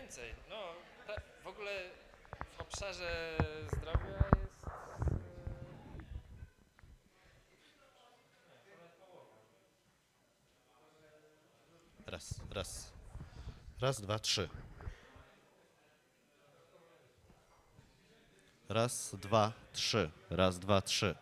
więcej. No, te, w ogóle w obszarze zdrowia jest... e, Raz, raz. Raz, dwa, trzy. Raz, dwa, trzy. Raz, dwa, trzy.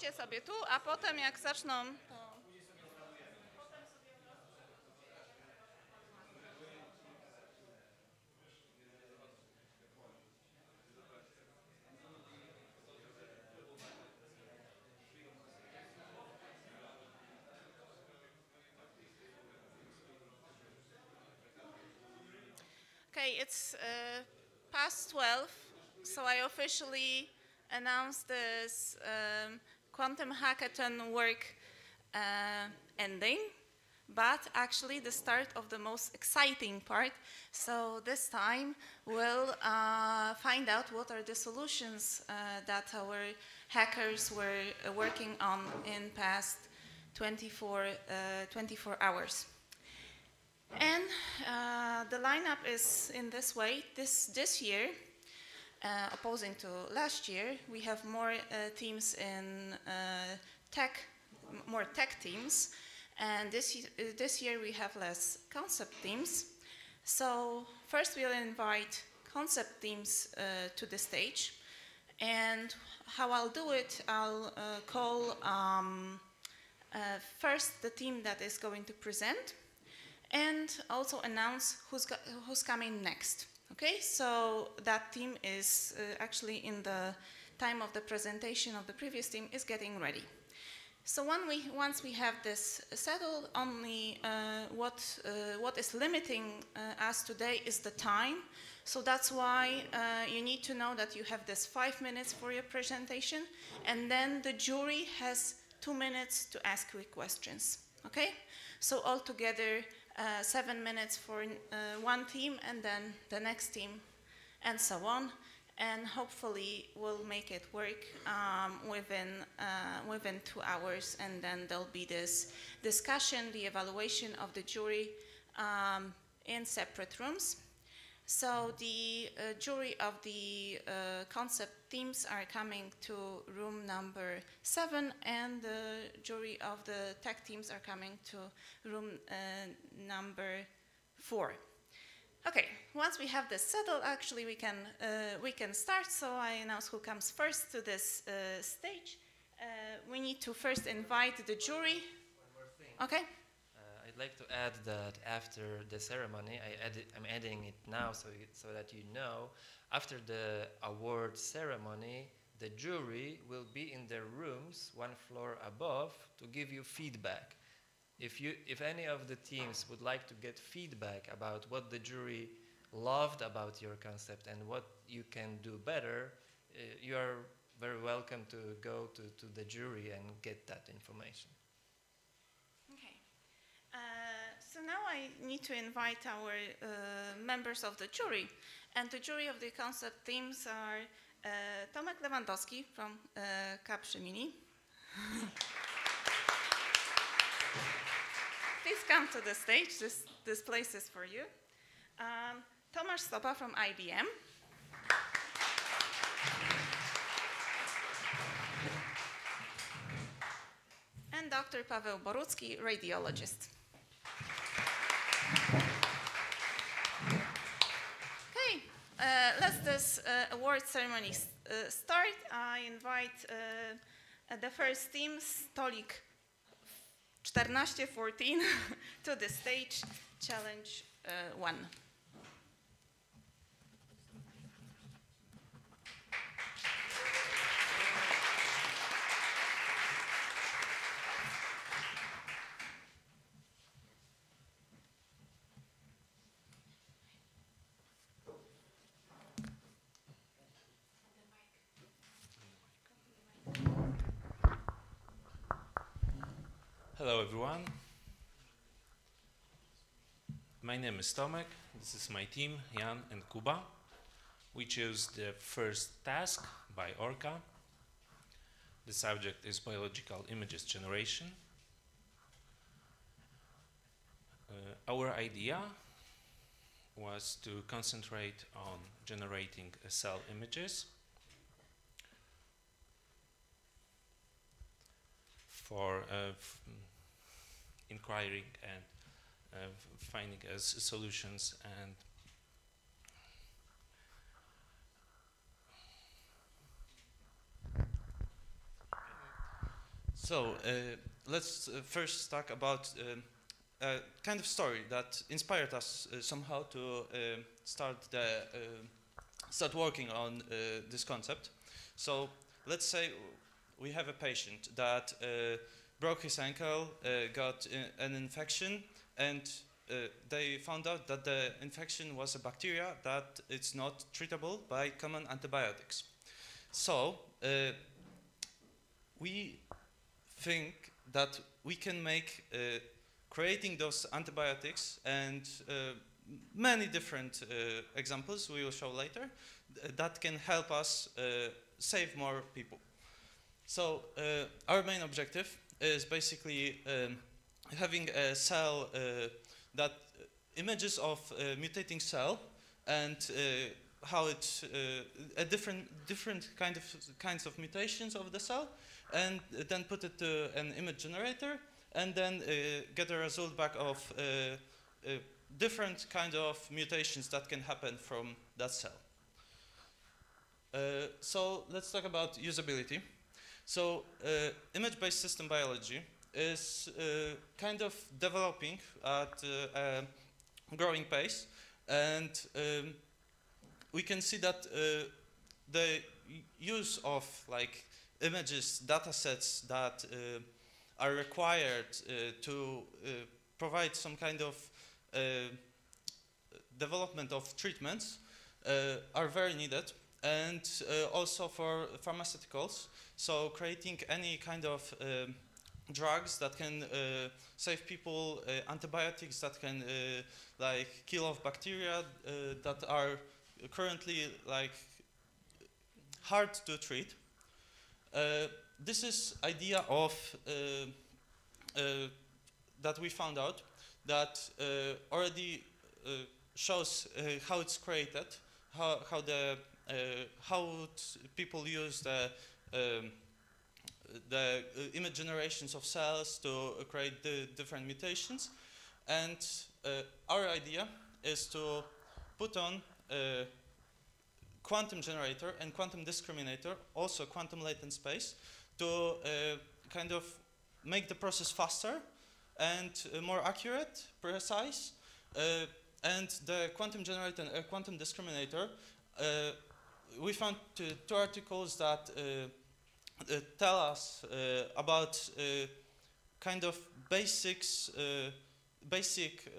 Siedzicie sobie tu, a potem jak zaczną... Okay, it's uh, past 12, so I officially announce this um, Quantum Hackathon work uh, ending, but actually the start of the most exciting part. So this time we'll uh, find out what are the solutions uh, that our hackers were uh, working on in past 24, uh, 24 hours. And uh, the lineup is in this way. This, this year, opposing to last year, we have more uh, teams in uh, tech, more tech teams, And this, uh, this year we have less concept teams. So first we'll invite concept teams uh, to the stage. And how I'll do it, I'll uh, call um, uh, first the team that is going to present and also announce who's, who's coming next. Okay, so that team is uh, actually in the time of the presentation of the previous team is getting ready. So we, once we have this settled, only uh, what, uh, what is limiting uh, us today is the time. So that's why uh, you need to know that you have this five minutes for your presentation, and then the jury has two minutes to ask quick questions. Okay? So altogether, uh, seven minutes for uh, one team, and then the next team, and so on and hopefully we'll make it work um, within uh, within two hours, and then there'll be this discussion, the evaluation of the jury um, in separate rooms. So the uh, jury of the uh, concept themes are coming to room number seven, and the jury of the tech teams are coming to room uh, number four. Okay, once we have this settled, actually we can uh, we can start. So I announce who comes first to this uh, stage. Uh, we need to first invite the jury. One more thing. Okay. Like to add that after the ceremony, I I'm adding it now so, so that you know, after the award ceremony, the jury will be in their rooms one floor above to give you feedback. If, you, if any of the teams would like to get feedback about what the jury loved about your concept and what you can do better, uh, you are very welcome to go to, to the jury and get that information. Okay. Uh, so now I need to invite our uh, members of the jury, and the jury of the concept themes are uh, Tomek Lewandowski from uh, Capgemini. Please come to the stage. This, this place is for you. Um, Tomasz Stopa from IBM. And Dr. Paweł Borucki, radiologist. Okay, uh, let's this uh, award ceremony uh, start. I invite uh, uh, the first team, Stolik 14-14, to the stage, challenge uh, one. Hello, everyone. My name is Tomek. This is my team, Jan and Kuba. We chose the first task by Orca. The subject is biological images generation. Uh, our idea was to concentrate on generating uh, cell images for uh, inquiring and uh, finding as solutions and So uh, let's uh, first talk about um, a kind of story that inspired us uh, somehow to uh, start the uh, start working on uh, this concept. So let's say we have a patient that uh, broke his ankle, uh, got i- an infection, and uh, they found out that the infection was a bacteria that it's not treatable by common antibiotics. So uh, we think that we can make uh, creating those antibiotics and uh, many different uh, examples we will show later th- that can help us uh, save more people. So uh, our main objective is basically um, having a cell uh, that images of a mutating cell and uh, how it's uh, a different different kind of kinds of mutations of the cell and then put it to an image generator and then uh, get a result back of uh, uh, different kind of mutations that can happen from that cell. Uh, so let's talk about usability. So uh, image-based system biology is uh, kind of developing at uh, a growing pace, and um, we can see that uh, the use of like images, data sets that uh, are required to provide some kind of development of treatments uh, are very needed and uh, also for pharmaceuticals. So creating any kind of um, drugs that can uh, save people uh, antibiotics that can uh, like kill off bacteria uh, that are currently like hard to treat. Uh, this is idea of that we found out that already shows how it's created, how, how the how people use the um, the uh, image generations of cells to uh, create the different mutations, and uh, our idea is to put on a quantum generator and quantum discriminator, also quantum latent space, to uh, kind of make the process faster and uh, more accurate, precise. Uh, and the quantum generator and uh, quantum discriminator, uh, we found two articles that uh, uh, tell us uh, about kind of basics, basic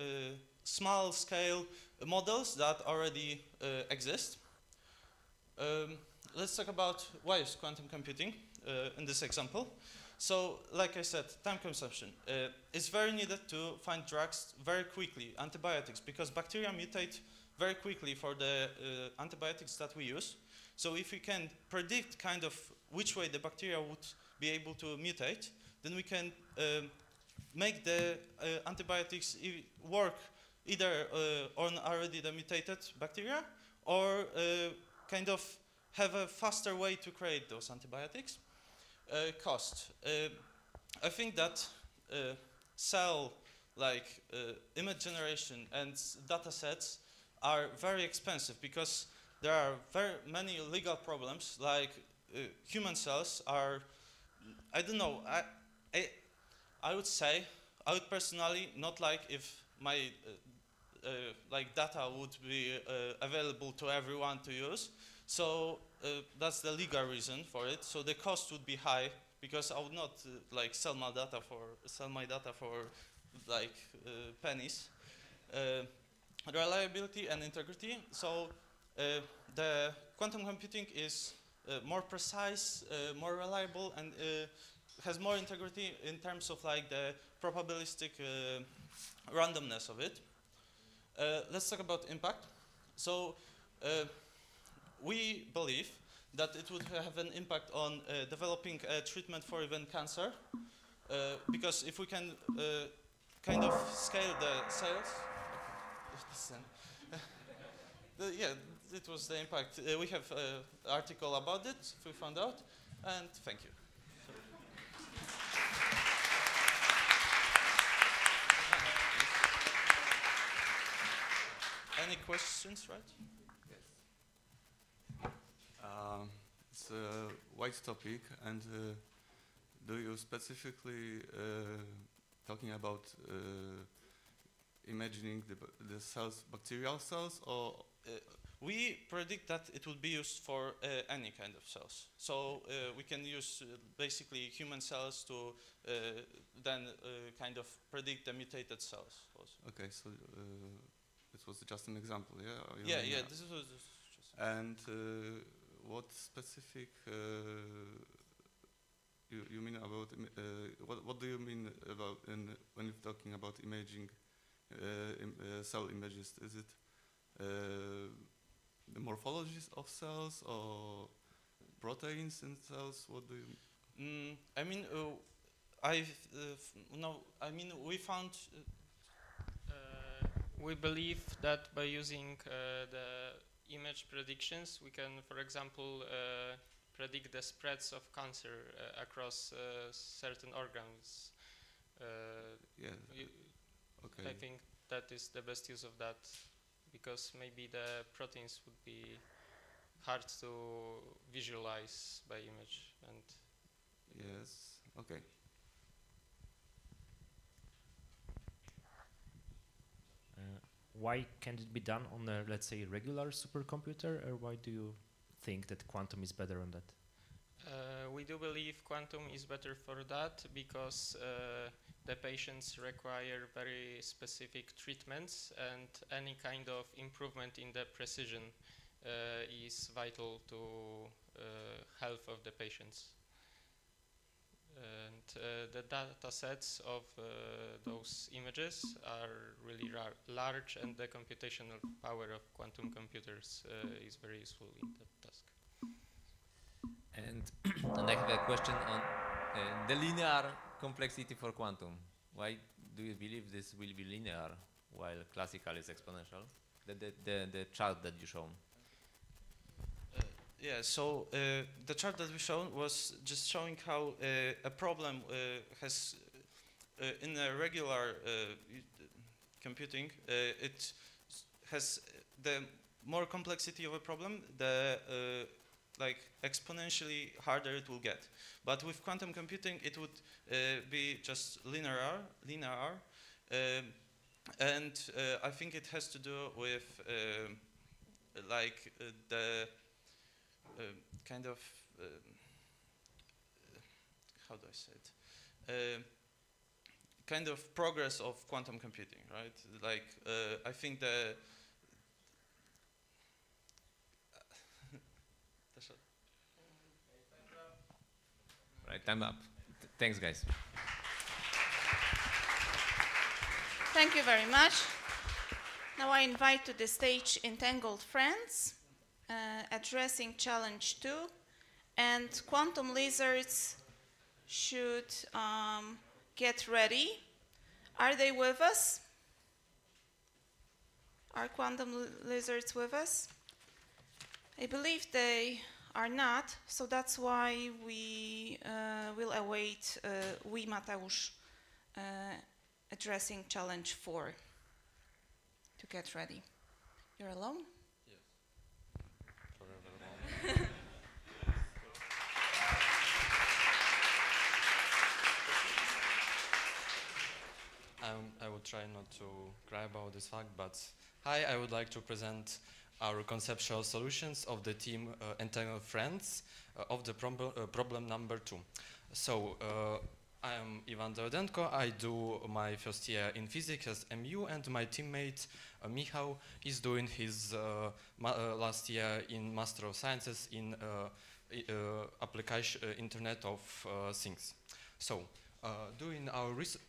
small scale models that already exist. Um, let's talk about why is quantum computing in this example. So, like I said, time consumption. Uh, it's very needed to find drugs very quickly, antibiotics, because bacteria mutate very quickly for the uh, antibiotics that we use. So, if we can predict kind of which way the bacteria would be able to mutate, then we can um, make the uh, antibiotics work either uh, on already the mutated bacteria or uh, kind of have a faster way to create those antibiotics. Uh, cost. I think that cell like uh, image generation and data sets are very expensive because there are very many legal problems like uh, human cells are I don't know I, I I would say I would personally not like if my uh, uh, like data would be uh, available to everyone to use so uh, that's the legal reason for it. So the cost would be high because I would not uh, like sell my data for sell my data for like pennies. Reliability and integrity. So uh, the quantum computing is uh, more precise, uh, more reliable, and uh, has more integrity in terms of like the probabilistic uh, randomness of it. Uh, let's talk about impact. So. We believe that it would have an impact on developing a treatment for even cancer, because if we can kind of scale the cells, the, yeah, it was the impact. Uh, we have an article about it. if We found out, and thank you. Any questions, right? Um, it's a wide topic, and uh, do you specifically uh, talking about uh, imagining the, the cells, bacterial cells, or Uh, we predict that it will be used for uh, any kind of cells. So uh, we can use uh, basically human cells to uh, then uh, kind of predict the mutated cells. Also. okay? So uh, this was just an example, yeah? Yeah, yeah. This was just And uh, what specific uh, you, you mean about uh, what what do you mean about in when you're talking about imaging im- uh, cell images? Is it uh, the morphologies of cells or proteins in cells? What do you? Mm, I mean, uh, I uh, no. I mean, we found. Uh, Uh, we believe that by using uh, the image predictions, we can, for example, uh, predict the spreads of cancer uh, across uh, certain organs. Uh, Yeah. You, Okay. I think that is the best use of that because maybe the proteins would be hard to visualize by image and Yes. Okay. Uh, why can't it be done on a, let's say, regular supercomputer, or why do you think that quantum is better on that? Uh, we do believe quantum is better for that because uh, the patients require very specific treatments and any kind of improvement in the precision uh, is vital to uh, health of the patients. And uh, the data sets of uh, those images are really large and the computational power of quantum computers uh, is very useful in that task. And, and I have a question on uh, the linear complexity for quantum. Why do you believe this will be linear while classical is exponential? The, the, the, the chart that you shown. Yeah, so uh, the chart that we shown was just showing how uh, a problem uh, has, uh, in a regular uh, computing, uh, it has the more complexity of a problem, the uh, like exponentially harder it will get. But with quantum computing, it would uh, be just linear, linear, um, and uh, I think it has to do with um like uh, the uh, kind of uh, how do I say it? Uh, kind of progress of quantum computing, right? Like uh, I think the Right, time up. Th- thanks, guys. Thank you very much. Now I invite to the stage Entangled Friends, uh, addressing challenge two, and Quantum Lizards should um, get ready. Are they with us? Are Quantum Li- Lizards with us? I believe they are not, so that's why we uh, will await uh, we Mateusz uh, addressing challenge four to get ready. You're alone? Um, I will try not to cry about this fact, but hi, I would like to present our conceptual solutions of the team uh, Entangled Friends uh, of the prob- uh, problem number two. So, uh, I am Ivan Dodenko. I do my first year in physics as MU, and my teammate uh, Michał is doing his uh, uh, last year in Master of Sciences in application Internet of Things. So, doing our research.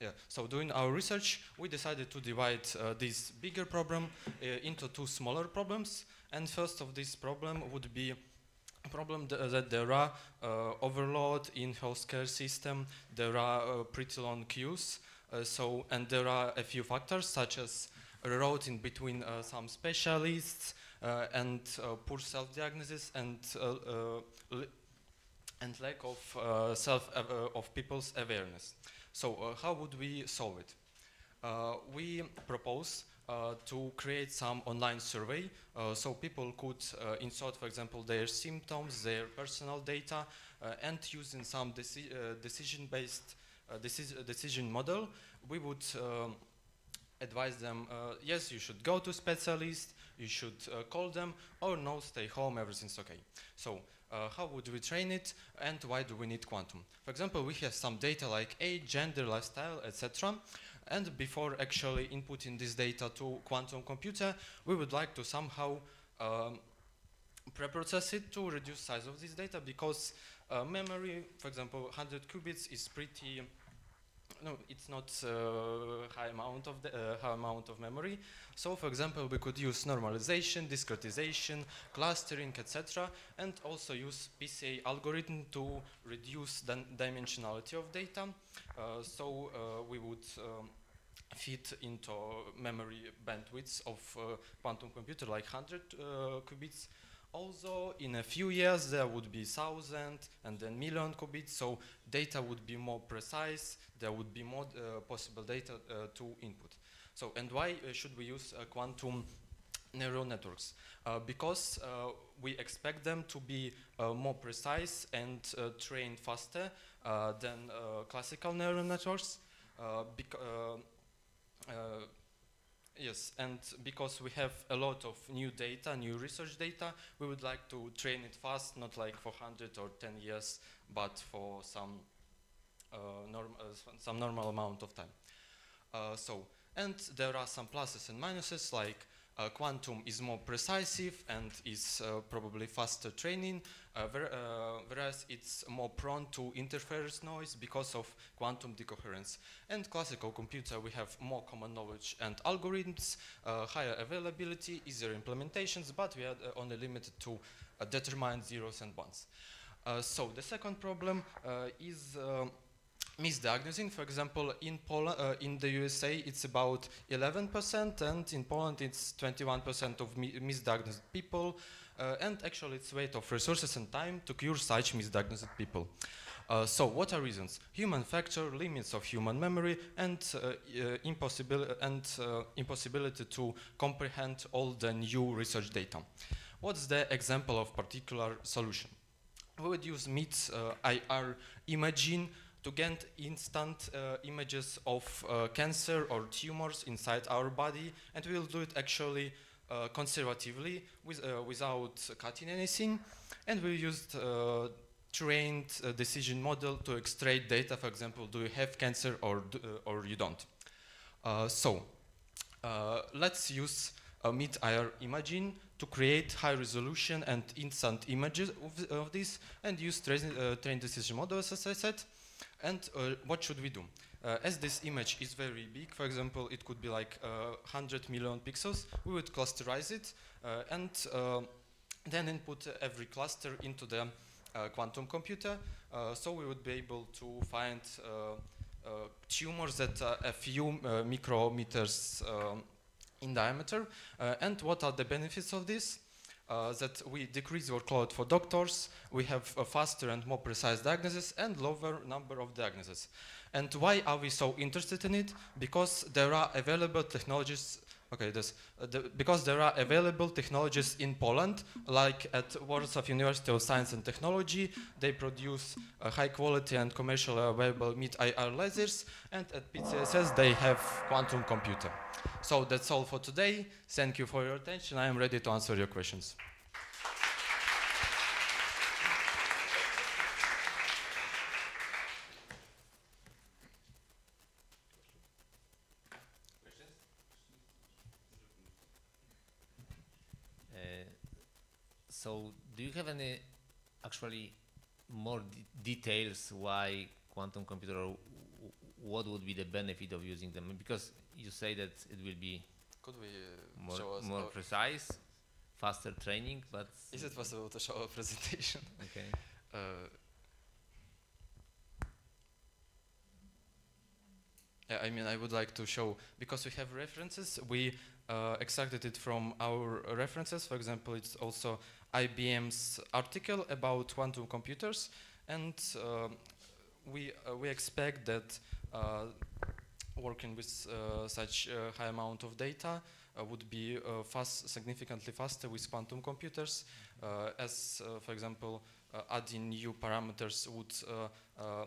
Yeah. So doing our research, we decided to divide uh, this bigger problem uh, into two smaller problems. And first of this problem would be a problem th- that there are uh, overload in healthcare system. There are uh, pretty long queues. Uh, so and there are a few factors such as routing between uh, some specialists uh, and uh, poor self-diagnosis and uh, uh, and lack of uh, self uh, of people's awareness. So uh, how would we solve it? Uh, we propose uh, to create some online survey uh, so people could uh, insert, for example, their symptoms, their personal data, uh, and using some deci- decision-based deci- decision model, we would um, advise them, yes, you should go to specialist, you should call them, or no, stay home, everything's okay. So uh, how would we train it, and why do we need quantum? For example, we have some data like age, gender, lifestyle, etc. And before actually inputting this data to quantum computer, we would like to somehow um, preprocess it to reduce size of this data because uh, memory, for example, 100 qubits is pretty no, it's not uh, high amount of uh, high amount of memory. So, for example, we could use normalization, discretization, clustering, etc., and also use PCA algorithm to reduce the dimensionality of data. Uh, so uh, we would um, fit into memory bandwidths of uh, quantum computer like 100 uh, qubits although in a few years there would be thousand and then million qubits, so data would be more precise, there would be more uh, possible data uh, to input. So, and why uh, should we use uh, quantum neural networks? Uh, because uh, we expect them to be more precise and trained faster than classical neural networks. Uh, bec- uh, uh, yes, and because we have a lot of new data, new research data, we would like to train it fast, not like for 100 or 10 years, but for some, uh, norm- uh, some normal amount of time. Uh, so, and there are some pluses and minuses, like uh, quantum is more precise and is uh, probably faster training, uh, where, uh, whereas it's more prone to interference noise because of quantum decoherence. And classical computer, we have more common knowledge and algorithms, uh, higher availability, easier implementations, but we are uh, only limited to determined zeros and ones. So the second problem is uh, misdiagnosing. For example, in Poland, uh, in the USA, it's about 11%, and in Poland, it's 21% of mi- misdiagnosed people. Uh, and actually, it's weight of resources and time to cure such misdiagnosed people. Uh, so, what are reasons? Human factor, limits of human memory, and uh, uh, impossibil- and uh, impossibility to comprehend all the new research data. What's the example of particular solution? We would use MIT's IR imaging to get instant uh, images of uh, cancer or tumors inside our body, and we will do it actually uh, conservatively with, uh, without cutting anything. And we used uh, trained uh, decision model to extract data. For example, do you have cancer or or you don't? So let's use mid-IR imaging to create high resolution and instant images of, of this and use tra trained decision models as I said. And uh, what should we do? Uh, as this image is very big, for example, it could be like uh, 100 million pixels, we would clusterize it uh, and uh, then input every cluster into the uh, quantum computer. Uh, so we would be able to find uh, uh, tumors that are a few uh, micrometers um, in diameter. Uh, and what are the benefits of this? Uh, that we decrease workload for doctors, we have a faster and more precise diagnosis, and lower number of diagnoses. And why are we so interested in it? Because there are available technologies. Okay, this, uh, the, because there are available technologies in Poland, like at Warsaw University of Science and Technology, they produce uh, high quality and commercially available mid-IR lasers, and at PCSS they have quantum computer. So that's all for today. Thank you for your attention. I am ready to answer your questions. Uh, so, do you have any actually more de- details why quantum computer? Or what would be the benefit of using them? Because you say that it will be Could we uh, more, show us? more precise, faster training, but is it possible to show a presentation? okay. Uh, yeah, I mean, I would like to show because we have references. We uh, extracted it from our references. For example, it's also IBM's article about quantum computers, and um we uh, we expect that uh, working with uh, such a high amount of data uh, would be uh, fast, significantly faster with quantum computers, uh, as, uh, for example, uh, adding new parameters would uh, uh,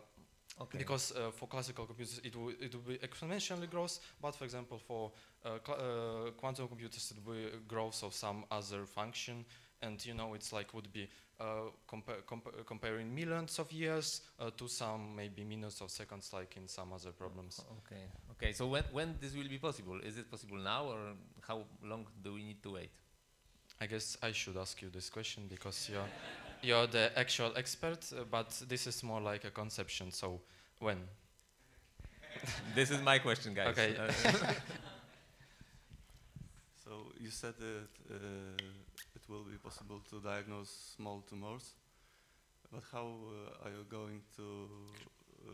Okay. because uh, for classical computers it will it will be exponentially growth, but for example for uh, uh, quantum computers it will be growth of some other function, and you know it's like would be uh, compa- compa- comparing millions of years uh, to some maybe minutes of seconds like in some other problems. Okay. Okay. So when when this will be possible? Is it possible now, or how long do we need to wait? I guess I should ask you this question because you're you're the actual expert, uh, but this is more like a conception. So when? this is my question, guys. Okay. Uh, So you said that uh, it will be possible to diagnose small tumors, but how uh, are you going to uh,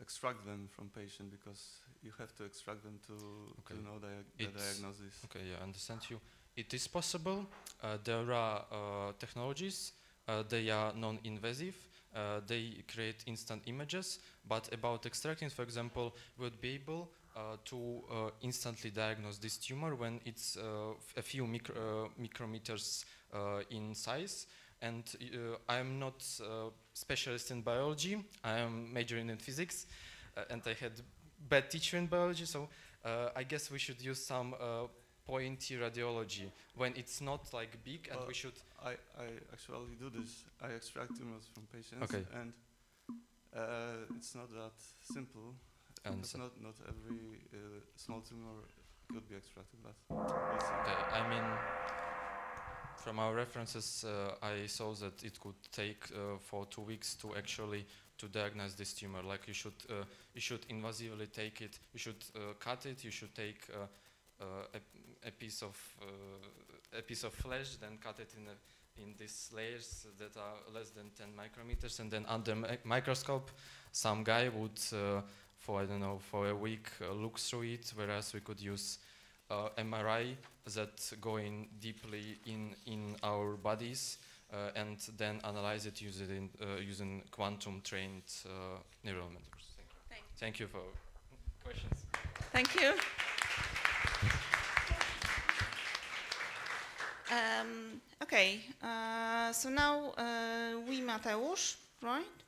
extract them from patient? Because you have to extract them to, Okay. to know dia- the diagnosis. Okay, yeah, I understand you. it is possible. Uh, there are uh, technologies. Uh, they are non-invasive. Uh, they create instant images. But about extracting, for example, would be able to uh, instantly diagnose this tumor when it's uh, a few micro, uh, micrometers uh, in size. And uh, I'm not uh, specialist in biology. I am majoring in physics, uh, and I had bad teacher in biology. So uh, I guess we should use some uh, pointy radiology when it's not like big, and Well, we should. I, I actually do this. I extract tumors from patients, Okay. and uh, it's not that simple. And so- not not every uh, small tumor could be extracted, but. Okay, I mean, from our references, uh, I saw that it could take uh, for two weeks to actually to diagnose this tumor. Like you should uh, you should invasively take it. You should uh, cut it. You should take uh, uh, a, a piece of uh, a piece of flesh, then cut it in a, in these layers that are less than 10 micrometers, and then under mi- microscope, some guy would, uh, for I don't know, for a week, uh, look through it. Whereas we could use uh, MRI that go in deeply in in our bodies uh, and then analyze it using uh, using quantum trained uh, neural networks. Thank you. Thank Thank you you. for questions. Thank you. Um, okay, uh, so now uh, we Mateusz, right?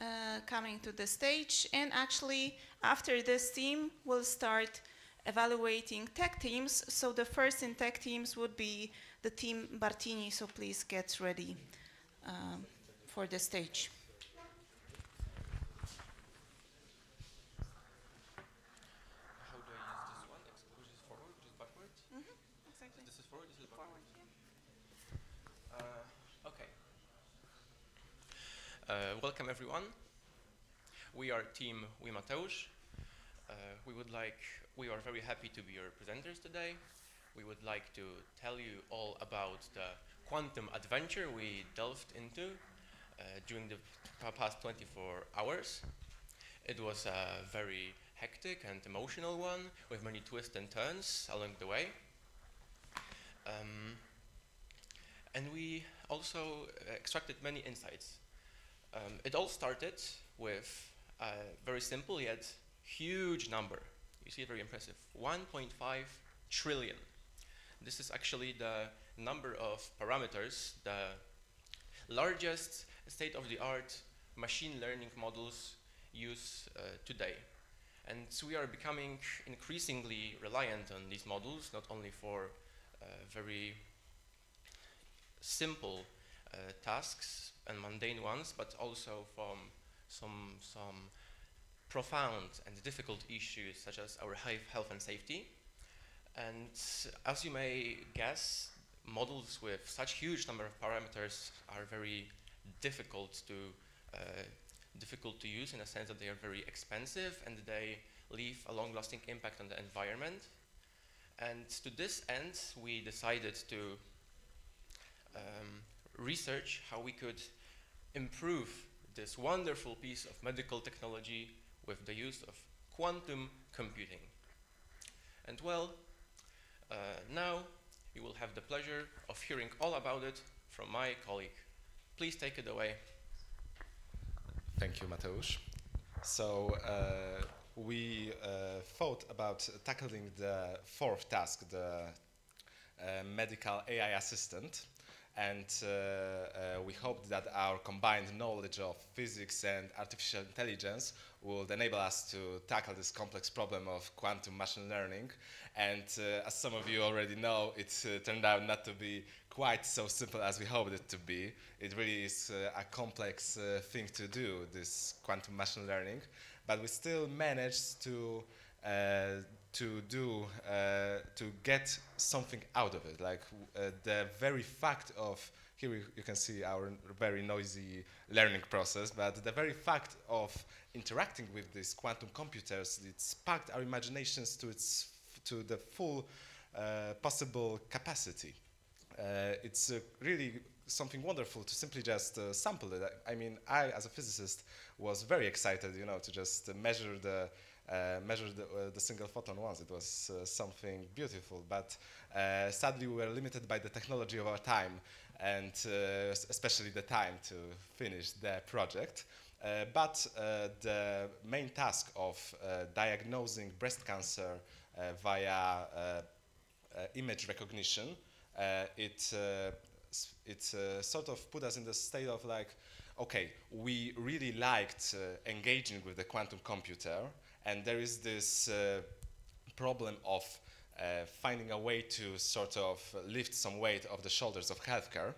Uh, coming to the stage, and actually after this team, we'll start evaluating tech teams. So the first in tech teams would be the team Bartini. So please get ready um, for the stage. How do I use this one? Ex- Which is forward, which is backward? Exactly. This is forward, this is backward. Forward, Uh, okay. Uh, welcome everyone. We are team We. Uh, we would like, we are very happy to be your presenters today. We would like to tell you all about the quantum adventure we delved into uh, during the past 24 hours. It was a very hectic and emotional one with many twists and turns along the way. Um, and we also uh, extracted many insights. Um, it all started with a very simple yet huge number. You see, very impressive 1.5 trillion. This is actually the number of parameters the largest state of the art machine learning models use uh, today. And so we are becoming increasingly reliant on these models, not only for uh, very simple tasks and mundane ones, but also from some, some profound and difficult issues such as our health, and safety. And as you may guess, models with such huge number of parameters are very difficult to uh, difficult to use in a sense that they are very expensive and they leave a long-lasting impact on the environment. And to this end, we decided to um, research how we could improve this wonderful piece of medical technology with the use of quantum computing. And well, uh, now you will have the pleasure of hearing all about it from my colleague. Please take it away. Thank you, Mateusz. So uh, we uh, thought about tackling the fourth task, the uh, medical AI assistant, and uh, uh, we hoped that our combined knowledge of physics and artificial intelligence would enable us to tackle this complex problem of quantum machine learning. And uh, as some of you already know, it turned out not to be quite so simple as we hoped it to be. It really is uh, a complex uh, thing to do, this quantum machine learning, but we still managed to uh, to do uh, to get something out of it. Like uh, the very fact of here we, you can see our very noisy learning process, but the very fact of interacting with these quantum computers, it sparked our imaginations to its to the full uh, possible capacity. Uh, it's uh, really something wonderful to simply just uh, sample it. I, I mean, I, as a physicist, was very excited, you know, to just uh, measure the uh, measure the, uh, the single photon once. It was uh, something beautiful, but sadly we were limited by the technology of our time and especially the time to finish the project. But the main task of diagnosing breast cancer via image recognition, it, it uh, sort of put us in the state of like, okay, we really liked uh, engaging with the quantum computer, and there is this uh, problem of uh, finding a way to sort of lift some weight off the shoulders of healthcare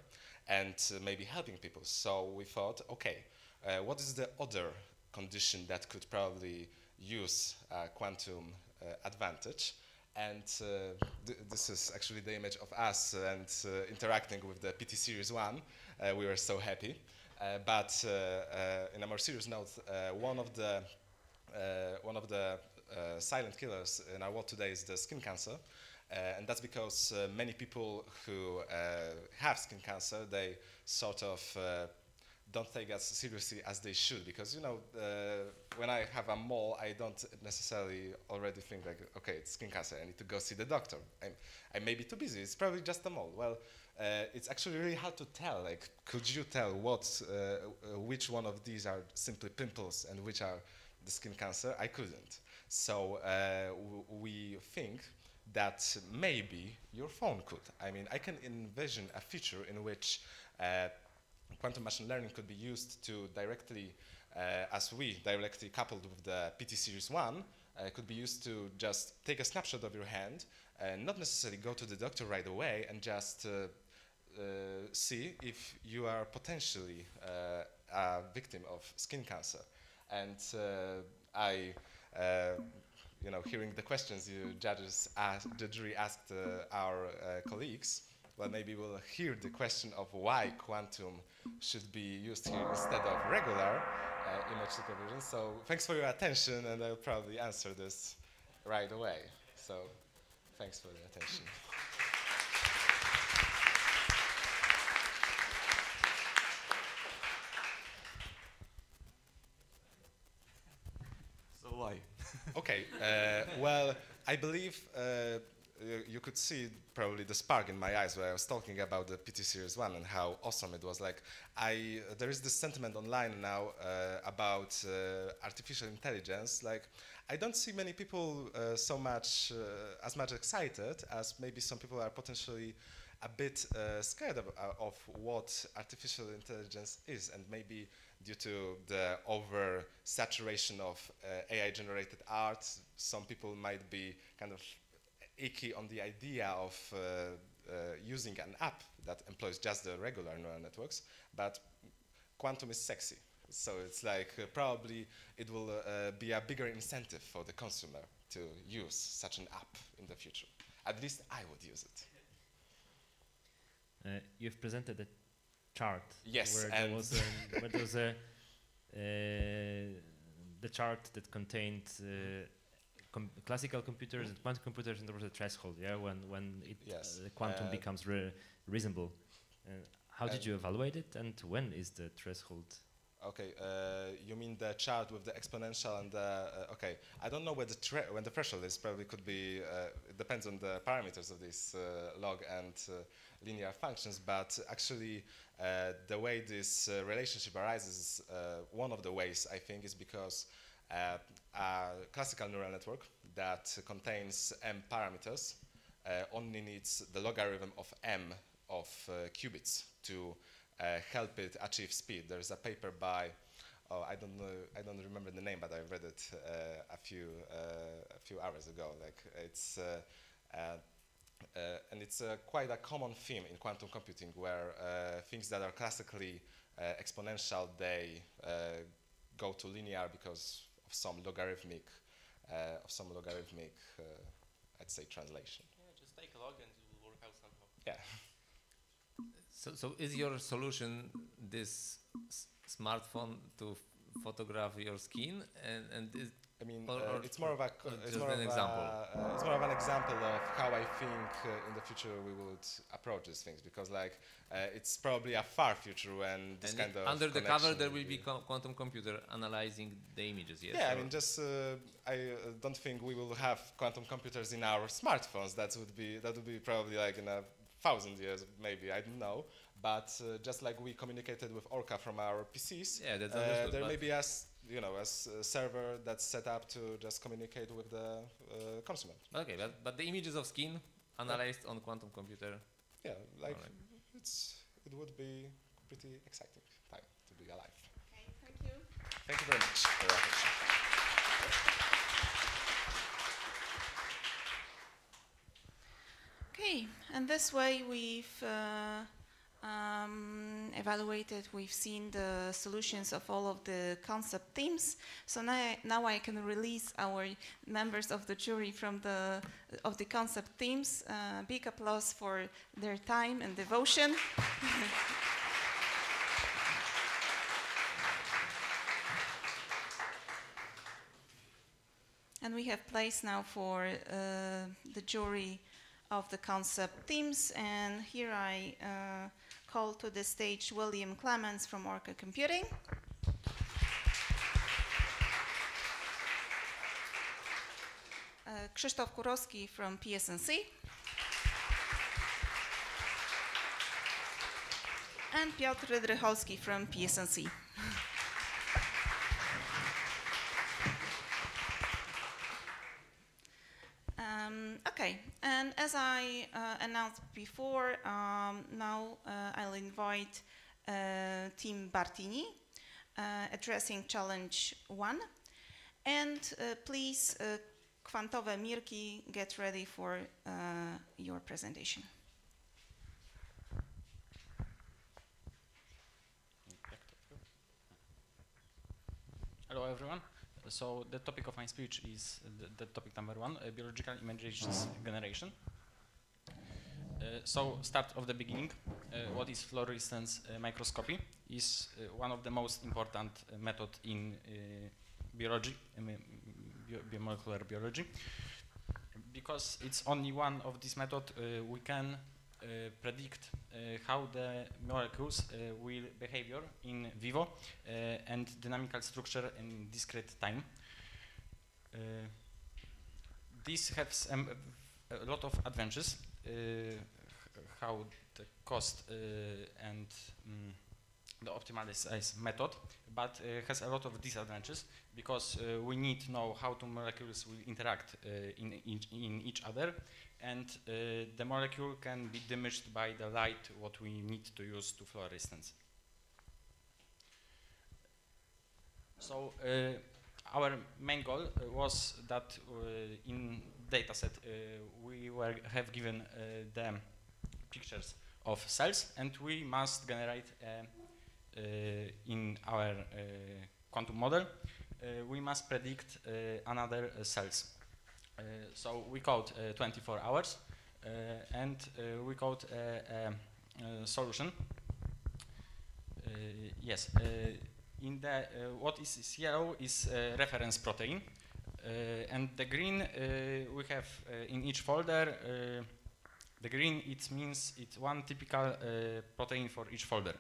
and uh, maybe helping people. So we thought, okay, uh, what is the other condition that could probably use quantum uh, advantage? And uh, th- this is actually the image of us and uh, interacting with the PT Series 1. Uh, we were so happy. But in a more serious note, one of the one of the uh, silent killers in our world today is the skin cancer. Uh, and that's because uh, many people who uh, have skin cancer, they sort of uh, don't take as seriously as they should. Because, you know, uh, when I have a mole, I don't necessarily already think like, okay, it's skin cancer, I need to go see the doctor. I'm, I may be too busy, it's probably just a mole. Well, uh, it's actually really hard to tell. Like, could you tell what, uh, uh, which one of these are simply pimples and which are the skin cancer? I couldn't. So uh, we think that maybe your phone could. I mean, I can envision a future in which uh, quantum machine learning could be used to directly, uh, as we directly coupled with the PT Series 1, uh, could be used to just take a snapshot of your hand and not necessarily go to the doctor right away and just uh, uh, see if you are potentially a victim of skin cancer. And uh, I, uh, you know, hearing the questions you judges asked, the jury asked uh, our colleagues, well, maybe we'll hear the question of why quantum should be used here instead of regular image supervision. So thanks for your attention, and I'll probably answer this right away. So thanks for the attention. So why? Okay, uh, well, I believe uh, you, could see probably the spark in my eyes when I was talking about the PT Series 1 and how awesome it was. Like, I, there is this sentiment online now uh, about uh, artificial intelligence. Like, I don't see many people uh, so much, uh, as much excited as maybe some people are potentially a bit uh, scared of, uh, of what artificial intelligence is, and maybe due to the over saturation of uh, AI generated art, some people might be kind of icky on the idea of uh, uh, using an app that employs just the regular neural networks, but quantum is sexy. So it's like uh, probably it will uh, be a bigger incentive for the consumer to use such an app in the future. At least I would use it. Uh, you've presented a chart Yes, where there was a, where there was a uh, the chart that contained uh, com- classical computers and quantum computers, and there was a threshold. Yeah, when when it Yes, uh, quantum becomes re- reasonable. Uh, how did you evaluate it, and when is the threshold? Okay, uh, you mean the chart with the exponential and the, uh, okay, I don't know where the when the threshold is, probably could be, uh, it depends on the parameters of this uh, log and uh, linear functions, but actually uh, the way this relationship arises, one of the ways I think is because a classical neural network that contains m parameters only needs the logarithm of m of qubits to help it achieve speed. There's a paper by, oh, I don't know, I don't remember the name, but I read it uh, a few uh, a few hours ago. Like it's. Uh, uh, uh, and it's uh, quite a common theme in quantum computing where uh, things that are classically uh, exponential they uh, go to linear because of some logarithmic uh, of some logarithmic uh, I'd say translation. Yeah, just take a log and it will work out somehow. Yeah. So, so is your solution this s- smartphone to photograph your skin, and and is, I mean, Or- uh, it's more of a it's more an of example. A, uh, it's more of an example of how I think uh, in the future we would approach these things because like uh, it's probably a far future when this And kind of under the cover, there will be quantum computer analyzing the images. Yes. yeah, I mean, just uh, I uh, don't think we will have quantum computers in our smartphones. That would be that would be probably like in a thousand years, maybe I don't know. But uh, just like we communicated with Orca from our PCs, Yeah, that's uh, understood, there may be as you know as a server that's set up to just communicate with the uh, consumer. Okay, but, but the images of skin analyzed on quantum computer. Yeah, like Alright. it's it would be pretty exciting time to be alive. Okay, thank you. Thank you very much for your attention. Okay, and this way we've uh, um, evaluated, we've seen the solutions of all of the concept themes. So now I, now I can release our members of the jury from the of the concept themes. Uh, big applause for their time and devotion. And we have place now for uh, the jury of the concept themes. And here I uh, call to the stage William Clements from Orca Computing. Uh, Krzysztof Kurowski from PSNC. And Piotr Rydlichowski from PSNC. Um, okay, and as I uh, announced before, um, now uh, I'll invite uh, Team Bartini addressing challenge one. And please, Kwantowe Mirki, get ready for your presentation. Hello everyone. So the topic of my speech is the, the topic number one, uh, biological images generation. Uh, so start of the beginning, uh, what is fluorescence uh, microscopy is uh, one of the most important uh, method in biology, bio biomolecular biology. Because it's only one of this method, we can predict uh, how the molecules uh, will behavior in vivo uh, and dynamical structure in discrete time. Uh, this has um, a lot of advantages, uh, how the cost uh, and mm, the optimized method, but uh, has a lot of disadvantages because uh, we need to know how two molecules will interact uh, in, each, in each other and uh, the molecule can be diminished by the light what we need to use to fluorescence. So uh, our main goal uh, was that uh, in dataset uh, we were have given the pictures of cells and we must generate in our quantum model we must predict another cells. Uh, so we code uh, 24 hours uh, and uh, we code a, a solution. Yes, in the what is, yellow is reference protein, and the green we have in each folder. The green it means it's one typical uh, protein for each folder,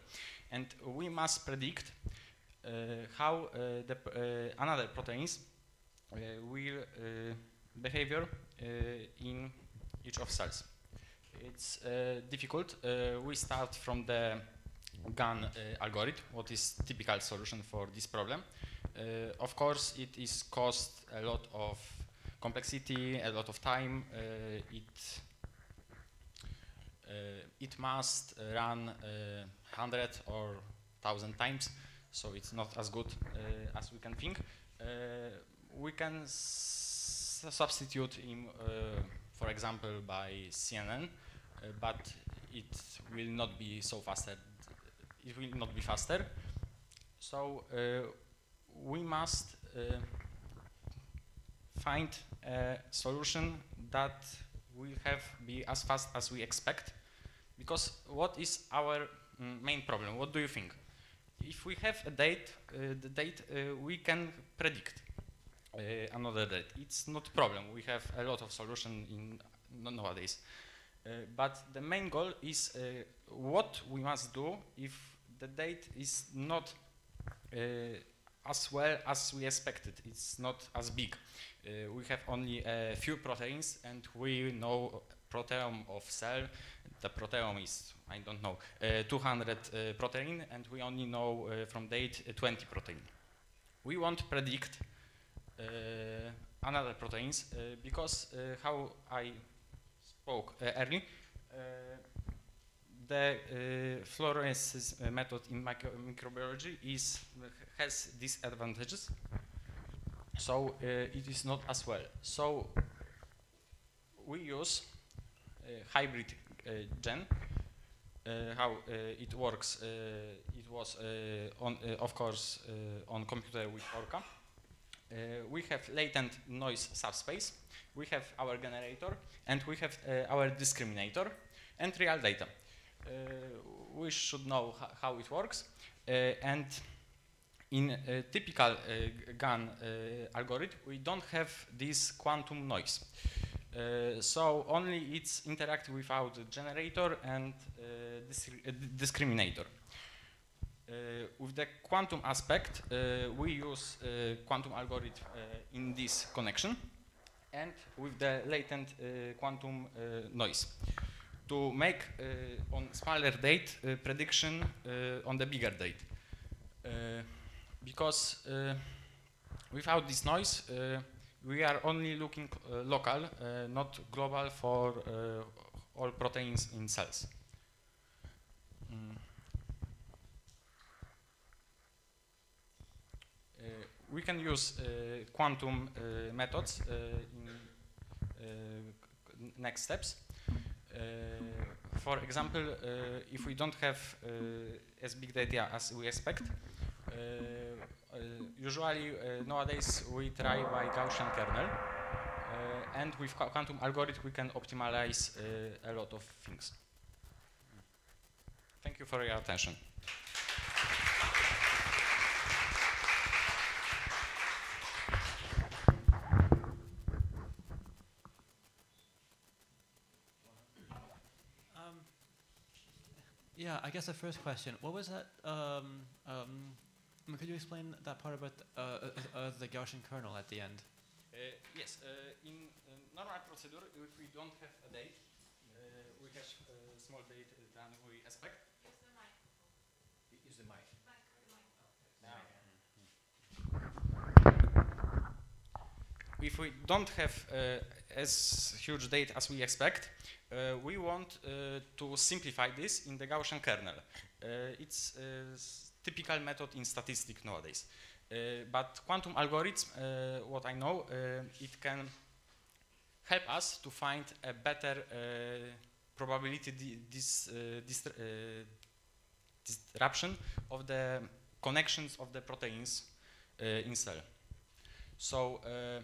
and we must predict uh, how uh, the another proteins will behavior uh, in each of cells. It's uh, difficult. Uh, we start from the GAN algorithm, what is typical solution for this problem. Of course, it is cost a lot of complexity, a lot of time. It it must run uh, hundred or thousand times, so it's not as good uh, as we can think. Uh, we can substitute uh, for example, by CNN, uh, but it will not be so faster. It will not be faster. So uh, we must find a solution that will have be as fast as we expect. Because what is our mm, main problem? What do you think? If we have a date, uh, the date uh, we can predict. Uh, another date. It's not a problem. We have a lot of solution in nowadays. Uh, but the main goal is uh, what we must do if the date is not as well as we expected. It's not as big. Uh, we have only a few proteins and we know proteome of cell. The proteome is, I don't know, uh, 200 uh, protein and we only know from date uh, 20 protein. We want predict another proteins because how I spoke uh, the uh, fluorescence method in micro microbiology is has disadvantages. So it is not as well. So we use hybrid GAN. Uh, how uh, it works? Uh, it was on, of course, on computer with Orca. Uh, we have latent noise subspace. We have our generator, and we have uh, our discriminator and real data. Uh, we should know how it works. And in a typical GAN algorithm, we don't have this quantum noise. Uh, so only it's interact without the generator and uh, uh, discriminator. Uh, with the quantum aspect, uh, we use uh, quantum algorithm in this connection and with the latent quantum noise to make on smaller date prediction on the bigger date. Because without this noise, we are only looking uh, local, uh, not global for uh, all proteins in cells. Mm. Uh, we can use uh, quantum uh, methods uh, in next steps. For example, if we don't have as big data as we expect, usually nowadays we try by Gaussian kernel, and with quantum algorithm we can optimize uh, a lot of things. Thank you for your attention. Um, yeah, I guess the first question, what was that, um, um, could you explain that part about the, uh, uh, uh, the Gaussian kernel at the end? Uh, yes, uh, in normal procedure, if we don't have a date, we have a small date than we expect. Use the mic. If we don't have uh, as huge data as we expect, uh, we want uh, to simplify this in the Gaussian kernel. It's a typical method in statistics nowadays. But quantum algorithms, what I know, it can help us to find a better probability uh, disruption of the connections of the proteins uh, in cell. So uh,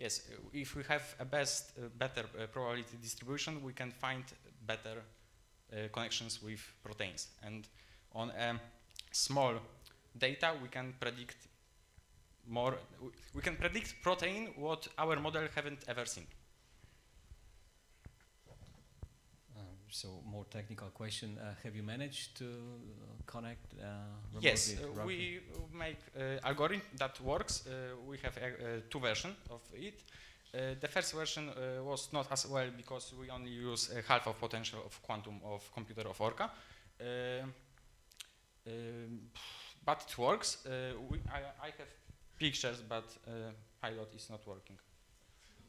yes, if we have a best, uh, better uh, probability distribution, we can find better uh, connections with proteins. And on a small data, we can predict more. We can predict protein what our model haven't ever seen. Um, so more technical question: uh, Have you managed to uh, connect uh, remotely? Yes, uh, we make uh, algorithm that works. Uh, we have two versions of it. Uh, the first version uh, was not as well because we only use half of potential of quantum of computer of Orca. Uh, um, but it works. Uh, we, I, I have pictures, but uh, pilot is not working.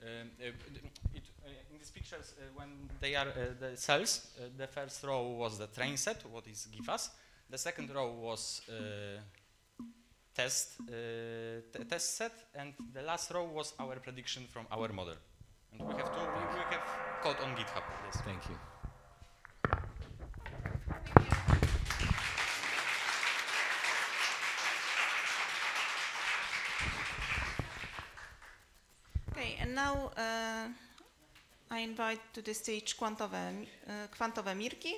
Um, uh, uh, in these pictures, uh, when they are the cells, the first row was the train set, what is give us. The second row was test test set, and the last row was our prediction from our model. And we have we have code on GitHub. Yes. Thank you. Okay, and now uh, I invite to the stage kwantowe, uh, Mirki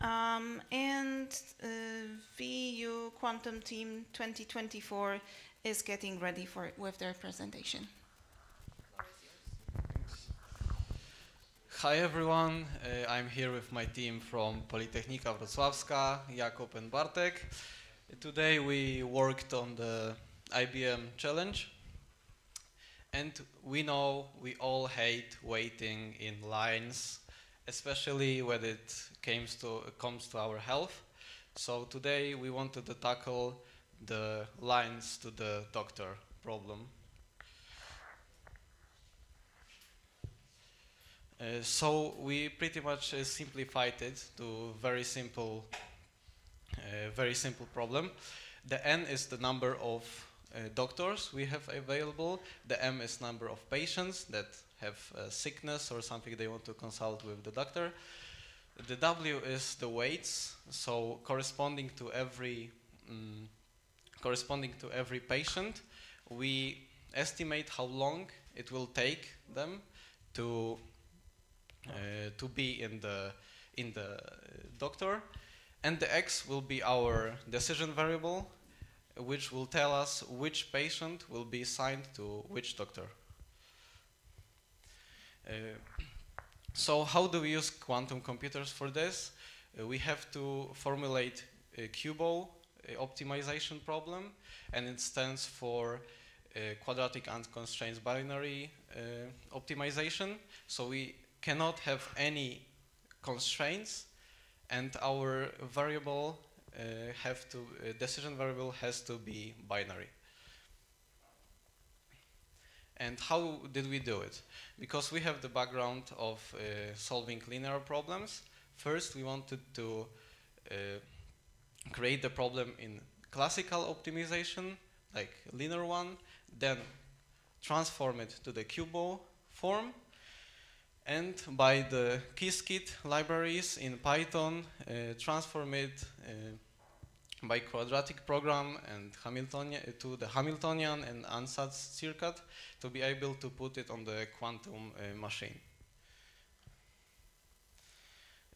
um, and uh, VU Quantum Team 2024 is getting ready for with their presentation. Hi everyone, uh, I'm here with my team from Politechnika Wrocławska, Jakub and Bartek. Today we worked on the IBM challenge and we know we all hate waiting in lines, especially when it comes to, comes to our health. So today we wanted to tackle the lines to the doctor problem. Uh, so we pretty much uh, simplified it to very simple, uh, very simple problem. The n is the number of doctors we have available. The m is number of patients that have sickness or something they want to consult with the doctor. The w is the weights, so corresponding to every um, corresponding to every patient, we estimate how long it will take them to uh, to be in the in the doctor and the x will be our decision variable which will tell us which patient will be assigned to which doctor. Uh, so how do we use quantum computers for this? Uh, we have to formulate a QUBO optimization problem and it stands for quadratic unconstrained binary uh, optimization. So we cannot have any constraints and our variable uh, have to uh, decision variable has to be binary. And how did we do it? Because we have the background of uh, solving linear problems first we wanted to uh, create the problem in classical optimization like linear one then transform it to the QUBO form and by the Qiskit libraries in Python, uh, transform it uh, by quadratic program and Hamiltonian uh, to the Hamiltonian and ansatz circuit to be able to put it on the quantum uh, machine.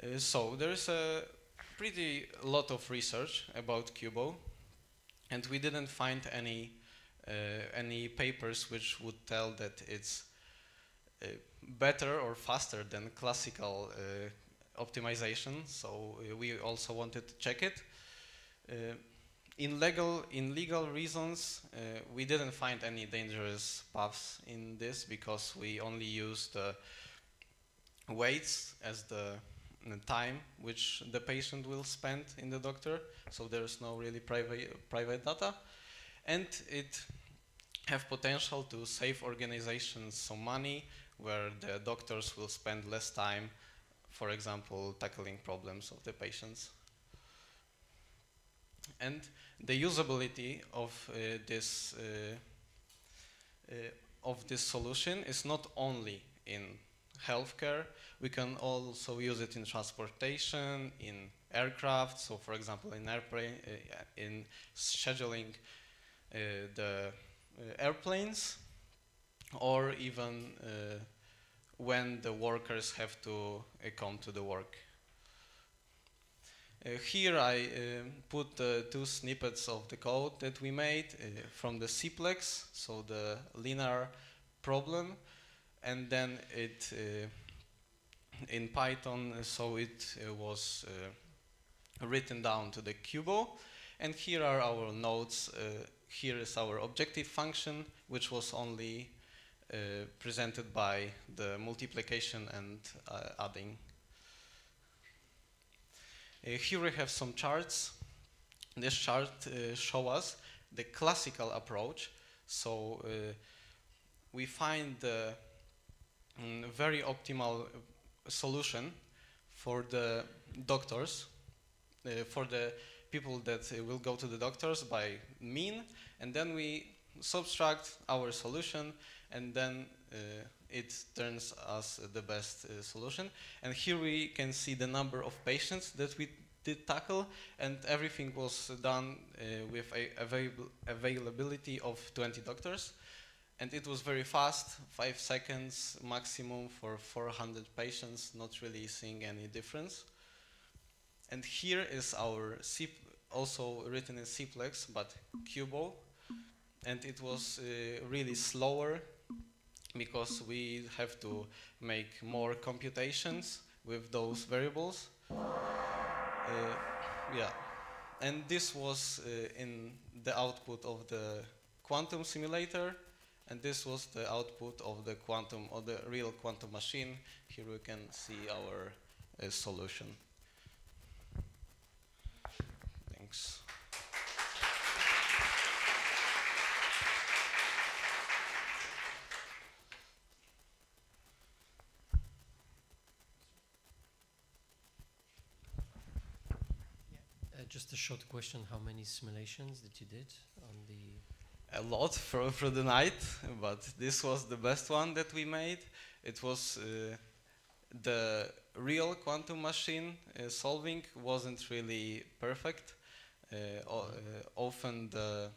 Uh, so there is a pretty lot of research about QUBO, and we didn't find any uh, any papers which would tell that it's better or faster than classical uh, optimization. So uh, we also wanted to check it. Uh, in legal in legal reasons, we didn't find any dangerous paths in this because we only used weights as the time which the patient will spend in the doctor. So there's no really private private data, and it have potential to save organizations some money where the doctors will spend less time, for example, tackling problems of the patients. And the usability of uh, this uh, uh, of this solution is not only in healthcare. We can also use it in transportation, in aircraft. So, for example, in airplane, uh, in scheduling the airplanes, or even when the workers have to come to the work. Uh, here I uh, put two snippets of the code that we made from the Cplex, so the linear problem, and then it in Python, so it was written down to the QUBO. And here are our nodes. Uh, here is our objective function, which was only uh, presented by the multiplication and uh, adding. Uh, here we have some charts. This chart shows us the classical approach. So we find the mm, very optimal solution for the doctors, uh, for the people that uh, will go to the doctors by mean, and then we subtract our solution and then uh, it turns us the best uh, solution. And here we can see the number of patients that we did tackle, and everything was done uh, with availability of 20 doctors. And it was very fast, five seconds maximum for 400 patients, not really seeing any difference. And here is our C, also written in Cplex, but QUBO, and it was uh, really slower because we have to make more computations with those variables. Uh, yeah, and this was uh, in the output of the quantum simulator, and this was the output of the quantum or the real quantum machine. Here we can see our uh, solution. Thanks. Uh, just a short question: How many simulations that you did on the? a lot for, for the night, but this was the best one that we made. It was uh, the real quantum machine uh, solving wasn't really perfect. Uh, uh, often the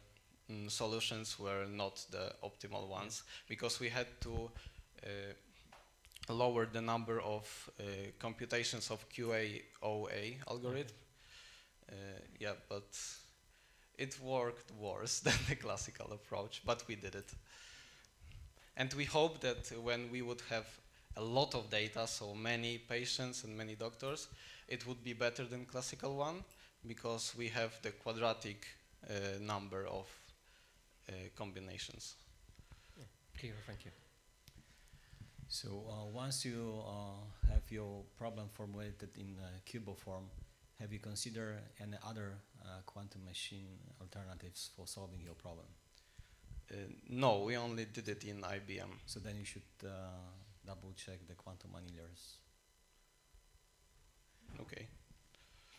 mm, solutions were not the optimal ones because we had to uh, lower the number of uh, computations of QAOA algorithm. Uh, yeah, but it worked worse than the classical approach, but we did it. And we hope that when we would have a lot of data, so many patients and many doctors, it would be better than classical one because we have the quadratic uh, number of uh, combinations. Clear, thank you. So uh, once you uh, have your problem formulated in uh, QUBO form, have you considered any other uh, quantum machine alternatives for solving your problem? Uh, no, we only did it in IBM. So then you should uh, double check the quantum annealers. Okay.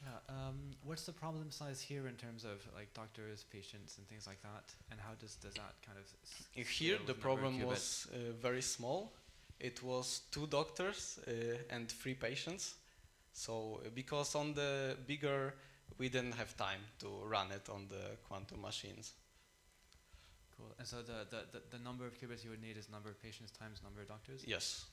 Yeah. Um, what's the problem size here in terms of like doctors, patients, and things like that? And how does does that kind of s- If here the with number of problem was uh, very small. It was two doctors uh, and three patients. So uh, because on the bigger, we didn't have time to run it on the quantum machines. Cool. And so the, the, the, the number of qubits you would need is number of patients times number of doctors? Yes.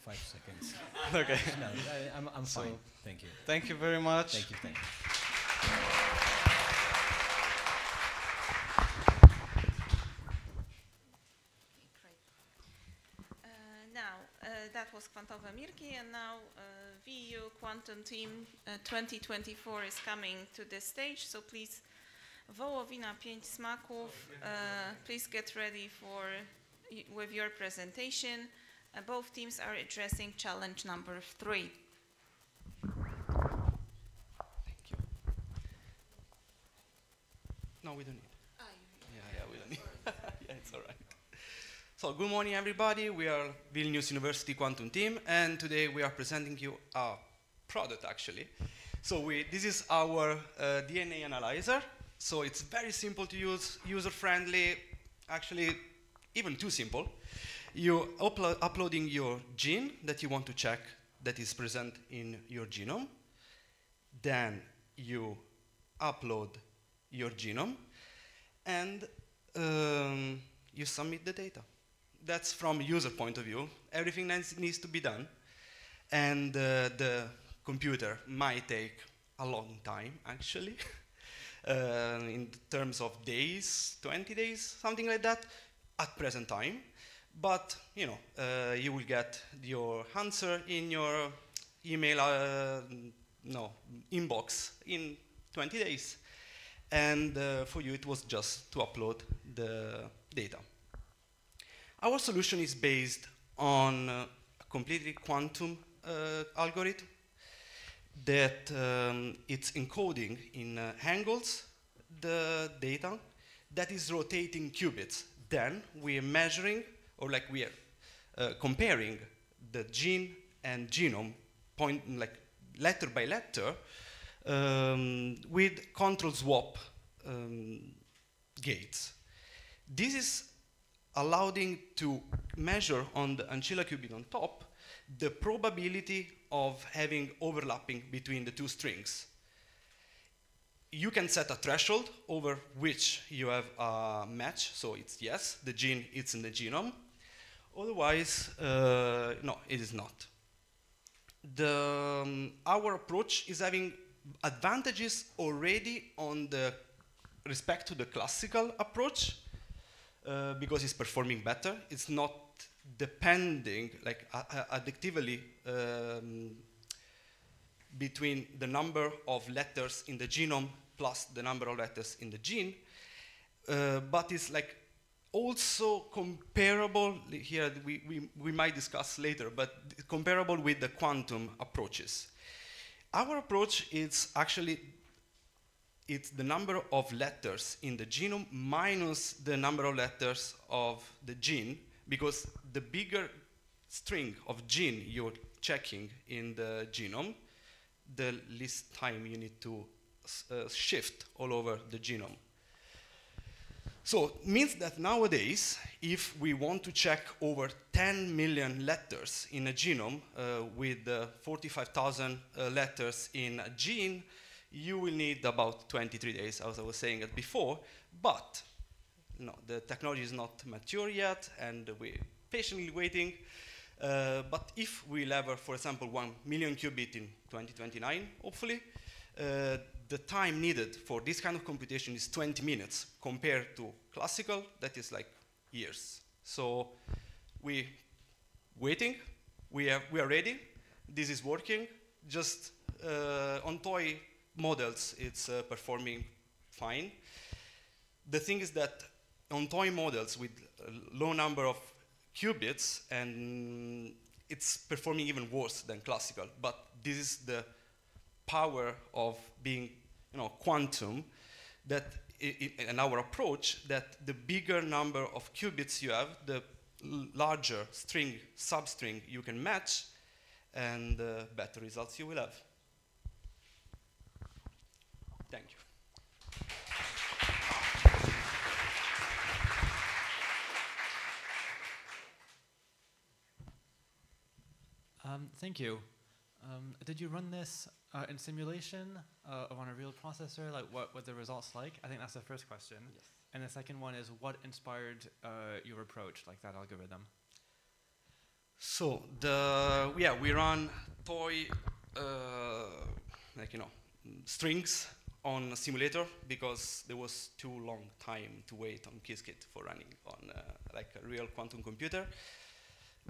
Five seconds. okay. No, I, I'm, I'm So, fine. Thank you. Thank you very much. Thank you. Thank you. Uh, now, uh, that was Kwantowe Mirki, and now uh, VU Quantum Team uh, 2024 is coming to this stage, so please, Wołowina 5 smaków, uh, please get ready for with your presentation. Both teams are addressing challenge number three. No, we don't need. Yeah, yeah, we don't need. yeah, it's all right. So, good morning, everybody. We are Vilnius University Quantum Team, and today we are presenting you a product, actually. So, we, this is our uh, DNA analyzer. So, it's very simple to use, user-friendly, actually, even too simple. You uplo- uploading your gene that you want to check that is present in your genome. Then you upload your genome and um, you submit the data. That's from user point of view. Everything needs to be done, and uh, the computer might take a long time actually, uh, in terms of days, 20 days, something like that, at present time. But you know, uh, you will get your answer in your email, uh, no, inbox in 20 days and uh, for you it was just to upload the data. Our solution is based on uh, a completely quantum uh, algorithm that um, it's encoding in uh, angles the data that is rotating qubits. Then we are measuring, or like we are comparing the gene and genome point, like letter by letter, um, with control swap um, gates. This is allowing to measure on the ancilla qubit on top the probability of having overlapping between the two strings. You can set a threshold over which you have a match, so it's yes, the gene is in the genome, Otherwise, uh, no, it is not. The, um, our approach is having advantages already on the respect to the classical approach uh, because it's performing better. It's not depending like addictively um, between the number of letters in the genome plus the number of letters in the gene, uh, but it's like also comparable, here we, we, we might discuss later, but comparable with the quantum approaches. Our approach is actually it's the number of letters in the genome minus the number of letters of the gene, because the bigger string of gene you're checking in the genome, the least time you need to uh, shift all over the genome. So it means that nowadays, if we want to check over 10 million letters in a genome uh, with uh, 45,000 uh, letters in a gene, you will need about 23 days, as I was saying it before. But no, the technology is not mature yet, and we're patiently waiting. Uh, but if we lever, for example, 1 million qubit in 2029, hopefully, uh, the time needed for this kind of computation is 20 minutes compared to classical, that is like years. So we're waiting, we are, we are ready, this is working, just uh, on toy models it's uh, performing fine. The thing is that on toy models with low number of qubits and it's performing even worse than classical, but this is the power of being you know, quantum that in our approach that the bigger number of qubits you have, the larger string, substring you can match, and the better results you will have. Thank you. Um, thank you. Um, did you run this uh, in simulation uh, on a real processor? Like, what were the results like? I think that's the first question. Yes. And the second one is, what inspired uh, your approach, like that algorithm? So the yeah we run toy uh, like you know strings on a simulator because there was too long time to wait on Qiskit for running on uh, like a real quantum computer.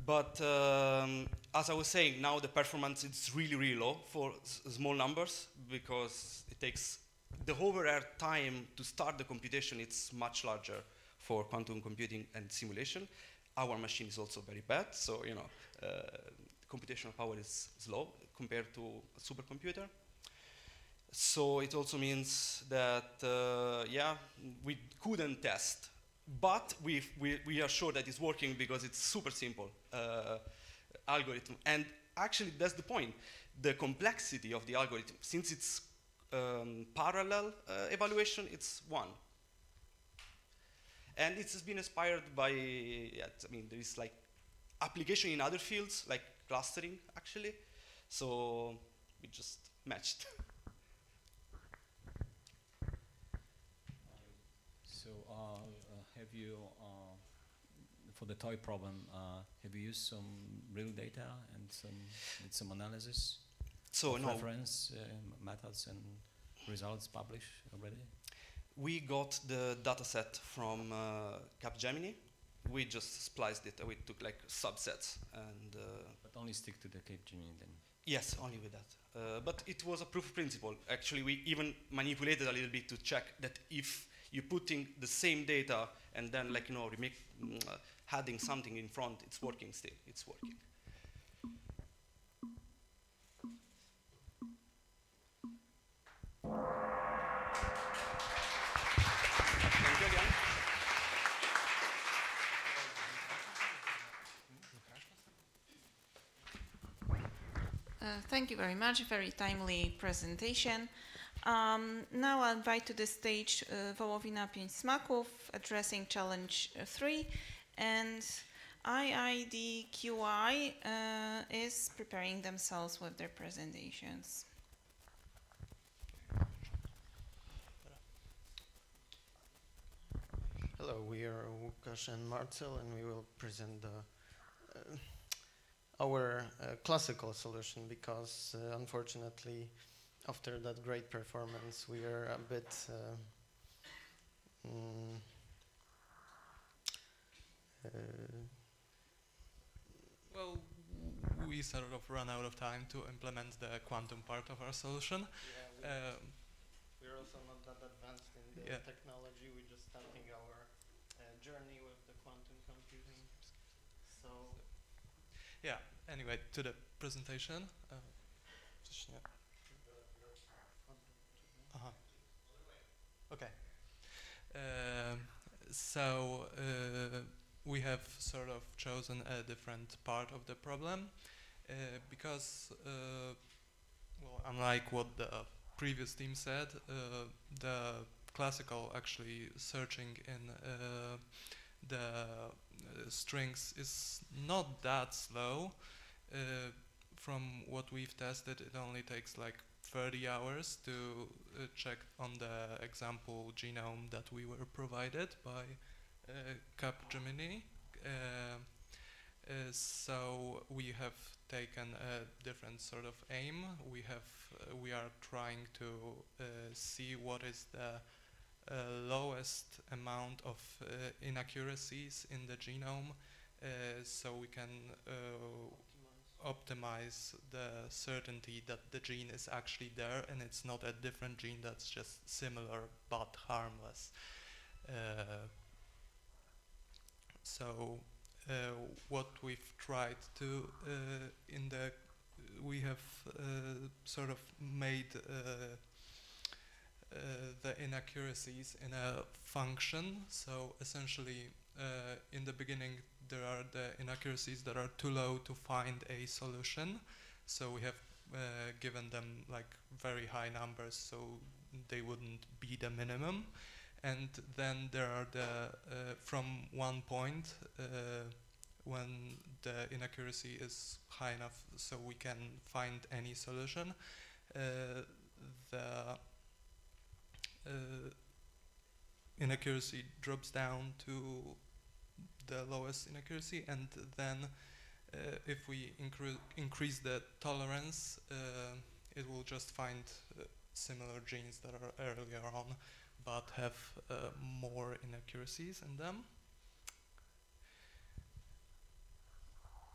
But um, as I was saying, now the performance is really, really low for small numbers because it takes the overhead time to start the computation. It's much larger for quantum computing and simulation. Our machine is also very bad, so you know, uh, computational power is, is low compared to a supercomputer. So it also means that, uh, yeah, we couldn't test but we, we, we are sure that it's working because it's super simple uh, algorithm. And actually, that's the point. The complexity of the algorithm, since it's um, parallel uh, evaluation, it's one. And it's been inspired by, yeah, I mean, there is like application in other fields, like clustering, actually. So we just matched. So uh, have you, uh, for the toy problem, uh, have you used some real data and some did some analysis? So no. reference uh, methods and results published already. We got the dataset from uh, Capgemini. We just spliced it. We took like subsets and. but only stick to the Capgemini then. Yes, only with that. Uh, but it was a proof of principle. Actually, we even manipulated a little bit to check that if you're putting the same data and then like you know remake, mm, uh, adding something in front, it's working still. It's working. Thank you. Uh, thank you very much. Very timely presentation. Um, now I'll invite to the stage uh, Wołowina Pięć Smaków addressing challenge uh, 3 and IIDQI uh, is preparing themselves with their presentations. Hello, we are Łukasz and Marcel and we will present the our uh, classical solution because uh, unfortunately after that great performance we are a bit uh, mm, uh, Well, we sort of run out of time to implement the quantum part of our solution. Yeah, we- Um, we're also not that advanced in the Yeah. technology. We're just starting our uh, journey with the quantum computing. So, yeah. Anyway, to the presentation. Uh. Uh-huh. Okay. Um, so uh, we have sort of chosen a different part of the problem uh, because, uh, well, unlike what the previous team said, uh, the classical actually searching in the strings is not that slow. Uh, from what we've tested, it only takes like 30 hours to uh, check on the example genome that we were provided by Capgemini. Uh, uh, so we have taken a different sort of aim. We have uh, we are trying to uh, see what is the uh, lowest amount of uh, inaccuracies in the genome, uh, so we can uh, optimize the certainty that the gene is actually there and it's not a different gene that's just similar but harmless. Uh, so uh, what we've tried to uh, in the we have uh, sort of made the inaccuracies in a function. So essentially, in the beginning, there are the inaccuracies that are too low to find a solution. So we have uh, given them like very high numbers, so they wouldn't be the minimum. And then there are the uh, from one point uh, when the inaccuracy is high enough, so we can find any solution. Uh, the uh, inaccuracy drops down to the lowest inaccuracy, and then uh, if we incre increase the tolerance, uh, it will just find similar genes that are earlier on, but have uh, more inaccuracies in them.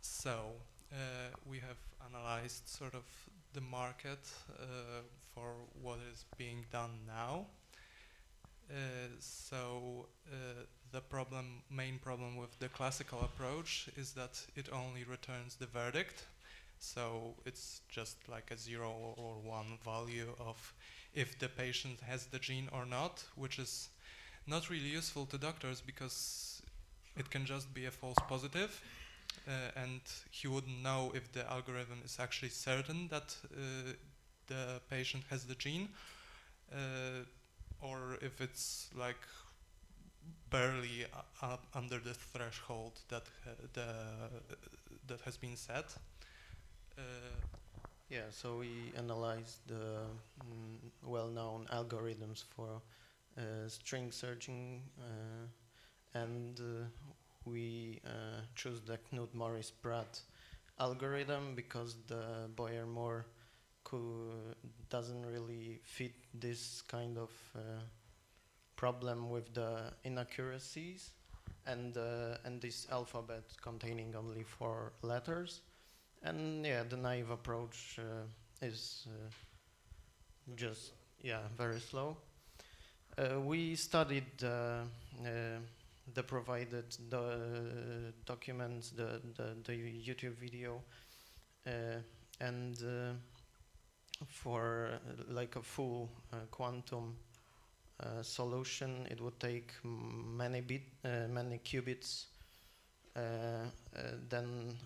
So uh, we have analyzed sort of the market uh, for what is being done now. Uh, so uh, the problem, main problem with the classical approach is that it only returns the verdict. So it's just like a zero or one value of if the patient has the gene or not, which is not really useful to doctors because it can just be a false positive. Uh, and he wouldn't know if the algorithm is actually certain that uh, the patient has the gene, uh, or if it's like barely uh, up under the threshold that uh, the that has been set. Yeah, so we analyzed the mm, well-known algorithms for uh, string searching, uh, and uh, we uh, choose the Knuth Morris Pratt algorithm because the Boyer Moore doesn't really fit this kind of uh, problem with the inaccuracies and uh, and this alphabet containing only four letters and yeah the naive approach uh, is uh, just yeah very slow uh, we studied uh, the provided documents the, the, the YouTube video and for uh, like a full uh, quantum uh, solution, it would take many bit, many qubits. Then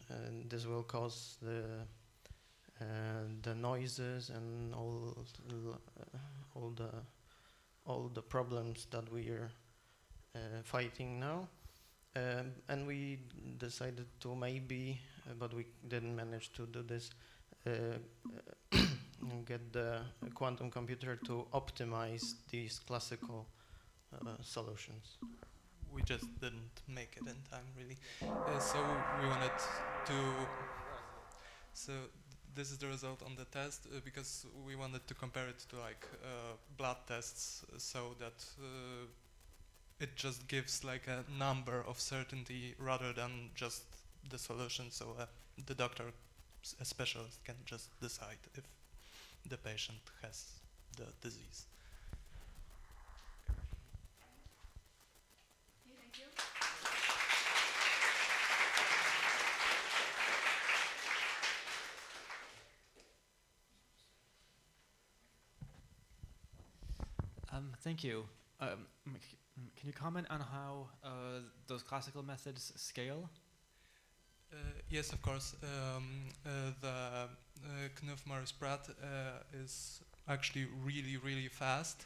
this will cause the the noises and all all the all the problems that we are fighting now. Um, and we decided to maybe, uh, but we didn't manage to do this, uh, get the quantum computer to optimize these classical uh, solutions. We just didn't make it in time, really. Uh, so we wanted to. So this is the result on the test uh, because we wanted to compare it to like uh, blood tests, so that uh, it just gives like a number of certainty rather than just the solution. So uh, the doctor, a specialist, can just decide if the patient has the disease. Um, thank you. Um, can you comment on how uh, those classical methods scale? Uh, yes, of course. Um, uh, the uh, Knuth Morris Pratt uh, is actually really, really fast,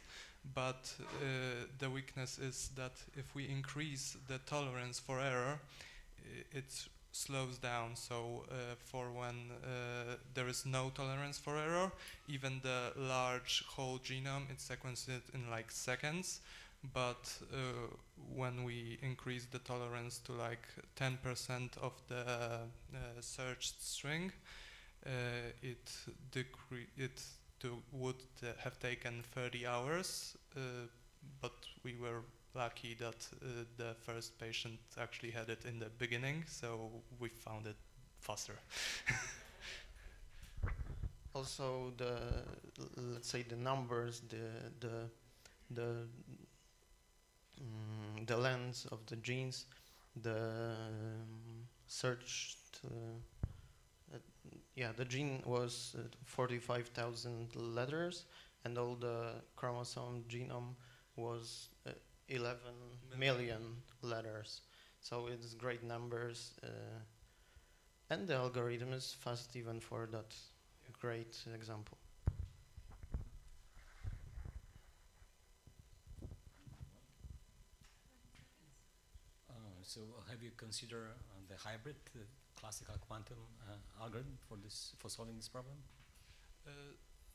but uh, the weakness is that if we increase the tolerance for error, i- it slows down. So, uh, for when uh, there is no tolerance for error, even the large whole genome, it's sequenced in like seconds but uh, when we increase the tolerance to like 10% of the uh, searched string, uh, it it would uh, have taken 30 hours, but we were lucky that uh, the first patient actually had it in the beginning, so we found it faster. also the let's say the numbers the the the mm, the length of the genes the um, searched uh, uh, yeah the gene was uh, 45,000 letters and all the chromosome genome was uh, 11 million letters so it's great numbers uh, and the algorithm is fast even for that great example. Uh, so have you considered uh, the hybrid uh, classical quantum uh, algorithm for this for solving this problem?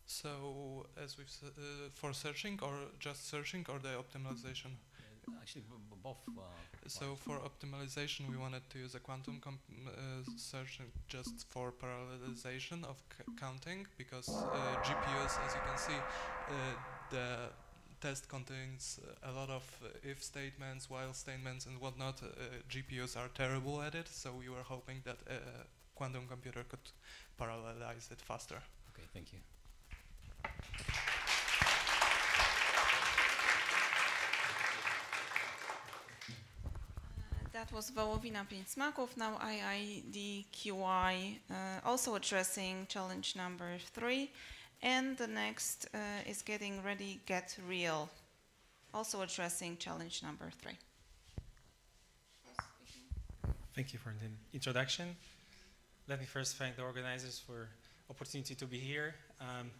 So, as we've uh, for searching or just searching or the optimization? Uh, actually, both. Uh, So for optimization, we wanted to use a quantum uh, searching just for parallelization of c- counting because uh, GPUs, as you can see, uh, the test contains a lot of uh, if statements, while statements, and whatnot. Uh, GPUs are terrible at it, so we were hoping that a quantum computer could parallelize it faster. Okay, thank you. That was Wołowina Pięć. Now IIDQI, uh, also addressing challenge number three. And the next uh, is getting ready, get real. Also addressing challenge number three. Thank you for the introduction. Let me first thank the organizers for opportunity to be here. Um,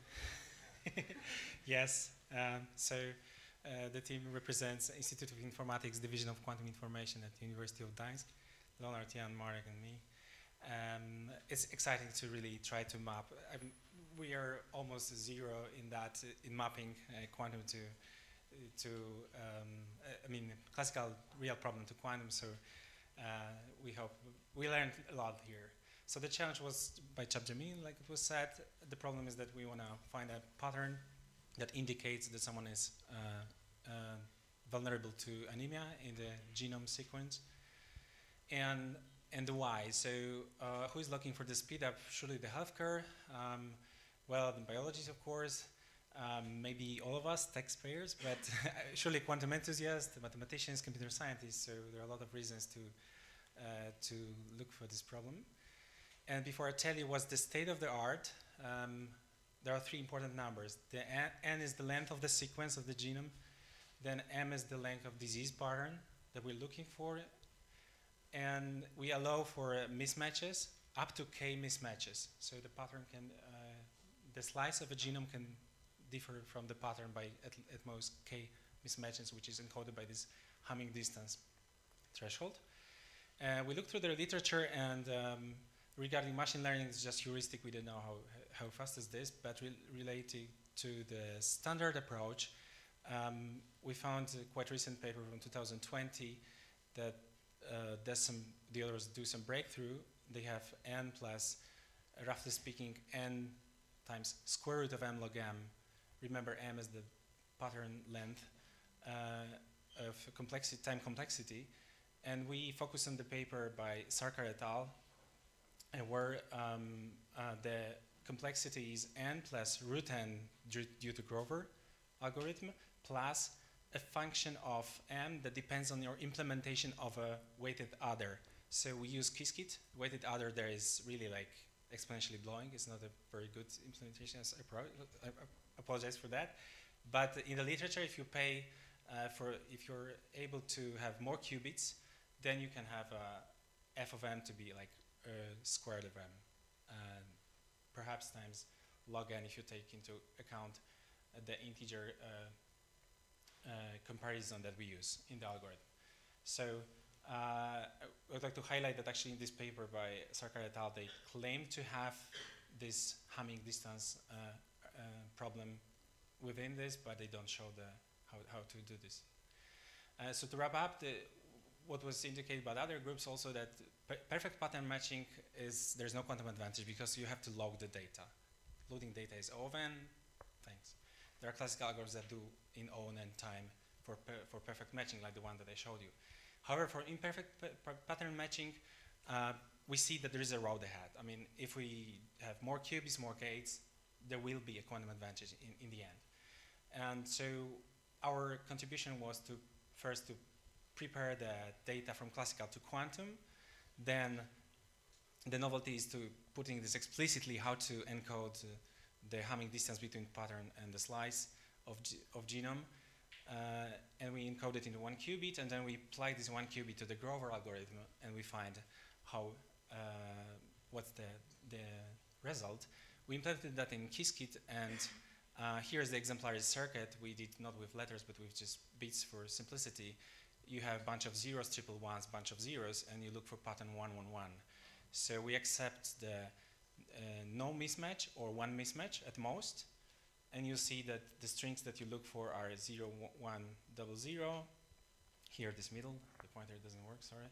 yes, um, so uh, the team represents Institute of Informatics Division of Quantum Information at the University of Gdańsk, Leonard, Jan, Marek, and me. Um, it's exciting to really try to map. I mean, we are almost zero in that, uh, in mapping uh, quantum to, to um, I mean, classical real problem to quantum. So uh, we hope we learned a lot here. So the challenge was by Capgemini, like it was said. The problem is that we want to find a pattern that indicates that someone is uh, uh, vulnerable to anemia in the genome sequence, and and the why. So uh, who is looking for the speed up? Surely the healthcare. Um, well, the biologists, of course. Um, maybe all of us, taxpayers, but surely quantum enthusiasts, mathematicians, computer scientists. So there are a lot of reasons to uh, to look for this problem. And before I tell you what's the state of the art, um, there are three important numbers. The n, is the length of the sequence of the genome, then m is the length of disease pattern that we're looking for, and we allow for uh, mismatches up to k mismatches. So the pattern can, uh, the slice of a genome can differ from the pattern by at, at most k mismatches, which is encoded by this Hamming distance threshold. Uh, we looked through the literature and um, regarding machine learning, it's just heuristic. We don't know how, how fast is this, but re relating to the standard approach, um, we found a quite recent paper from 2020 that uh, does some the others do some breakthrough. They have n plus, uh, roughly speaking, n times square root of m log m. Remember, m is the pattern length uh, of complexity, time complexity, and we focus on the paper by Sarkar et al. And where um, uh, the complexity is n plus root n due, to Grover algorithm plus a function of m that depends on your implementation of a weighted adder. So we use Qiskit. Weighted adder there is really like exponentially blowing. It's not a very good implementation. I, I apologize for that. But in the literature, if you pay uh, for, if you're able to have more qubits, then you can have uh, f of m to be like uh, square of m, and perhaps times log n if you take into account uh, the integer uh, uh, comparison that we use in the algorithm. So uh, I would like to highlight that actually in this paper by Sarkar et al. they claim to have this Hamming distance problem within this, but they don't show the how, how to do this. So to wrap up, the, what was indicated by other groups also that per perfect pattern matching is there's no quantum advantage because you have to log the data. Loading data is O of n. Thanks. There are classical algorithms that do in O and time for per for perfect matching, like the one that I showed you. However, for imperfect pattern matching, uh, we see that there is a road ahead. I mean, if we have more qubits, more gates, there will be a quantum advantage in, in the end. And so our contribution was to first to prepare the data from classical to quantum. Then the novelty is to putting this explicitly how to encode uh, the Hamming distance between pattern and the slice of, of genome. Uh, and we encode it into one qubit, and then we apply this one qubit to the Grover algorithm, and we find how uh, what's the, the result. We implemented that in Qiskit, and uh, here's the exemplary circuit. We did not with letters, but with just bits for simplicity. You have a bunch of zeros, triple ones, bunch of zeros, and you look for pattern 111. So we accept the uh, no mismatch or one mismatch at most, and you see that the strings that you look for are 0, 1, double 0. Here, this middle, the pointer doesn't work, sorry.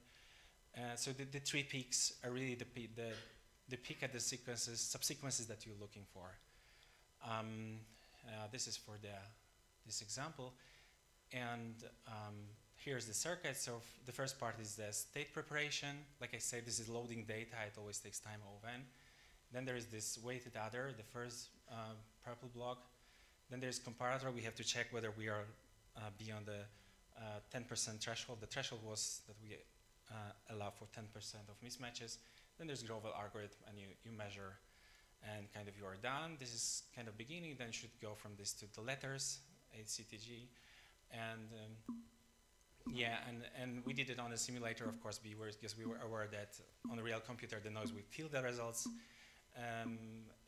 Uh, so the, the, three peaks are really the, the, the peak at the sequences, subsequences that you're looking for. Um, uh, this is for the, this example. And um, here's the circuit. So the first part is the state preparation. Like I said, this is loading data. It always takes time of n. Then there is this weighted adder, the first uh, purple block. Then there's comparator. We have to check whether we are uh, beyond the 10% uh, threshold. The threshold was that we uh, allow for 10% of mismatches. Then there's Grover algorithm, and you, you measure and kind of you are done. This is kind of beginning, then you should go from this to the letters, HCTG. And um, yeah, and, and we did it on a simulator, of course, because we were aware that on a real computer the noise would kill the results. Um,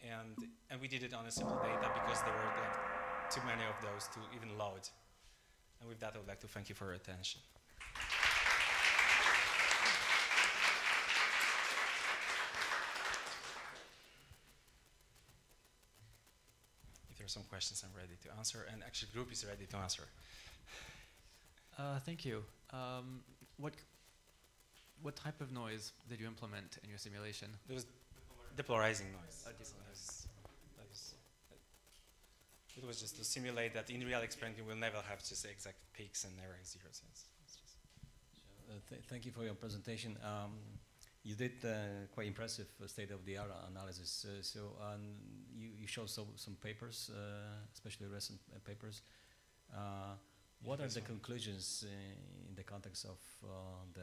and, and we did it on a simple data because there were like too many of those to even load. And with that, I would like to thank you for your attention. If there are some questions I'm ready to answer, and actually group is ready to answer. Uh, thank you. Um, what what type of noise did you implement in your simulation? There was depolarizing noise. That was, that was, it was just to simulate that in real experiment you will never have just exact peaks and never zeros. It's, it's uh, th thank you for your presentation. Um, you did uh, quite impressive uh, state-of-the-art analysis. Uh, so um, you, you showed some, some papers, uh, especially recent uh, papers. Uh, what are the conclusions in the context of the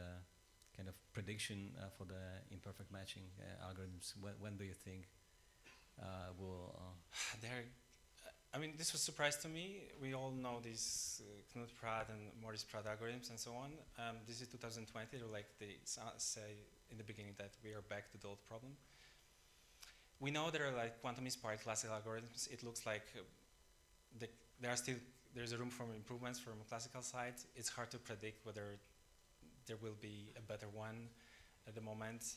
kind of prediction for the imperfect matching algorithms? When, when, do you think will? there, I mean, this was a surprise to me. We all know these uh, Knuth Pratt and Maurice Pratt algorithms and so on. Um, this is 2020. Like they say in the beginning that we are back to the old problem. We know there are like quantum-inspired classical algorithms. It looks like uh, the, there are still there's a room for improvements from a classical side. It's hard to predict whether there will be a better one at the moment.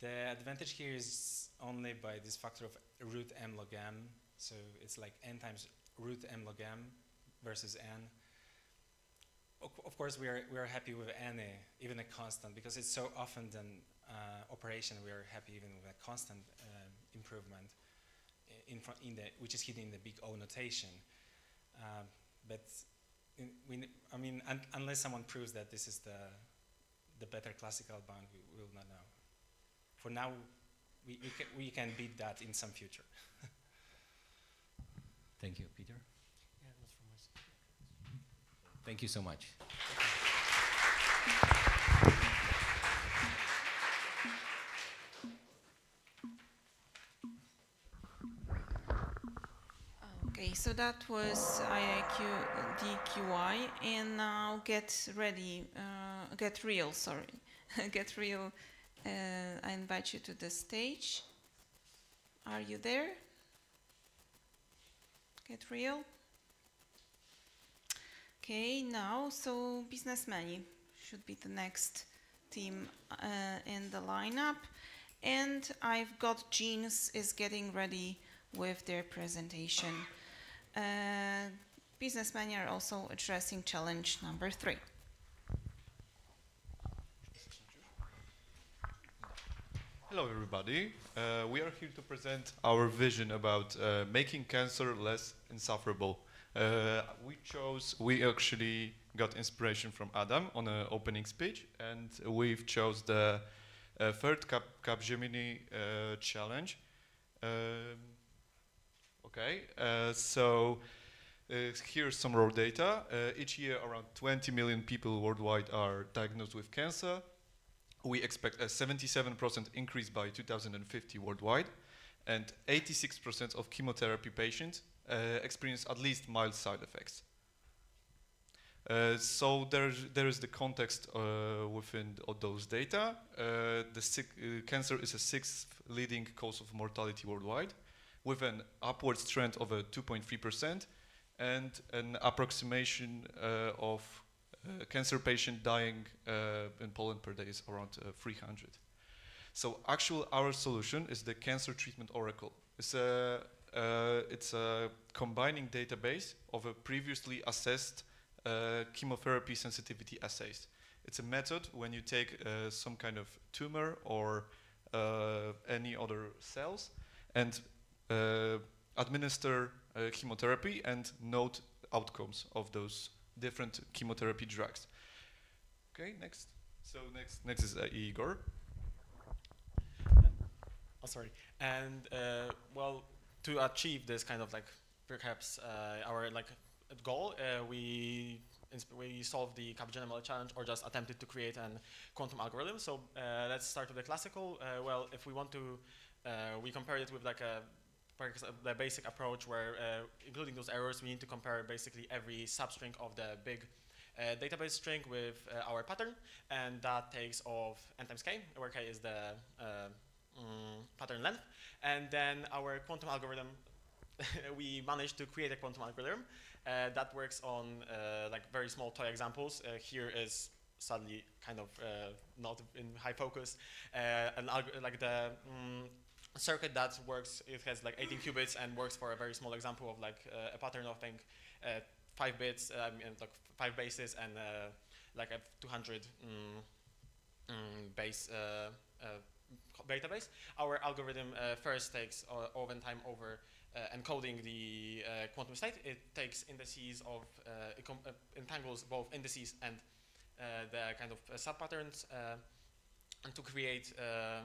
The advantage here is only by this factor of root m log m. So it's like n times root m log m versus n of, course, we are we are happy with any, even a constant, because it's so often an uh, operation. We are happy even with a constant um, improvement in front in the which is hidden in the big O notation. Um, but in, we, n- I mean, un unless someone proves that this is the the better classical bound, we will not know. For now, we we can, we can beat that in some future. Thank you, Peter. Thank you so much. Okay, so that was IAQ DQI, and now get ready, uh, get real. Sorry, get real. Uh, I invite you to the stage. Are you there? Get real. Okay, now so businessmen should be the next team uh, in the lineup, and I've got Jeans is getting ready with their presentation. Uh, businessmen are also addressing challenge number three. Hello, everybody. Uh, we are here to present our vision about uh, making cancer less insufferable. Uh, we chose, we actually got inspiration from Adam on an opening speech, and we've chose the uh, third Cap Capgemini uh, challenge. Um, okay, uh, so uh, here's some raw data. Uh, each year, around 20 million people worldwide are diagnosed with cancer. We expect a 77% increase by 2050 worldwide, and 86% of chemotherapy patients uh, experience at least mild side effects. Uh, so there's, there is the context uh, within those data. Uh, the uh, cancer is a sixth leading cause of mortality worldwide, with an upward trend of a 2.3% and an approximation uh, of uh, cancer patient dying uh, in Poland per day is around uh, 300. So actual our solution is the cancer treatment oracle. It's a uh, it's a combining database of a previously assessed uh, chemotherapy sensitivity assays. It's a method when you take uh, some kind of tumor or any other cells and administer uh, chemotherapy and note outcomes of those different chemotherapy drugs. Okay, next. So next, next is uh, Igor. Oh, sorry. And uh, well, to achieve this kind of like perhaps uh, our like goal, uh, we we solved the Capgemini challenge or just attempted to create an quantum algorithm. So uh, let's start with the classical. Uh, well, if we want to, uh, we compared it with like a the basic approach where, uh, including those errors, we need to compare basically every substring of the big uh, database string with uh, our pattern, and that takes of n times k, where k is the uh, mm, pattern length. And then our quantum algorithm, we managed to create a quantum algorithm uh, that works on uh, like very small toy examples. Uh, here is sadly kind of uh, not in high focus, uh, like the circuit that works, it has like 18 qubits and works for a very small example of like uh, a pattern of, I think, uh, five bits, uh, I mean, like five bases and uh, like a 200 mm, mm, base uh, uh, database. Our algorithm uh, first takes uh, oven time over uh, encoding the uh, quantum state. It takes indices of, uh, it uh, entangles both indices and uh, the kind of uh, subpatterns uh, and to create uh,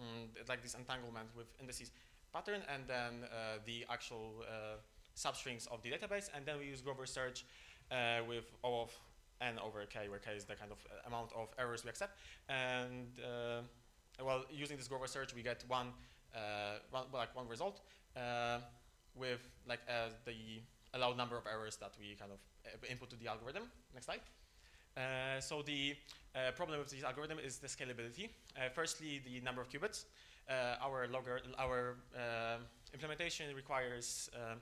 mm, like this entanglement with indices pattern and then uh, the actual uh, substrings of the database. And then we use Grover search uh, with O of n over k where k is the kind of uh, amount of errors we accept. And uh, well using this Grover search we get one, uh, one like one result with like the allowed number of errors that we kind of input to the algorithm. Next slide uh, so the uh, problem with this algorithm is the scalability. Uh, firstly, the number of qubits. Uh, our logger, our uh, implementation requires uh,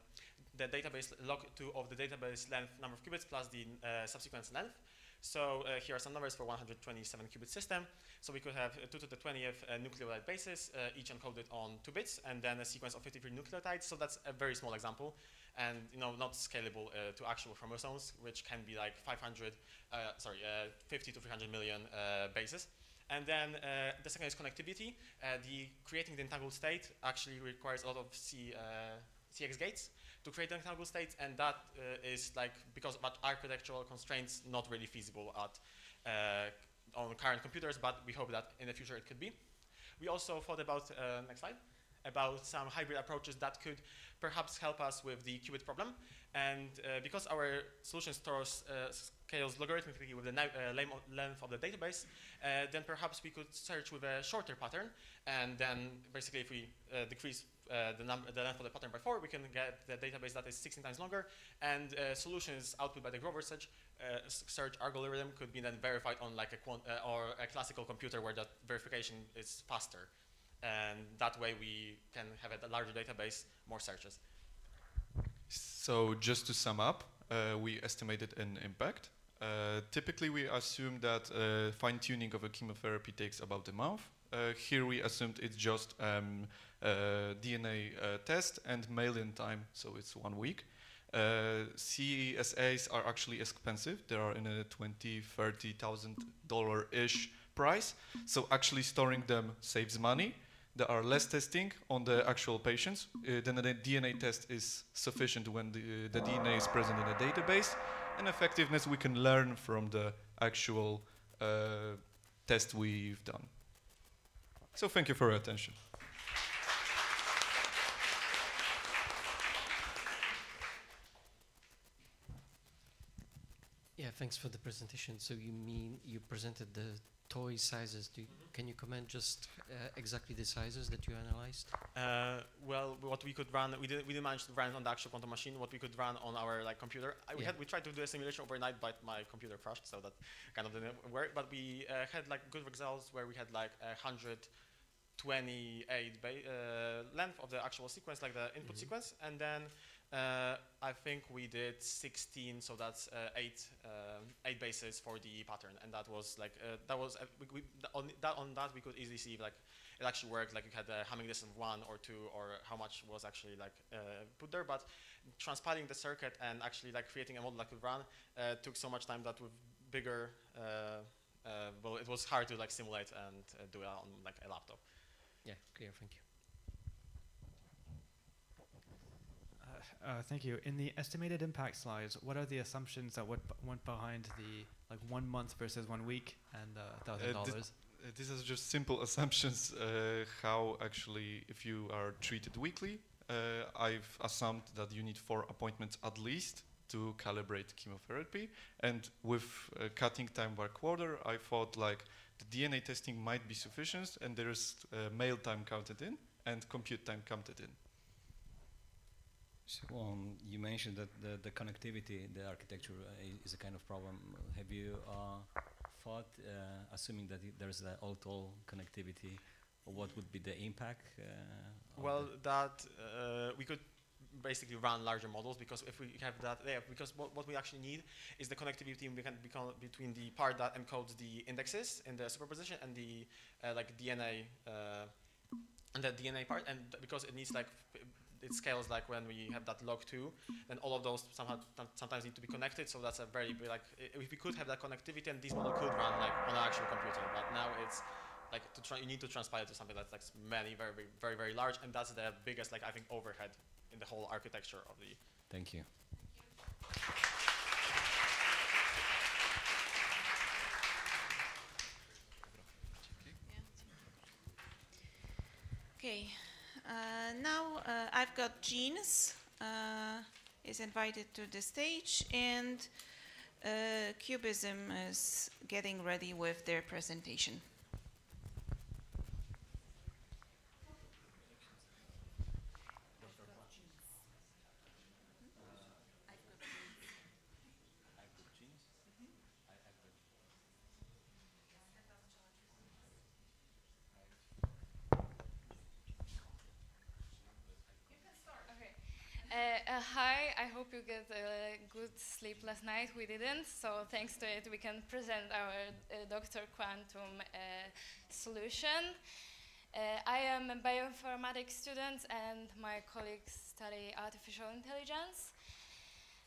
the database log two of the database length number of qubits plus the subsequent length. So here are some numbers for 127 qubit system. So we could have uh, 2 to the 20th uh, nucleotide bases, each encoded on 2 bits, and then a sequence of 53 nucleotides. So that's a very small example. And you know not scalable uh, to actual chromosomes, which can be like 500, uh, sorry, uh, 50 to 300 million uh, bases. And then uh, the second is connectivity. the creating the entangled state actually requires a lot of C, CX gates to create the entangled state, and that is like because of architectural constraints, not really feasible at on current computers, but we hope that in the future it could be. We also thought about, next slide, about some hybrid approaches that could perhaps help us with the qubit problem. And uh, because our solution stores uh, scales logarithmically with the uh, length of the database, uh, then perhaps we could search with a shorter pattern. And then basically if we uh, decrease uh, the, the, length of the pattern by four, we can get the database that is 16 times longer. And solutions output by the Grover search, search algorithm could be then verified on like a or a classical computer where that verification is faster and that way we can have a larger database, more searches. So just to sum up, uh, we estimated an impact. Uh, typically, we assume that uh, fine-tuning of a chemotherapy takes about a month. Uh, here we assumed it's just um, DNA uh, test and mail-in time, so it's one week. Uh, CSAs are actually expensive. They are in a twenty, thirty thousand dollar ish price. So actually storing them saves money there are less testing on the actual patients. Uh, then the DNA test is sufficient when the, uh, the, DNA is present in a database. And effectiveness we can learn from the actual uh, test we've done. So thank you for your attention. Thanks for the presentation. So you mean you presented the toy sizes. Do you, mm -hmm. Can you comment just uh, exactly the sizes that you analyzed? Uh, well, what we could run, we didn't, we didn't manage to run on the actual quantum machine. What we could run on our like computer, I, we yeah. had we tried to do a simulation overnight, but my computer crashed, so that kind of didn't work. But we uh, had like good results where we had like a hundred 28 uh, length of the actual sequence, like the input mm -hmm. sequence, and then uh, I think we did 16, so that's uh, eight uh, eight bases for the pattern, and that was like uh, that was uh, we, we, on that on that we could easily see like it actually worked. Like you had a Hamming distance of one or two, or how much was actually like uh, put there. But transpiling the circuit and actually like creating a model that could run took so much time that with bigger well, it was hard to like simulate and do it on like a laptop. Yeah, clear. Thank you. Uh, thank you. In the estimated impact slides, what are the assumptions that went, went behind the like one month versus one week and uh, thousand uh, dollars? This is just simple assumptions. Uh, how actually, if you are treated weekly, uh, I've assumed that you need four appointments at least to calibrate chemotherapy, and with uh, cutting time by quarter, I thought like the DNA testing might be sufficient, and there is mail time counted in and compute time counted in. So um, you mentioned that the, the connectivity, the architecture uh, is a kind of problem. Have you uh, thought, uh, assuming that there's an all-to-all connectivity, what would be the impact? Uh, well, that uh, we could basically run larger models because if we have that there, because what, what we actually need is the connectivity between the part that encodes the indexes in the superposition and the uh, like DNA and the DNA part, and because it needs like it scales like when we have that log 2 then all of those somehow sometimes need to be connected so that's a very like if we could have that connectivity and this model could run like on an actual computer but now it's like to try you need to transpile it to something that's like many very very very very large and that's the biggest like I think overhead in the whole architecture of the thank you. Okay, now uh, I've got Jeans uh, is invited to the stage and Cubism is getting ready with their presentation. Uh, hi, I hope you get a good sleep last night. We didn't, so thanks to it, we can present our uh, Dr. Quantum uh, solution. Uh, I am a bioinformatics student and my colleagues study artificial intelligence.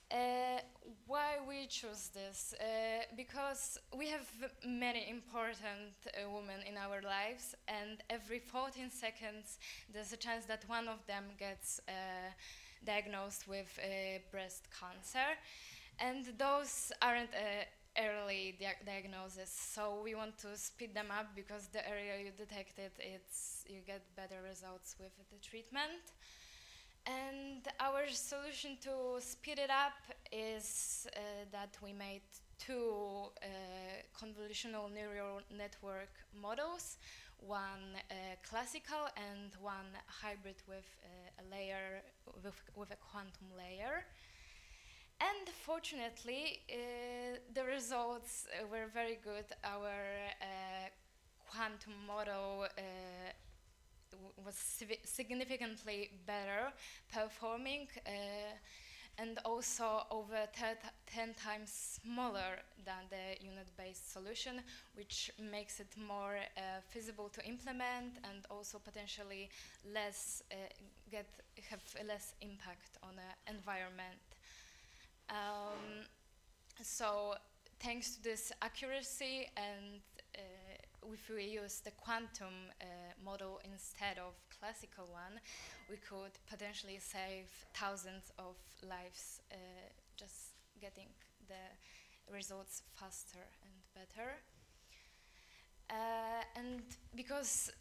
Uh, why we choose this? Uh, because we have many important uh, women in our lives, and every 14 seconds there's a chance that one of them gets uh, diagnosed with breast cancer, and those aren't uh, early dia diagnosis. So we want to speed them up because the earlier you detect it, it's you get better results with the treatment. And our solution to speed it up is uh, that we made two uh, convolutional neural network models, one uh, classical and one hybrid with uh, a layer, with, with a quantum layer. And fortunately, uh, the results were very good. Our uh, quantum model uh, was significantly better performing uh, and also over 10 times smaller than the unit-based solution, which makes it more uh, feasible to implement and also potentially less uh, get have less impact on the environment. Um, so thanks to this accuracy and uh, if we use the quantum uh, model instead of classical one, we could potentially save thousands of lives uh, just getting the results faster and better. Uh, and because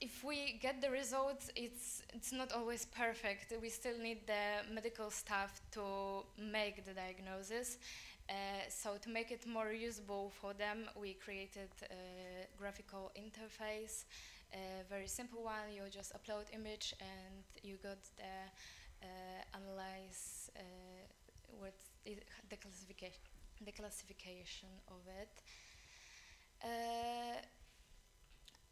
if we get the results, it's, it's not always perfect. We still need the medical staff to make the diagnosis. Uh, so to make it more usable for them, we created a graphical interface, a very simple one. You just upload image and you got the uh, analyze uh, what the classification, the classification of it.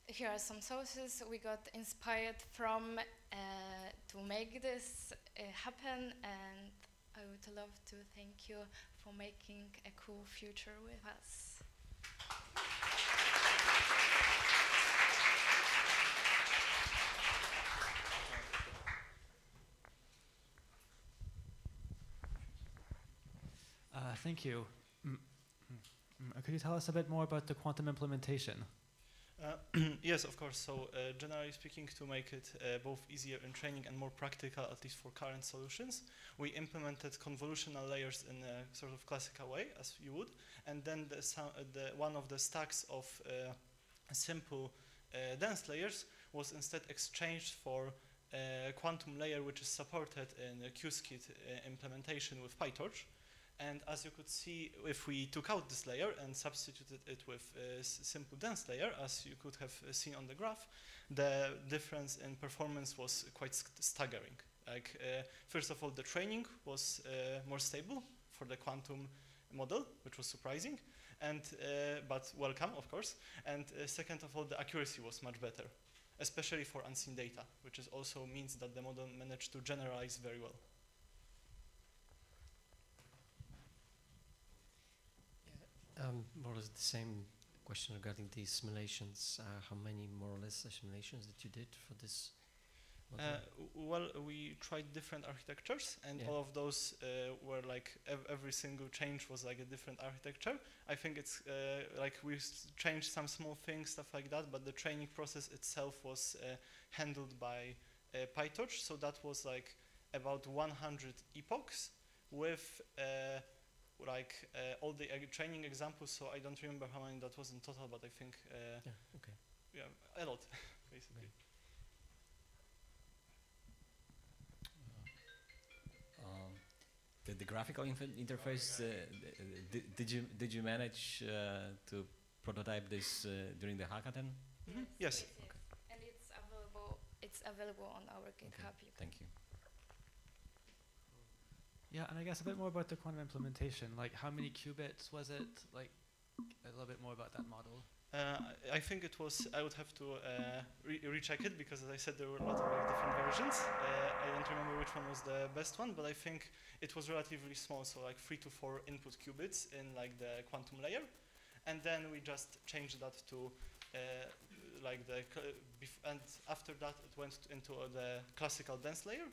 Here are some sources we got inspired from uh, to make this uh, happen and I would love to thank you for making a cool future with us. Uh, thank you. Mm, mm, mm. Could you tell us a bit more about the quantum implementation? Uh, yes, of course. So uh, generally speaking, to make it uh, both easier in training and more practical, at least for current solutions, we implemented convolutional layers in a sort of classical way, as you would, and then the, the one of the stacks of simple dense layers was instead exchanged for a quantum layer which is supported in a Qiskit uh, implementation with PyTorch. And as you could see, if we took out this layer and substituted it with a simple dense layer, as you could have uh, seen on the graph, the difference in performance was quite staggering. Like, uh, first of all, the training was uh, more stable for the quantum model, which was surprising, and uh, but welcome, of course. And uh, second of all, the accuracy was much better, especially for unseen data, which also means that the model managed to generalize very well. Um, more or less the same question regarding these simulations. Uh, how many more or less simulations that you did for this? Uh, well, we tried different architectures, and yeah. all of those uh, were like ev every single change was like a different architecture. I think it's uh, like we changed some small things, stuff like that, but the training process itself was uh, handled by uh, PyTorch. So that was like about 100 epochs with like uh, all the training examples, so I don't remember how many that was in total, but I think uh, yeah, okay. yeah, a lot, basically. Uh, um, the, the, graphical interface, uh, did, did you did you manage uh, to prototype this uh, during the hackathon? Mm -hmm. Yes. yes. Okay. And it's available. It's available on our GitHub. Okay. Thank you. Yeah, and I guess a bit more about the quantum implementation. Like, how many qubits was it? Like, a little bit more about that model. Uh, I think it was. I would have to uh, re recheck it because, as I said, there were a lot of like, different versions. Uh, I don't remember which one was the best one, but I think it was relatively small, so like three to four input qubits in like the quantum layer, and then we just changed that to uh, like the bef- and after that it went into uh, the classical dense layer.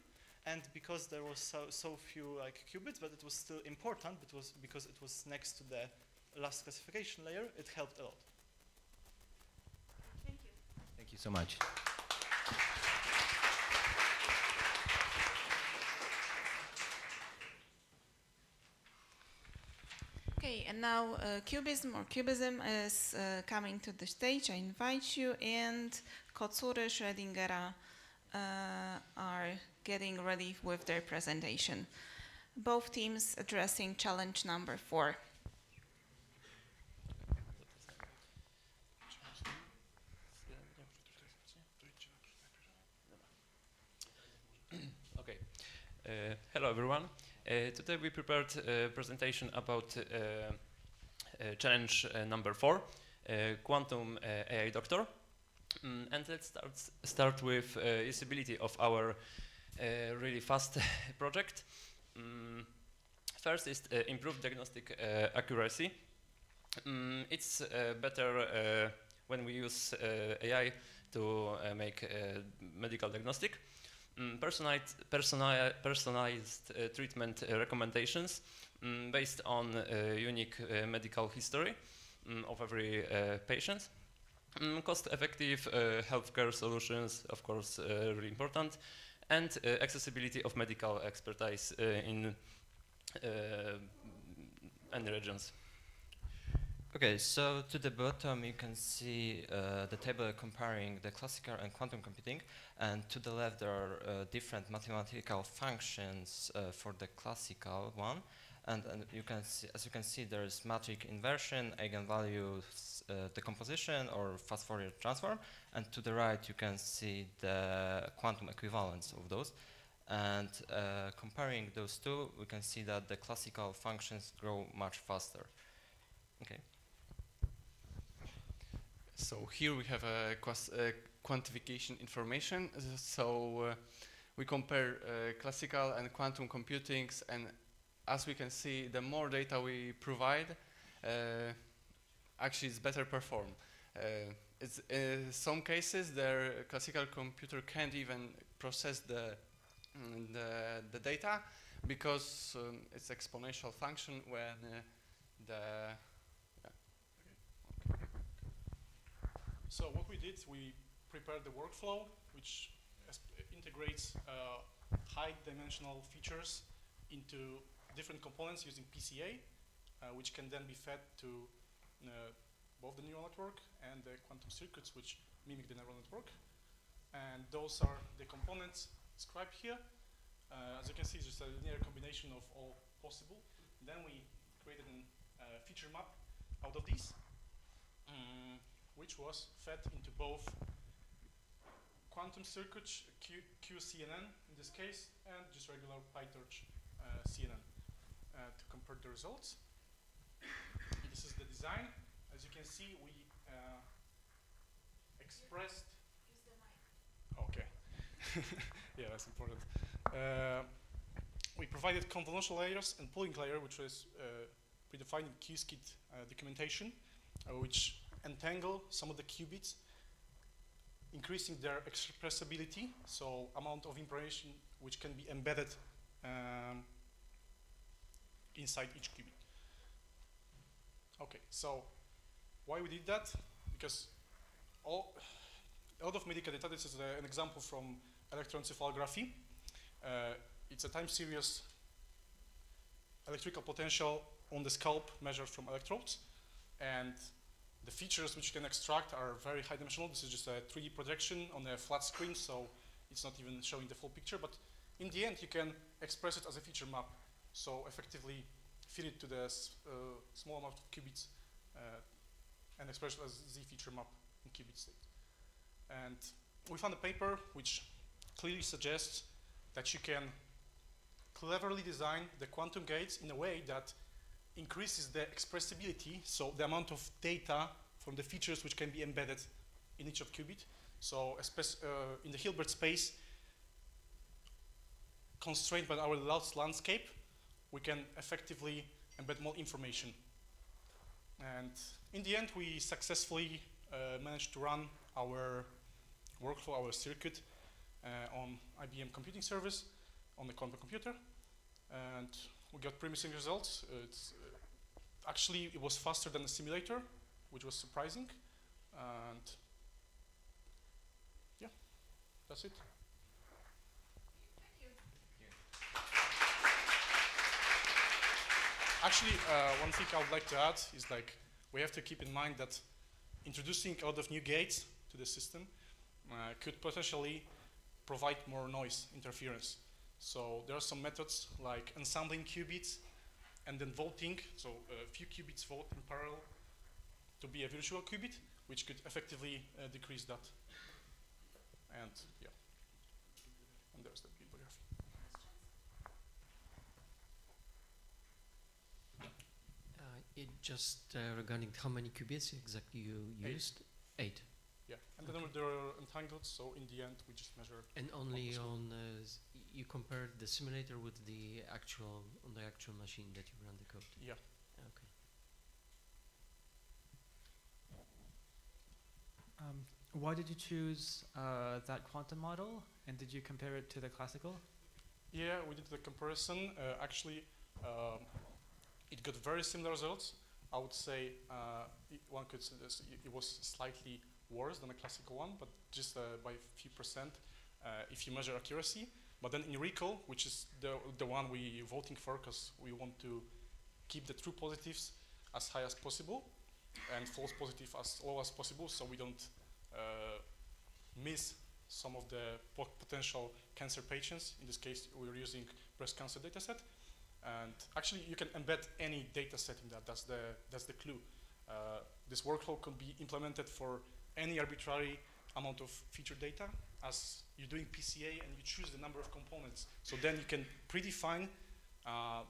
And because there was so, so few like qubits, but it was still important, but was because it was next to the last classification layer, it helped a lot. Thank you Thank you so much. Okay, and now uh, Cubism or Cubism is uh, coming to the stage. I invite you, and Kotsure Schrödingera uh, are getting ready with their presentation. Both teams addressing challenge number four. Okay. Uh, hello, everyone. Uh, today we prepared a presentation about uh, uh, challenge uh, number four, uh, Quantum AI Doctor. Mm, and let's start, start with usability of our really fast project. Mm, first is uh, improved diagnostic uh, accuracy. Mm, it's uh, better when we use AI to make medical diagnostic. Mm, personalized, personali- personalized treatment recommendations mm, based on unique medical history of every patient. Mm, cost-effective uh, healthcare solutions, of course, uh, really important, and uh, accessibility of medical expertise uh, in uh, any regions. Okay, so to the bottom you can see uh, the table comparing the classical and quantum computing, and to the left there are uh, different mathematical functions uh, for the classical one, and, and you can see, as you can see there is matrix inversion, eigenvalues uh, decomposition or fast Fourier transform, and to the right you can see the quantum equivalence of those. And uh, comparing those two, we can see that the classical functions grow much faster. Okay. So here we have a quantification information. So uh, we compare uh, classical and quantum computings, and as we can see, the more data we provide, uh, actually it's better perform. Uh, it's in some cases, the classical computer can't even process the mm, the, the data because um, it's exponential function when uh, the So what we did, we prepared the workflow, which integrates uh, high-dimensional features into different components using PCA, uh, which can then be fed to uh, both the neural network and the quantum circuits, which mimic the neural network. And those are the components described here. Uh, as you can see, it's just a linear combination of all possible. Then we created a uh, feature map out of these. Mm, which was fed into both quantum circuits, Q, QCNN in this case, and just regular PyTorch uh, CNN uh, to compare the results. This is the design. As you can see, we uh, expressed. Okay. yeah, that's important. Uh, we provided convolutional layers and pooling layer, which was uh, predefined in Qiskit uh, documentation, uh, which entangle some of the qubits, increasing their expressibility, so amount of information which can be embedded um, inside each qubit. Okay, so why we did that? Because all, a lot of medical data, this is uh, an example from electroencephalography. Uh, it's a time series electrical potential on the scalp measured from electrodes. And the features which you can extract are very high dimensional. This is just a 3D projection on a flat screen, so it's not even showing the full picture. But in the end, you can express it as a feature map. So effectively fit it to the uh, small amount of qubits uh, and express as Z feature map in qubit state. And we found a paper which clearly suggests that you can cleverly design the quantum gates in a way that increases the expressibility, so the amount of data from the features which can be embedded in each of qubit. So uh, in the Hilbert space, constrained by our loss landscape, we can effectively embed more information. And in the end, we successfully uh, managed to run our workflow, our circuit uh, on IBM Computing Service on the quantum computer, and we got promising results. It's uh, actually it was faster than the simulator, which was surprising, and yeah, that's it. Actually, uh, one thing I would like to add is like we have to keep in mind that introducing a lot of new gates to the system uh, could potentially provide more noise interference. So there are some methods like ensembling qubits and then voting, so a few qubits vote in parallel to be a virtual qubit, which could effectively uh, decrease that. And yeah, and there's the bibliography. Uh, it just uh, regarding how many qubits exactly you Eight. used? Eight. Yeah, and then there are entangled, so in the end we just measure. And only one on uh, you compared the simulator with the actual on the actual machine that you ran the code. Yeah. Okay. Um, why did you choose uh, that quantum model, and did you compare it to the classical? Yeah, we did the comparison. Uh, actually, um, it got very similar results. I would say uh, one could say this, it, was slightly worse than a classical one, but just uh, by a few percent uh, if you measure accuracy. But then in recall, which is the, the one we're voting for because we want to keep the true positives as high as possible and false positive as low as possible so we don't uh, miss some of the po- potential cancer patients. In this case, we're using breast cancer dataset. And actually, you can embed any data set in that. That's the, that's the clue. Uh, this workflow can be implemented for any arbitrary amount of feature data as you're doing PCA and you choose the number of components. So then you can predefine uh,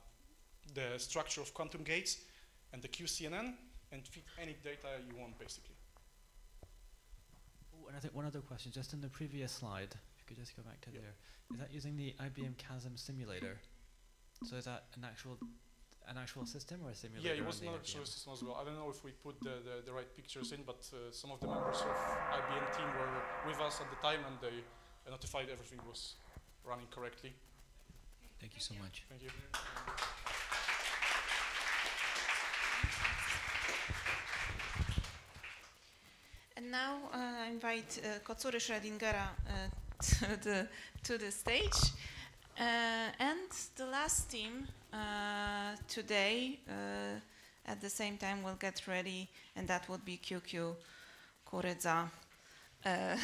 the structure of quantum gates and the QCNN and fit any data you want, basically. Ooh, and I think one other question, just in the previous slide, if you could just go back to there, is that using the IBM QASM simulator? So is that an actual, an actual system or a simulator? Yeah, it was an actual system as well. I don't know if we put the, the, the right pictures in, but uh, some of the members of IBM team were with us at the time and they notified everything was running correctly. Thank you so much. Thank you. And now uh, I invite uh, Kocury Schrödingera uh, to, the, to the stage. Uh, and the last team uh, today, uh, at the same time, will get ready, and that would be QQ Kuredza. Uh,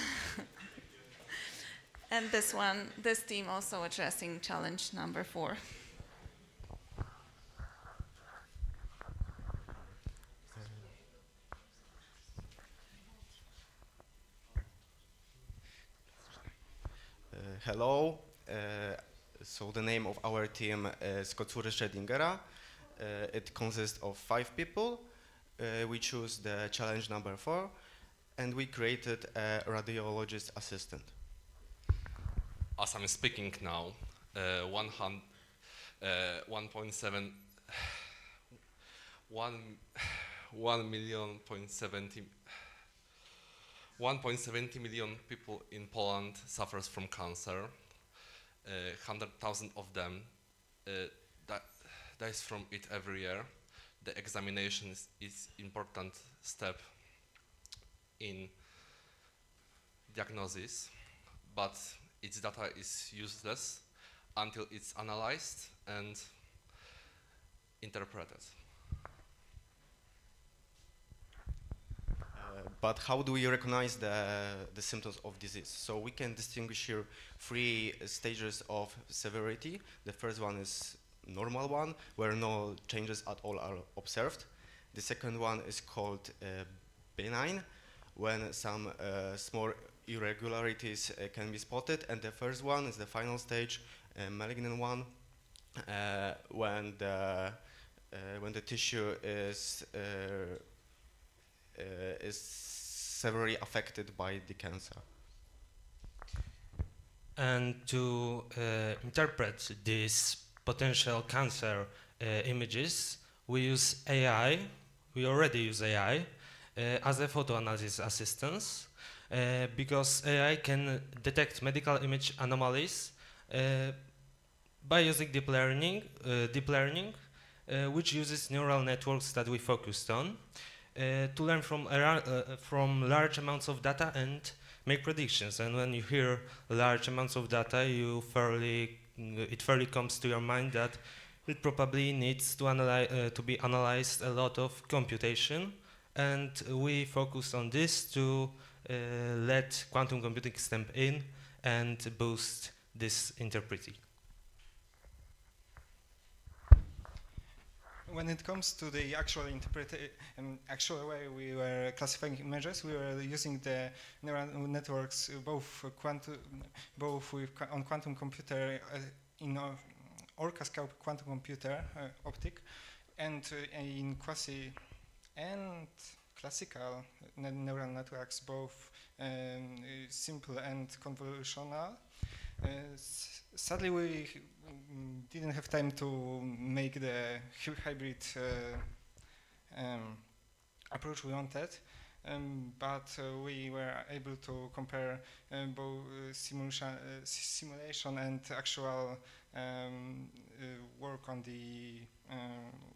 and this one, this team also addressing challenge number four. Hello. Uh, so the name of our team is Kocury Schrödingera. Uh, it consists of five people. Uh, we choose the challenge number four, and we created a radiologist assistant. as I'm speaking now, uh, 100, uh, 1.7, 1, 1 million point 70, 1.70 million people in Poland suffers from cancer. Uh, 100,000 of them uh, di- dies from it every year. The examination is, is important step in diagnosis, but its data is useless until it's analyzed and interpreted. But how do we recognize the, the symptoms of disease? So we can distinguish here three stages of severity. The first one is normal one, where no changes at all are observed. The second one is called uh, benign, when some uh, small irregularities uh, can be spotted. And the first one is the final stage, uh, malignant one, uh, when the uh, when the tissue is is severely affected by the cancer. And to uh, interpret these potential cancer uh, images, we use AI. We already use AI uh, as a photo analysis assistance. uh, because AI can detect medical image anomalies uh, by using deep learning, uh, deep learning, uh, which uses neural networks that we focused on uh, to learn from uh, from large amounts of data and make predictions. And when you hear large amounts of data, you fairly it fairly comes to your mind that it probably needs to uh, to be analyzed a lot of computation, and we focus on this to uh, let quantum computing step in and boost this interpreting. When it comes to the actual interpretation, um, actual way we were classifying images, we were using the neural networks both quantum, both with qu on quantum computer uh, in uh, quantum computer uh, optic, and uh, in quasi and classical neural networks, both um, simple and convolutional. Uh, sadly, we didn't have time to make the hybrid uh, um, approach we wanted. Um, but uh, we were able to compare uh, both uh, simulation, uh, simulation and actual um, work on the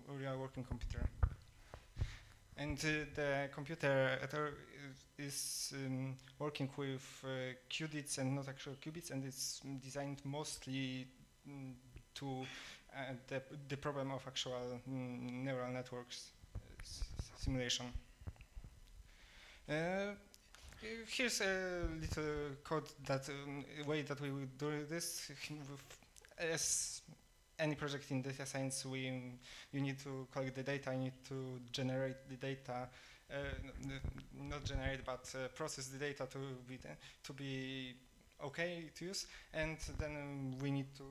real working computer. And the computer is um, working with uh, qubits and not actual qubits, and it's designed mostly mm, to uh, the, the problem of actual mm, neural networks uh, simulation. Uh, here's a little code that um, way that we will do this. As any project in data science, we you need to collect the data, you need to generate the data, not generate but process the data to be to be okay to use, and then um, we need to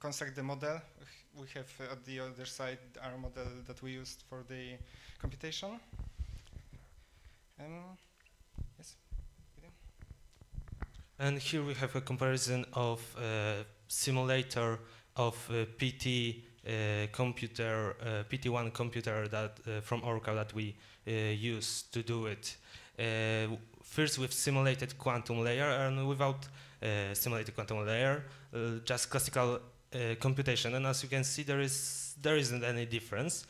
construct the model. We have at the other side our model that we used for the computation. Um, yes. And here we have a comparison of uh, simulator of uh, PT computer, uh, PT1 computer that uh, from ORCA that we uh, use to do it. first with simulated quantum layer and without simulated quantum layer, just classical computation. And as you can see, there is there isn't any difference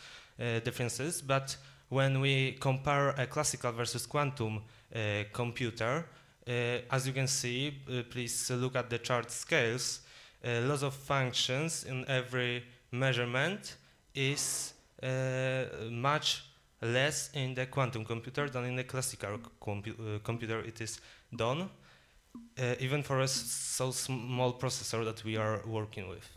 differences, but when we compare a classical versus quantum uh, computer, uh, as you can see, uh, please look at the chart scales, lots of functions in every measurement is uh, much less in the quantum computer than in the classical compu uh, computer it is done, uh, even for a so small processor that we are working with.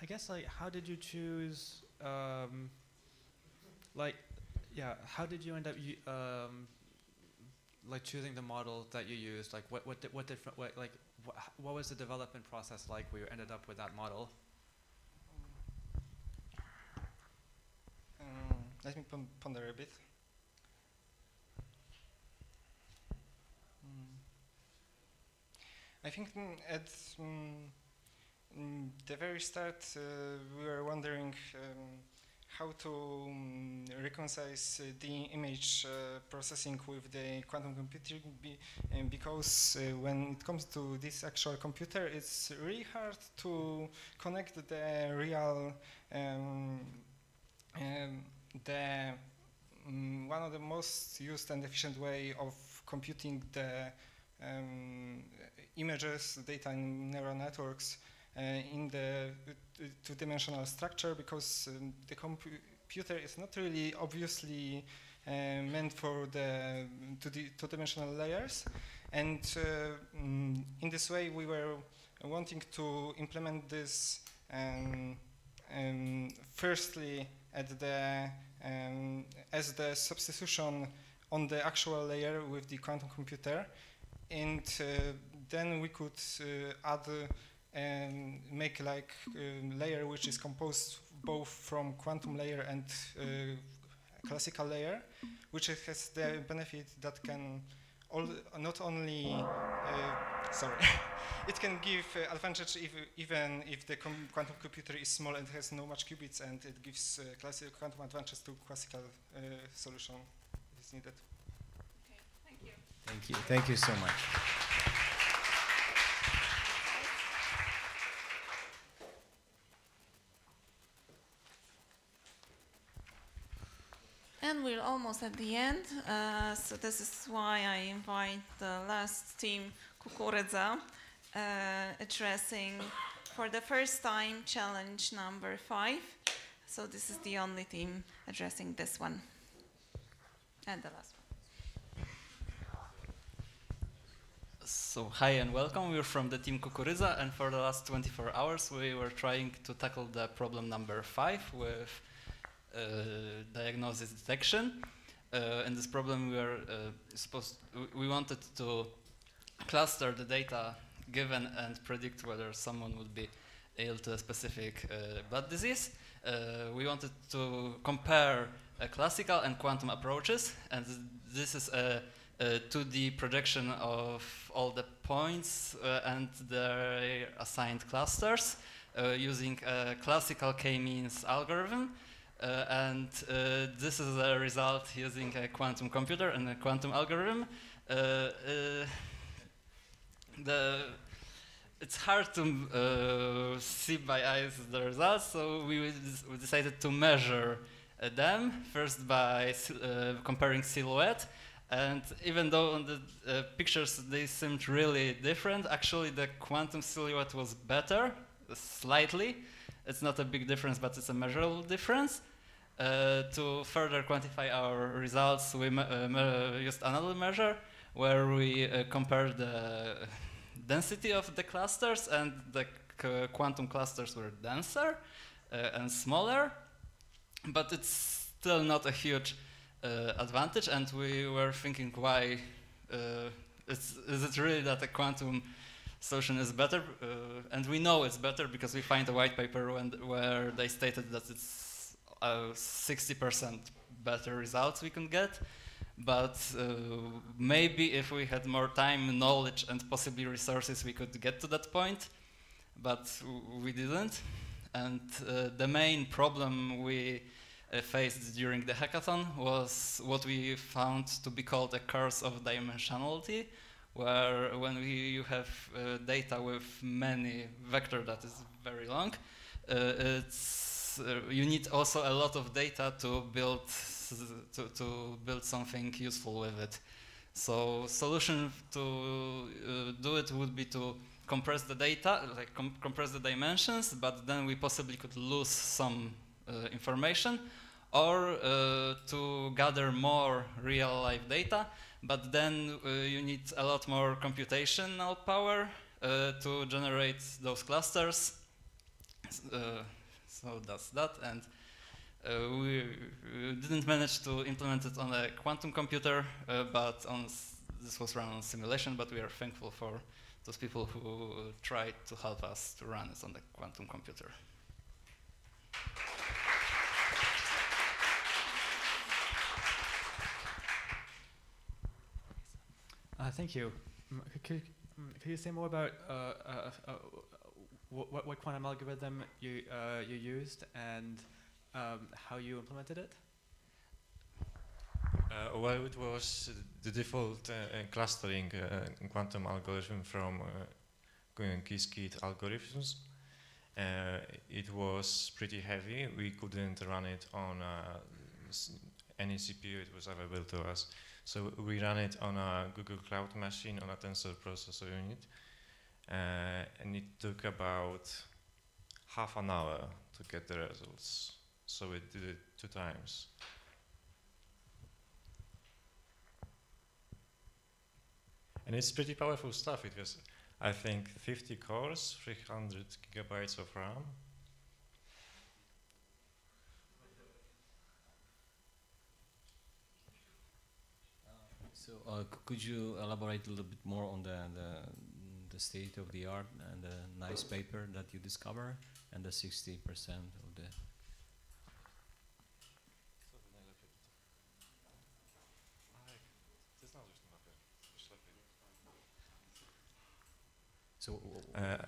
I guess like how did you choose um, like yeah, how did you end up um, like choosing the model that you used? Like what what what different what like what, what was the development process like where you ended up with that model? Um, let me ponder a bit. Mm. I think mm, mm, Mm, the very start, uh, we were wondering um, how to um, reconcile uh, the image uh, processing with the quantum computing be because when it comes to this actual computer, it's really hard to connect the real, um, um the um, one of the most used and efficient way of computing the um, images, data in neural networks in the two-dimensional structure because um, the computer is not really obviously uh, meant for the two-dimensional layers. And uh, mm, in this way, we were wanting to implement this um, um, firstly at the um, as the substitution on the actual layer with the quantum computer, and uh, then we could uh, add uh, and make like a layer which is composed both from quantum layer and uh, classical layer, which has the benefit that can all, not only uh, sorry it can give uh, advantage if, even if the com quantum computer is small and has no much qubits and it gives uh, classical quantum advantage to classical uh, solution if it's needed. Okay, thank you. Thank you. Thank you so much. And we're almost at the end, uh, so this is why I invite the last team, Kukuredza, uh, addressing for the first time challenge number five. So this is the only team addressing this one. And the last one. So hi and welcome. We're from the team Kukuryza and for the last 24 hours we were trying to tackle the problem number five with diagnosis detection. Uh, in this problem we were uh, supposed we wanted to cluster the data given and predict whether someone would be ill to a specific uh, blood disease. Uh, we wanted to compare uh, classical and quantum approaches, and this is a, a 2D projection of all the points uh, and their assigned clusters uh, using a classical k-means algorithm. Uh, and this is a result using a quantum computer and a quantum algorithm the it's hard to uh, see by eyes the results, so we, we decided to measure uh, them first by uh, comparing silhouette. And even though on the uh, pictures they seemed really different, actually the quantum silhouette was better, slightly. It's not a big difference, but it's a measurable difference. Uh, to further quantify our results, we uh, used another measure where we compared the density of the clusters and the quantum clusters were denser uh, and smaller, but it's still not a huge uh, advantage and we were thinking why uh, is it really that a quantum solution is better uh, and we know it's better because we find a white paper when, where they stated that it's 60% uh, better results we can get but uh, maybe if we had more time, knowledge, and possibly resources, we could get to that point, but we didn't. And uh, the main problem we uh, faced during the hackathon was what we found to be called a curse of dimensionality, where when we, you have uh, data with many vector that is very long, uh, it's, you need also a lot of data to build to, to build something useful with it. So solution to uh, do it would be to compress the data, like com compress the dimensions, but then we possibly could lose some uh, information, or uh, to gather more real life data, but then uh, you need a lot more computational power uh, to generate those clusters. Uh, so that's that, and uh, we didn't manage to implement it on a quantum computer, uh, but on this was run on simulation, but we are thankful for those people who tried to help us to run it on the quantum computer. Uh, thank you. Could, could, you say more about uh, uh, uh what, what, quantum algorithm you, you used and um, how you implemented it? Uh, well, it was the default uh, clustering uh, quantum algorithm from uh, Qiskit algorithms. Uh, it was pretty heavy. We couldn't run it on uh, any CPU. It was available to us. So we ran it on a Google Cloud machine on a tensor processor unit. And it took about half an hour to get the results so we did it two times. And it's pretty powerful stuff. It has, I think, 50 cores, 300 gigabytes of RAM. So uh, could you elaborate a little bit more on the, the, the state of the art and the nice paper that you discover and the 60% of the So w- w- Uh,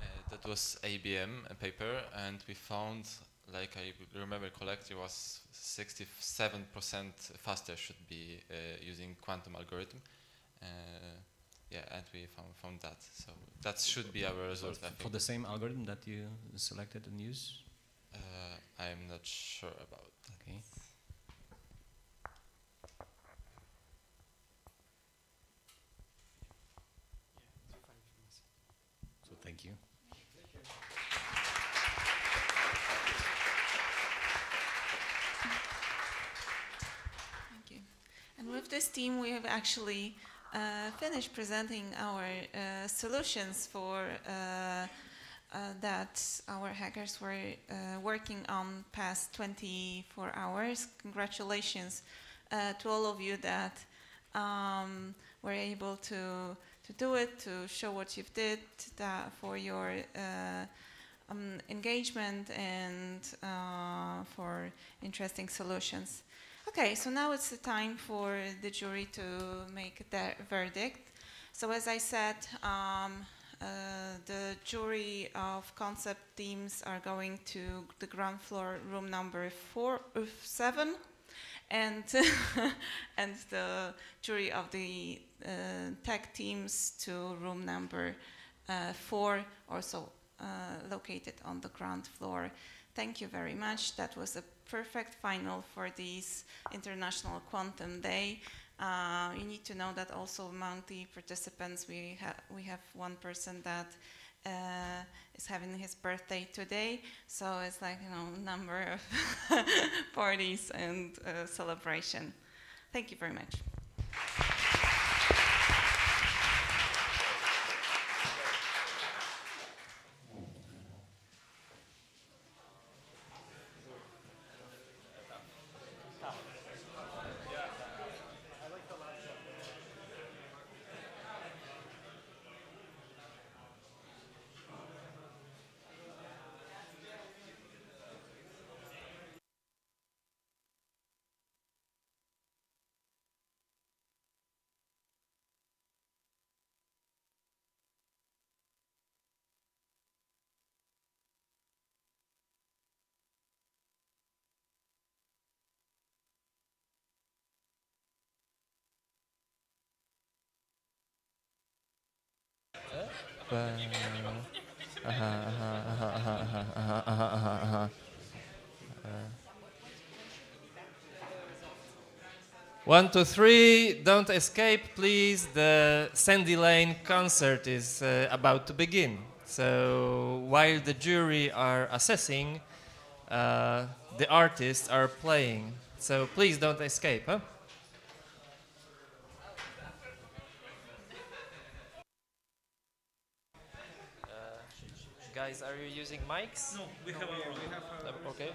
Uh, that was ABM a paper, and we found, like I remember correctly, was 67% faster should be uh, using quantum algorithm. Uh, yeah, and we found, found that. So that should be our result. I for think. the same algorithm that you selected and used? Uh, I'm not sure about that. Okay. So thank you. Thank you. And with this team, we have actually uh, finished presenting our uh, solutions for uh, that our hackers were working on past 24 hours. Congratulations to all of you that um, were able to to do it, to show what you've did, for your uh, um, engagement and uh, for interesting solutions. Okay, so now it's the time for the jury to make their verdict. So as I said, um, uh, the jury of concept teams are going to the ground floor room number four, uh, seven, and and the jury of the uh, tech teams to room number uh, four, also uh, located on the ground floor. Thank you very much. That was a perfect final for this International Quantum Day. Uh, you need to know that also among the participants, we, ha- we have one person that uh, is having his birthday today. So it's like, you know, number of parties and uh, celebration. Thank you very much. One, two, three, don't escape, please. The Sandy Lane concert is uh, about to begin. So while the jury are assessing, uh, the artists are playing. So please don't escape, huh? Uh, guys, are you using mics? No, we have our own. Okay.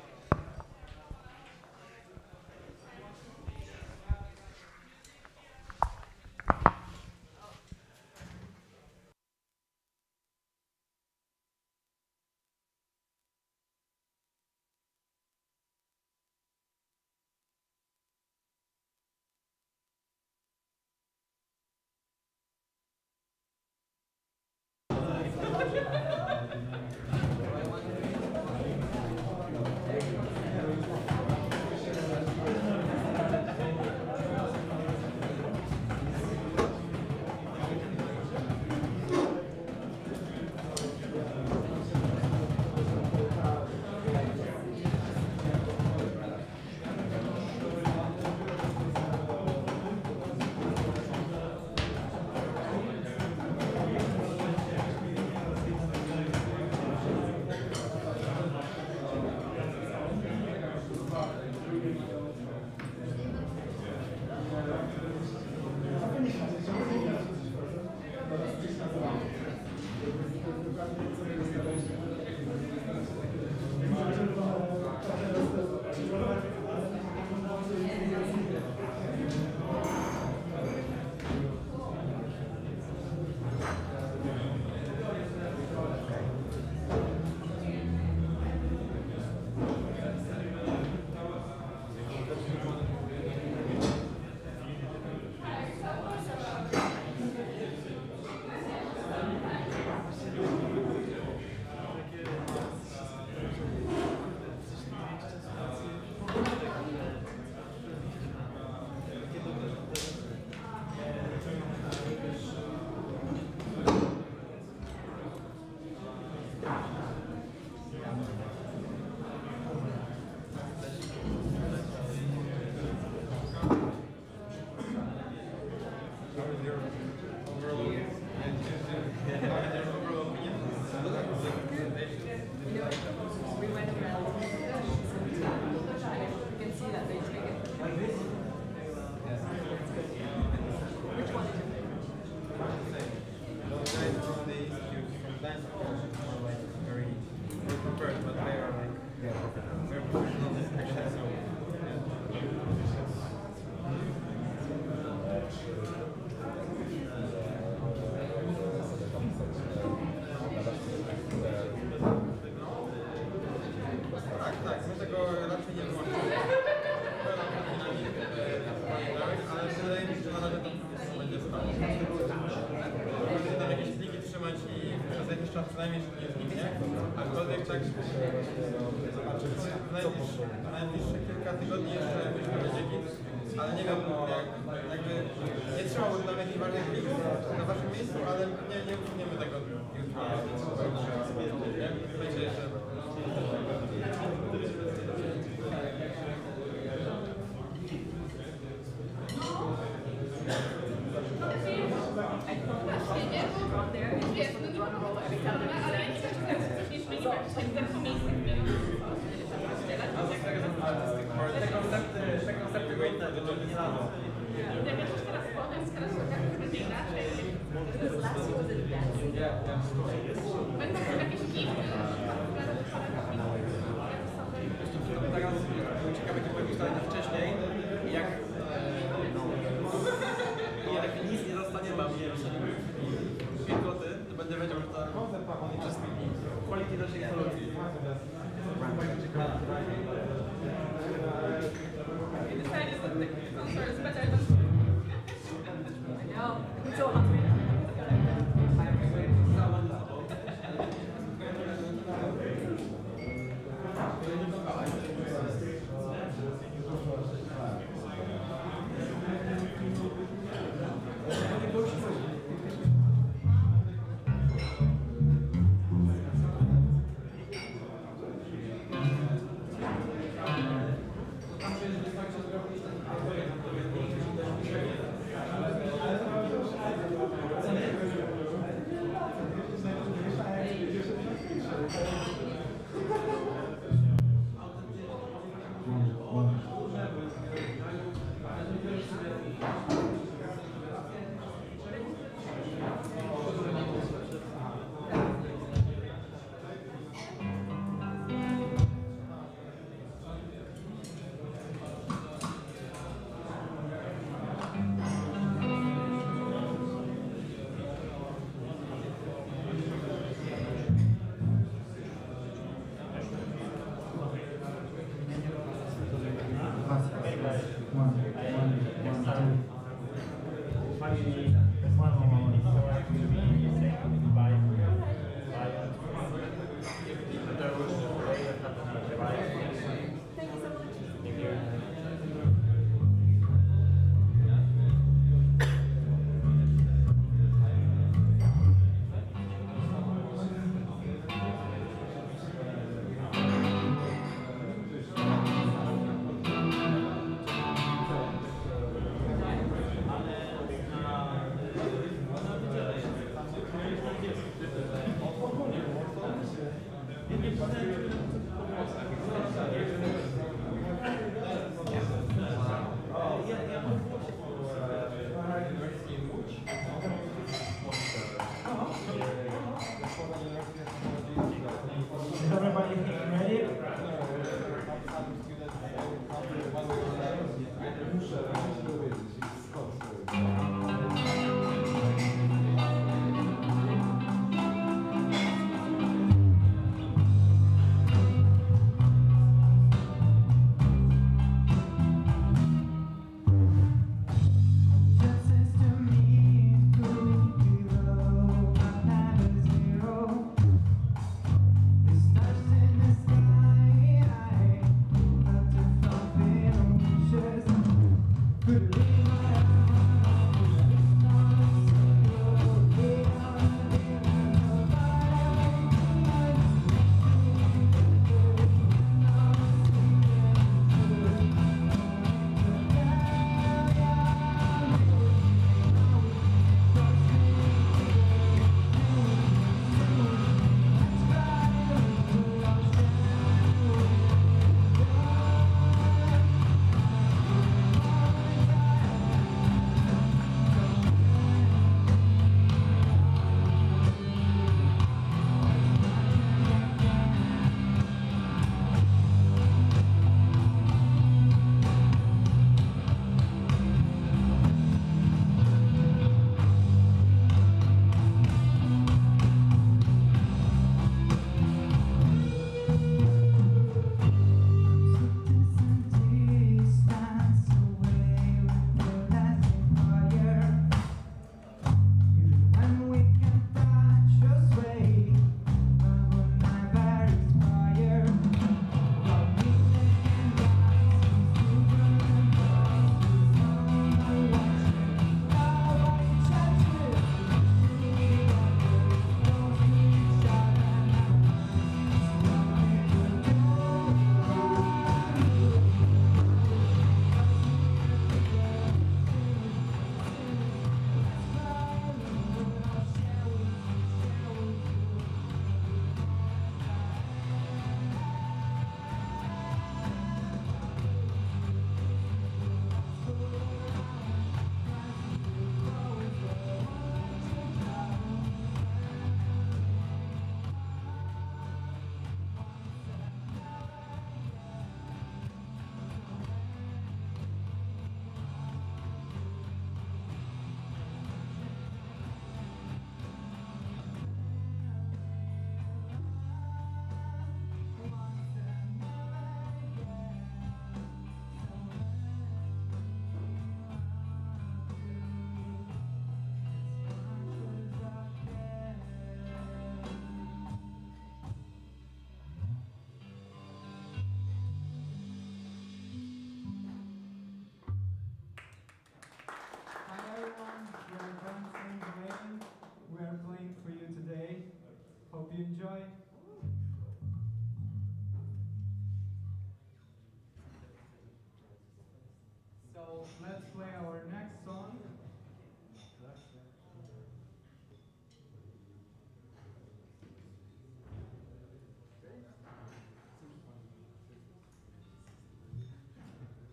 Let's play our next song.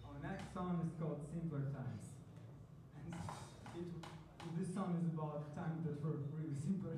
Our next song is called Simpler Times. And it, this song is about times that were really simpler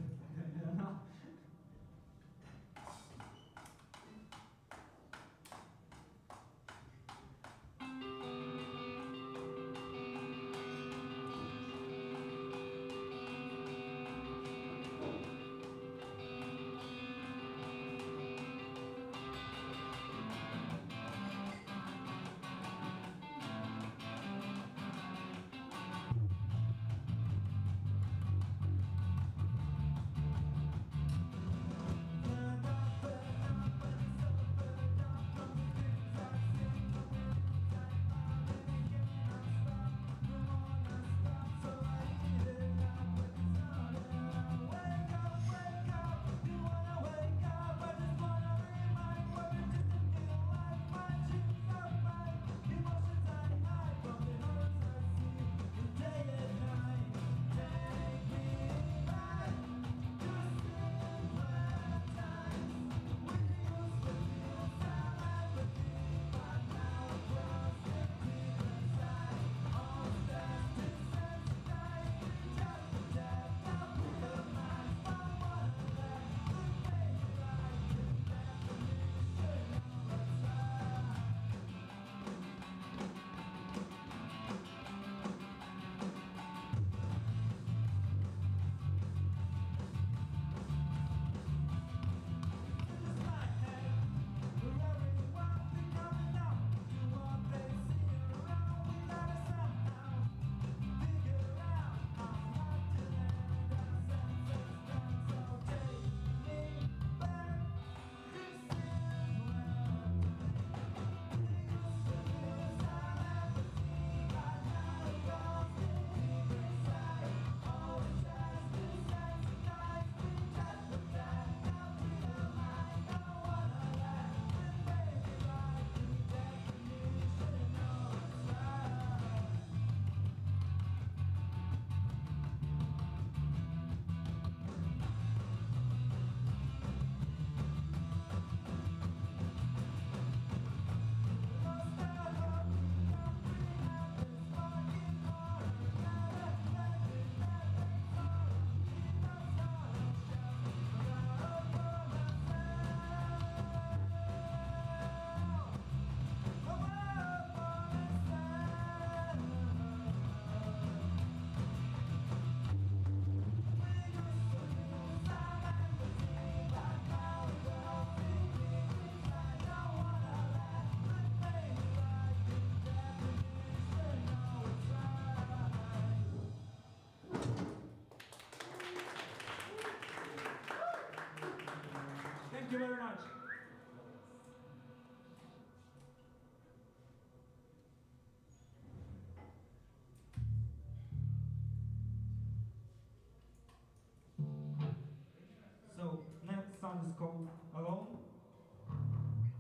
is called Alone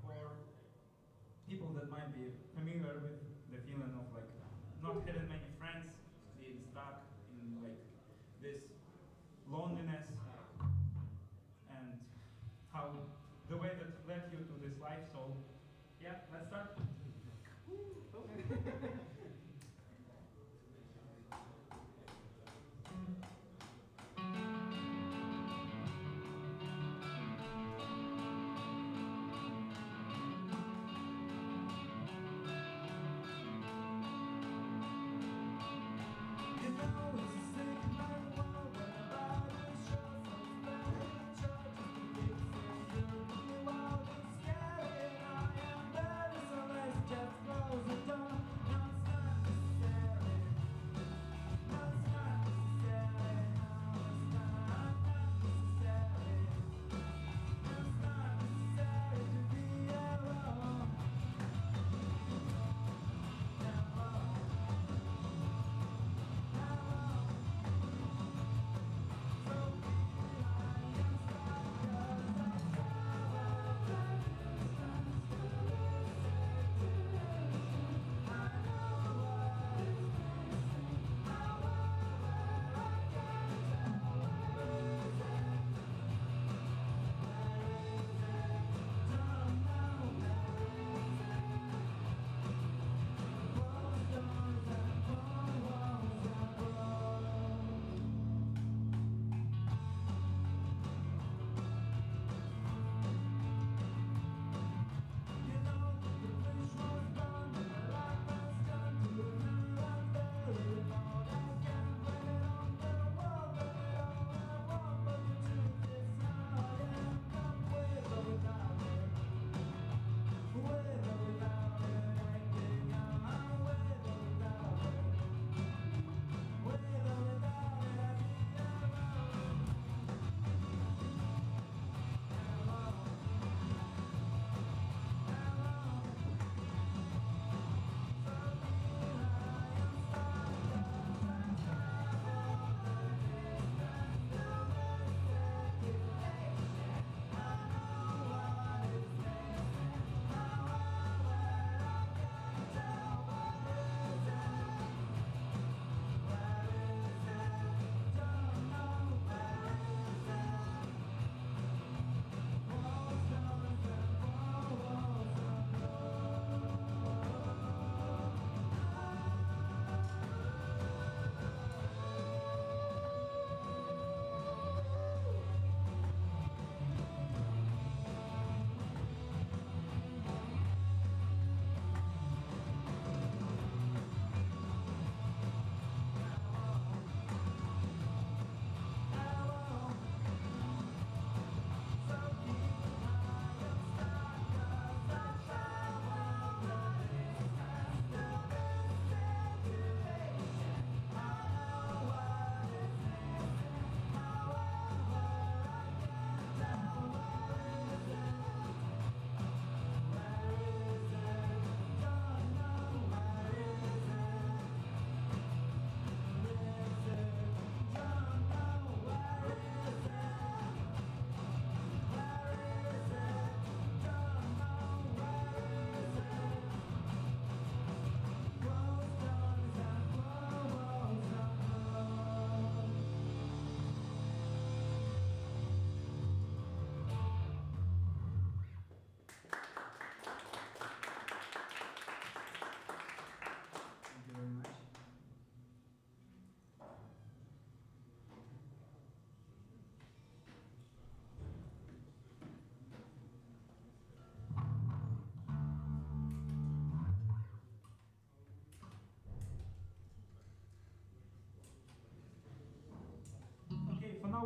for people that might be familiar with the feeling of like not having many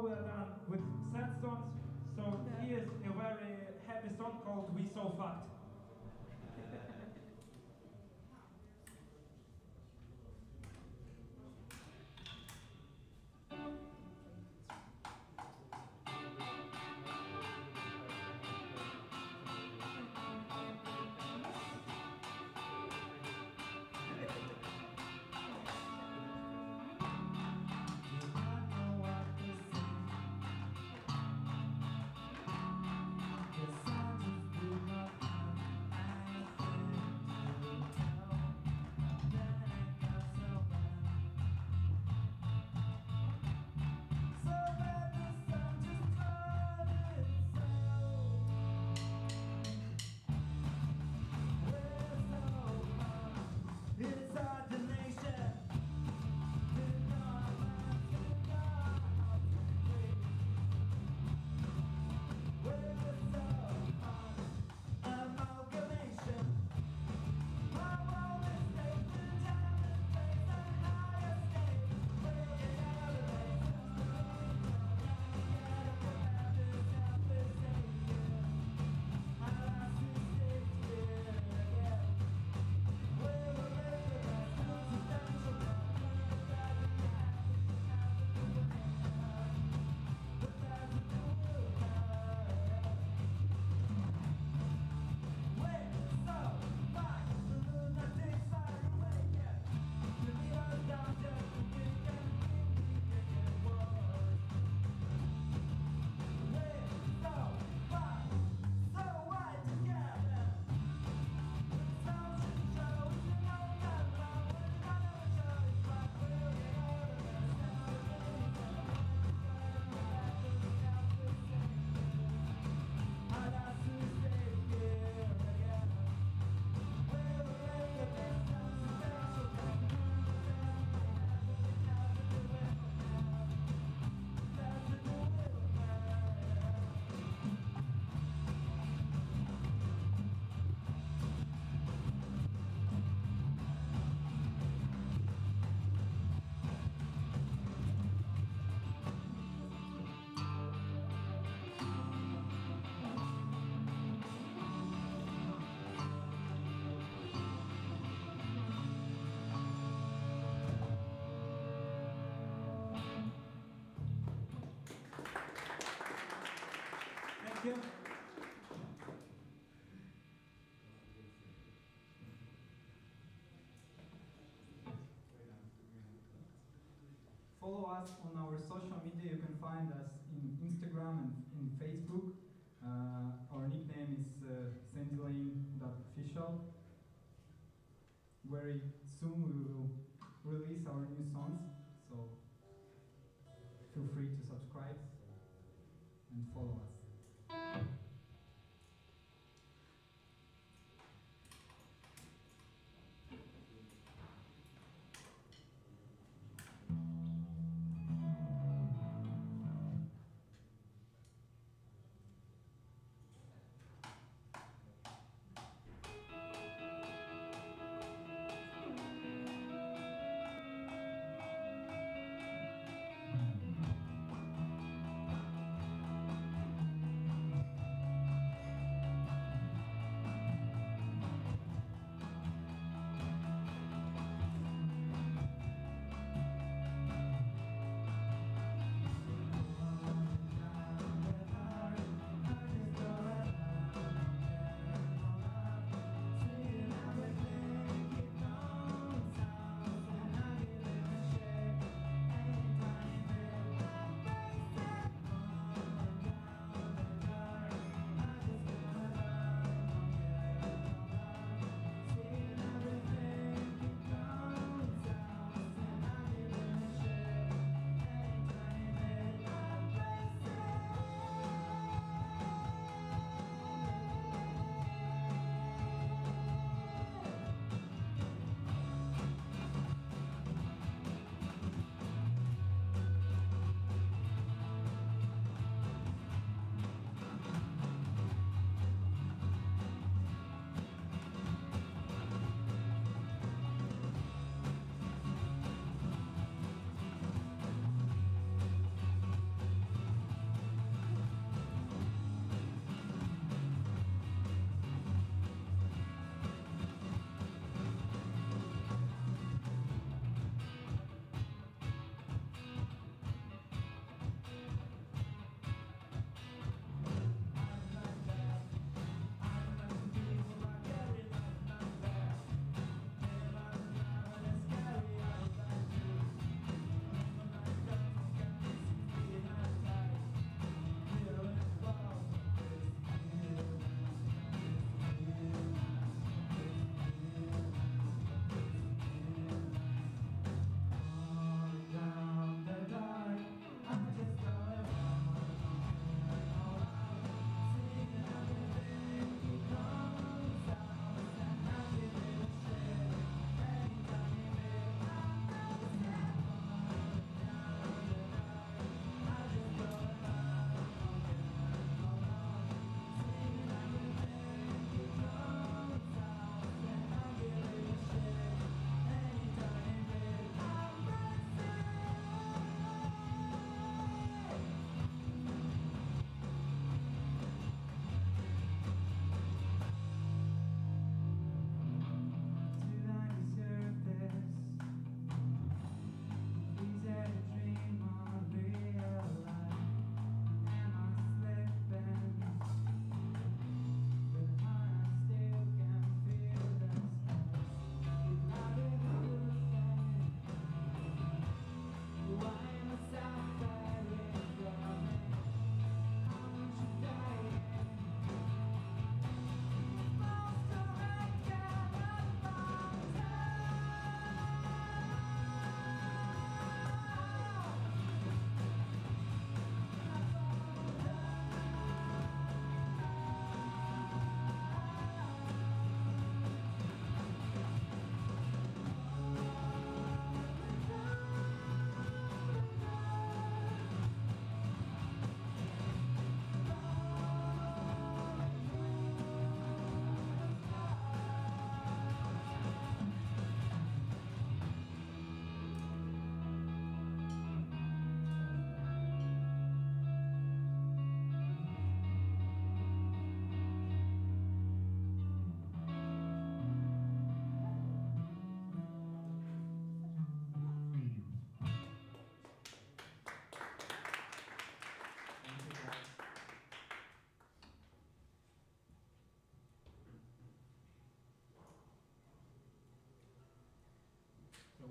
we are Thank. Follow us on our social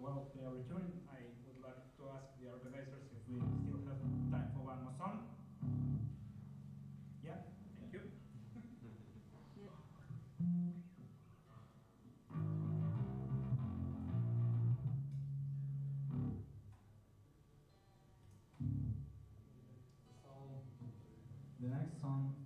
while they are returning, I would like to ask the organizers if we still have time for one more song. Yeah, thank you. The next song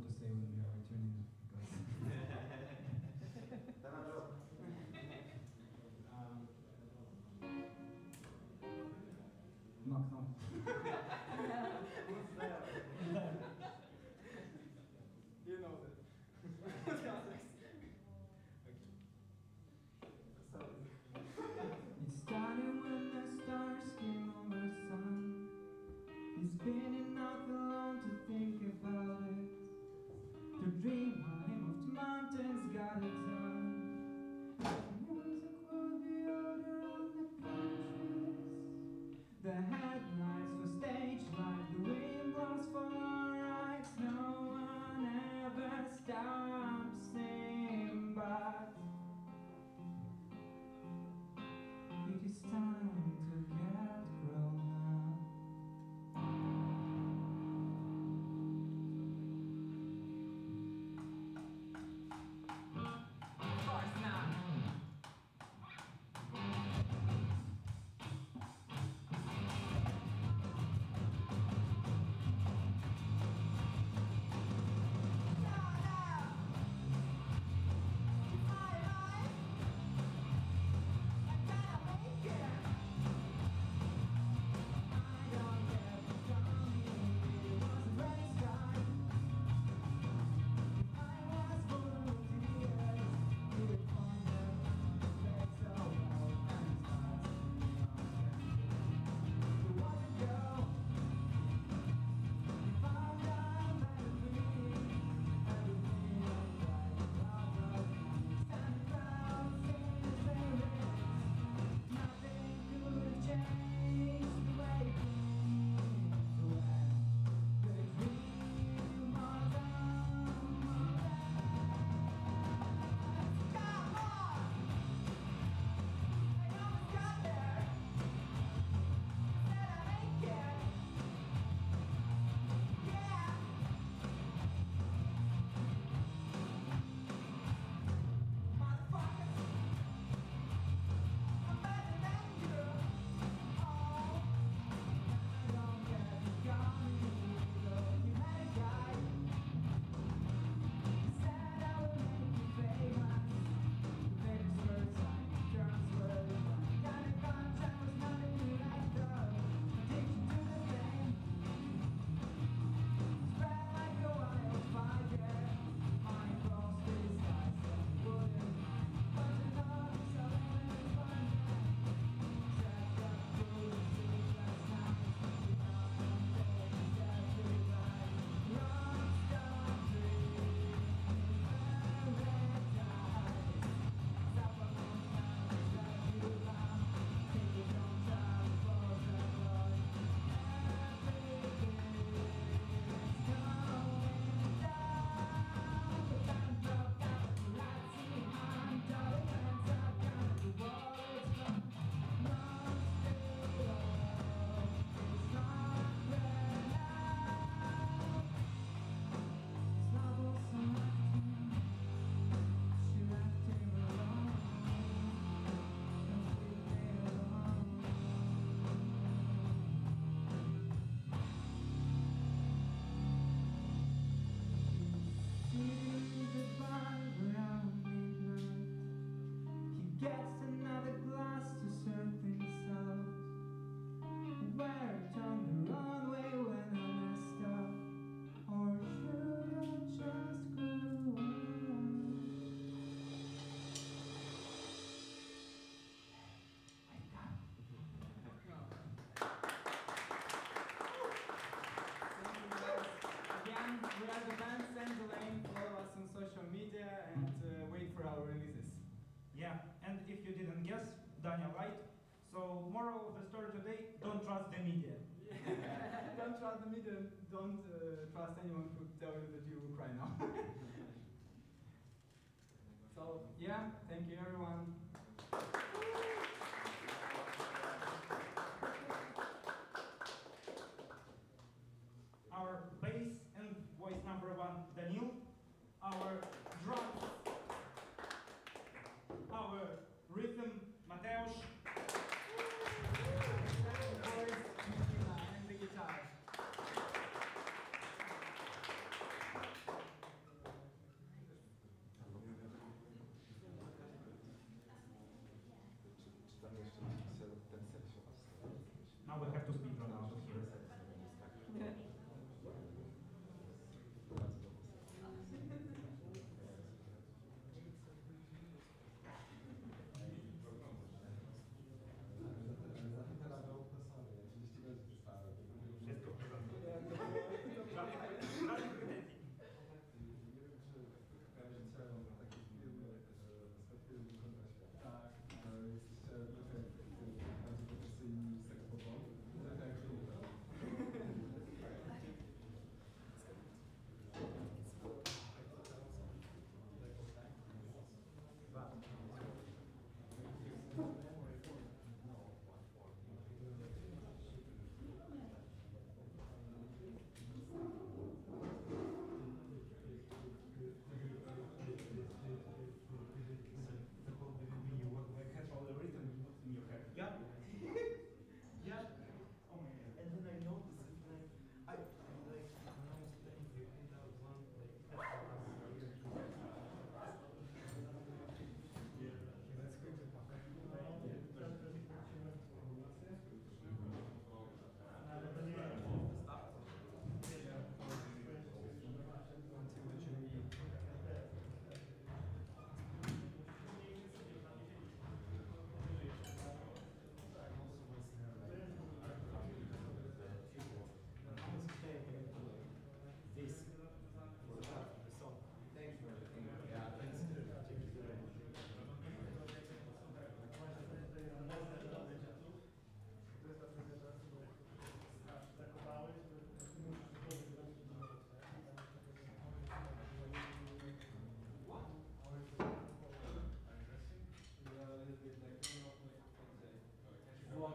To say when we are returning don't trust the media. don't trust the media. Don't uh, trust anyone who tell you that you will cry now. so yeah,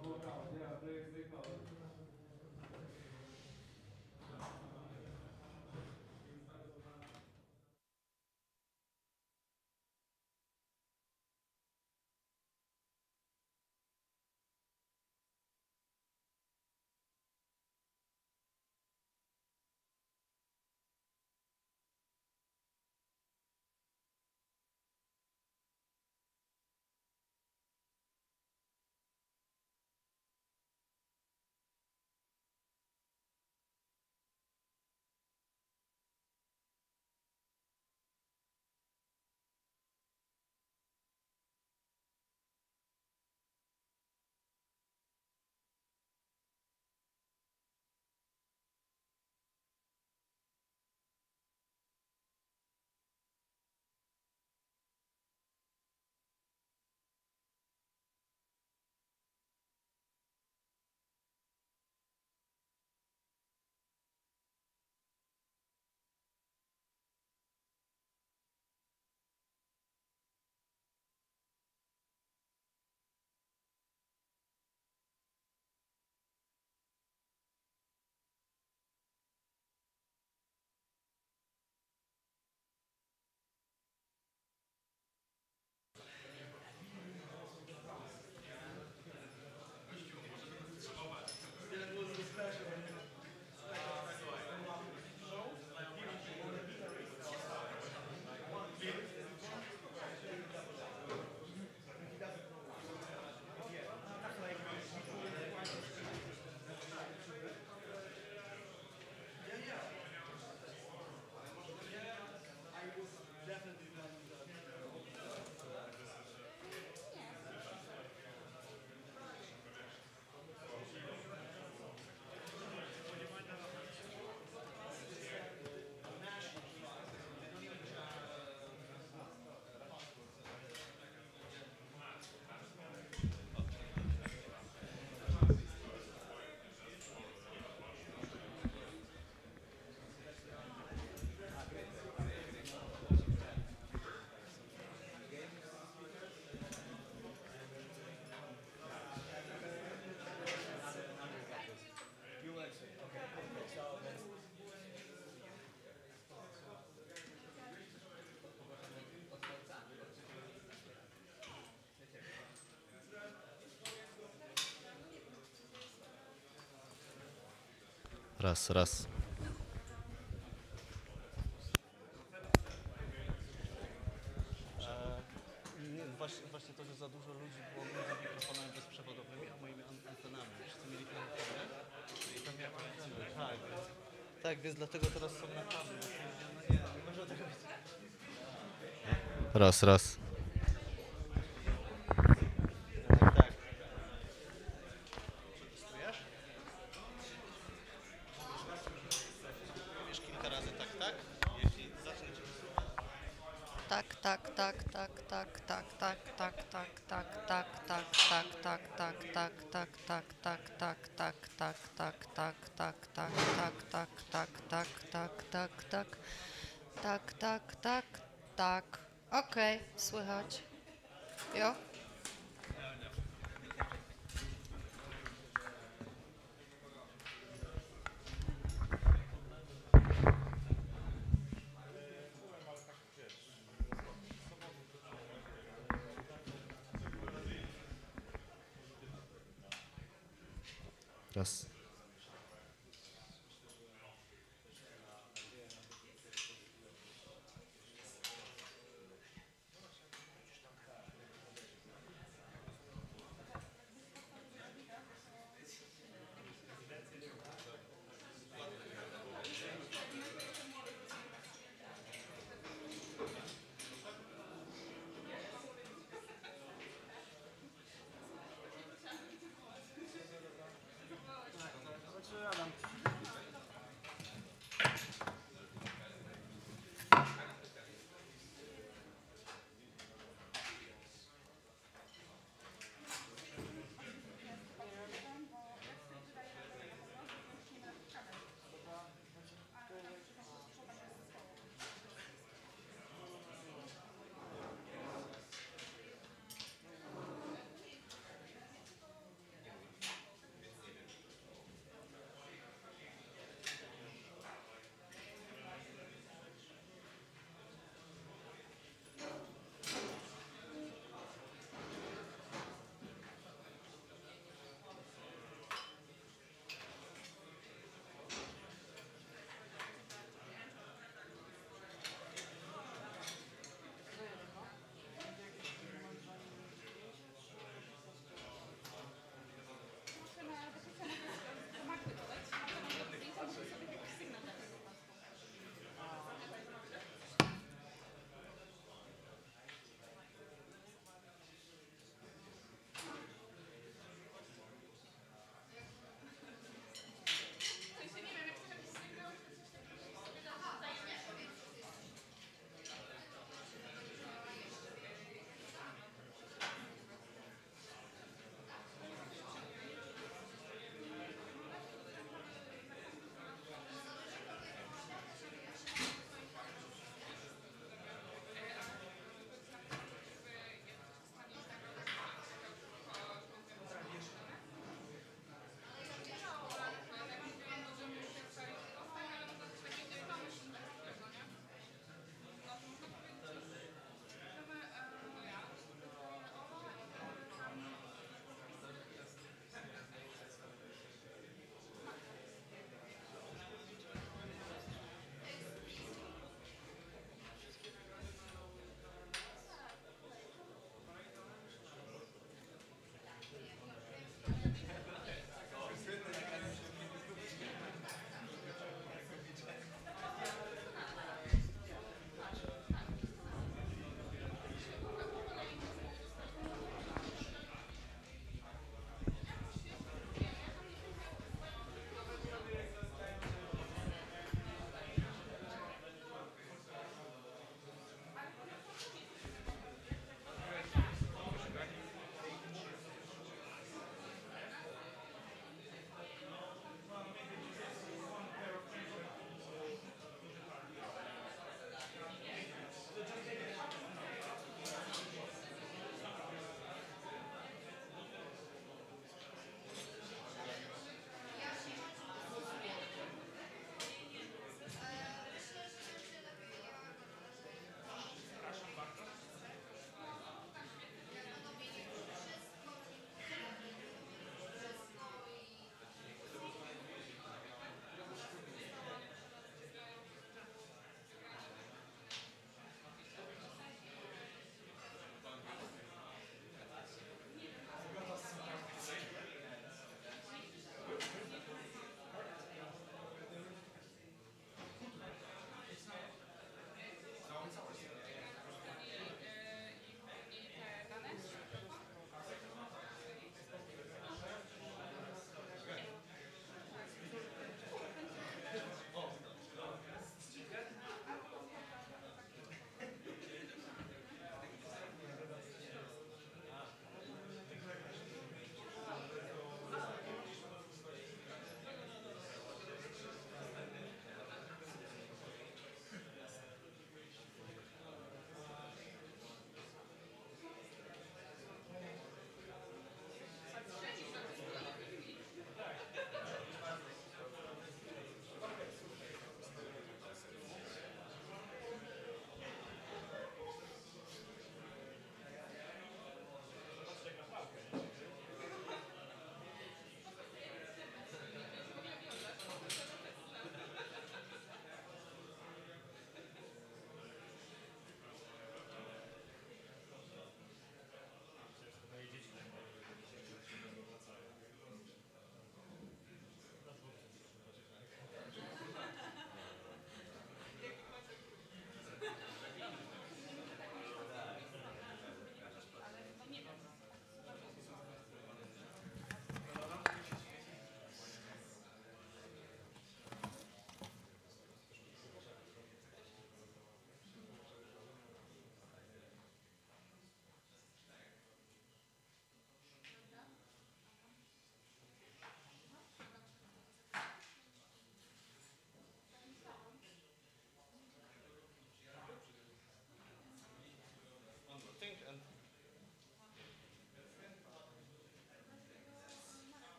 Oh, Raz, raz. Nie, właśnie, to, że za dużo ludzi było między mikrofonami bezprzewodowymi, a moimi antenami. Wszyscy mieli telefony i tam miałem anteny. Tak, tak, więc dlatego teraz są na kablu. No tego być. Raz, raz. Tak, tak, tak, tak, tak, tak, tak, tak, tak, tak, tak. Okej, słychać. Jo?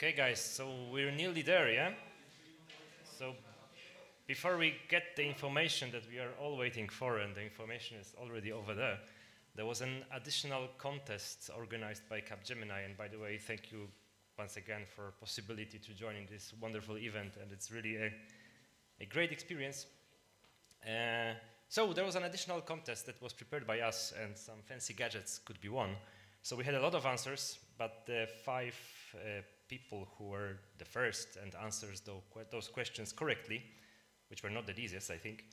Okay, guys, so we're nearly there, yeah? So before we get the information that we are all waiting for, and the information is already over there, there was an additional contest organized by Capgemini, and by the way, thank you once again for possibility to join in this wonderful event, and it's really a, a great experience. Uh, so there was an additional contest that was prepared by us, and some fancy gadgets could be won. So we had a lot of answers, but the five uh, people who were the first and answers those, questions correctly, which were not the easiest, I think,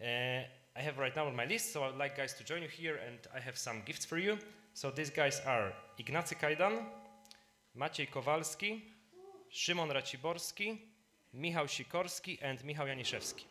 uh, I have right now on my list, so I would like guys to join you here, and I have some gifts for you. So these guys are Ignacy Kajdan, Maciej Kowalski, Szymon Raciborski, Michał Sikorski, and Michał Janiszewski.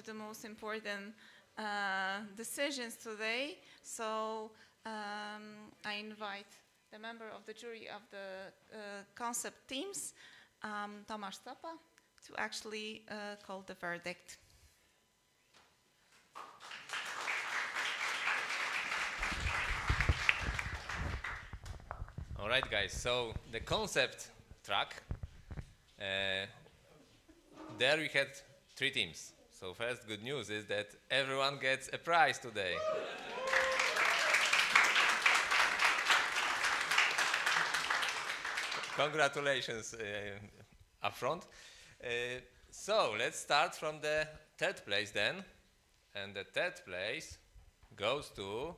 To the most important uh, decisions today. So um, I invite the member of the jury of the uh, concept teams, um, Tomasz Stopa, to actually uh, call the verdict. All right, guys. So the concept track. Uh, there we had three teams. So first, good news is that everyone gets a prize today. Congratulations uh, up front. Uh, so let's start from the third place then. And the third place goes to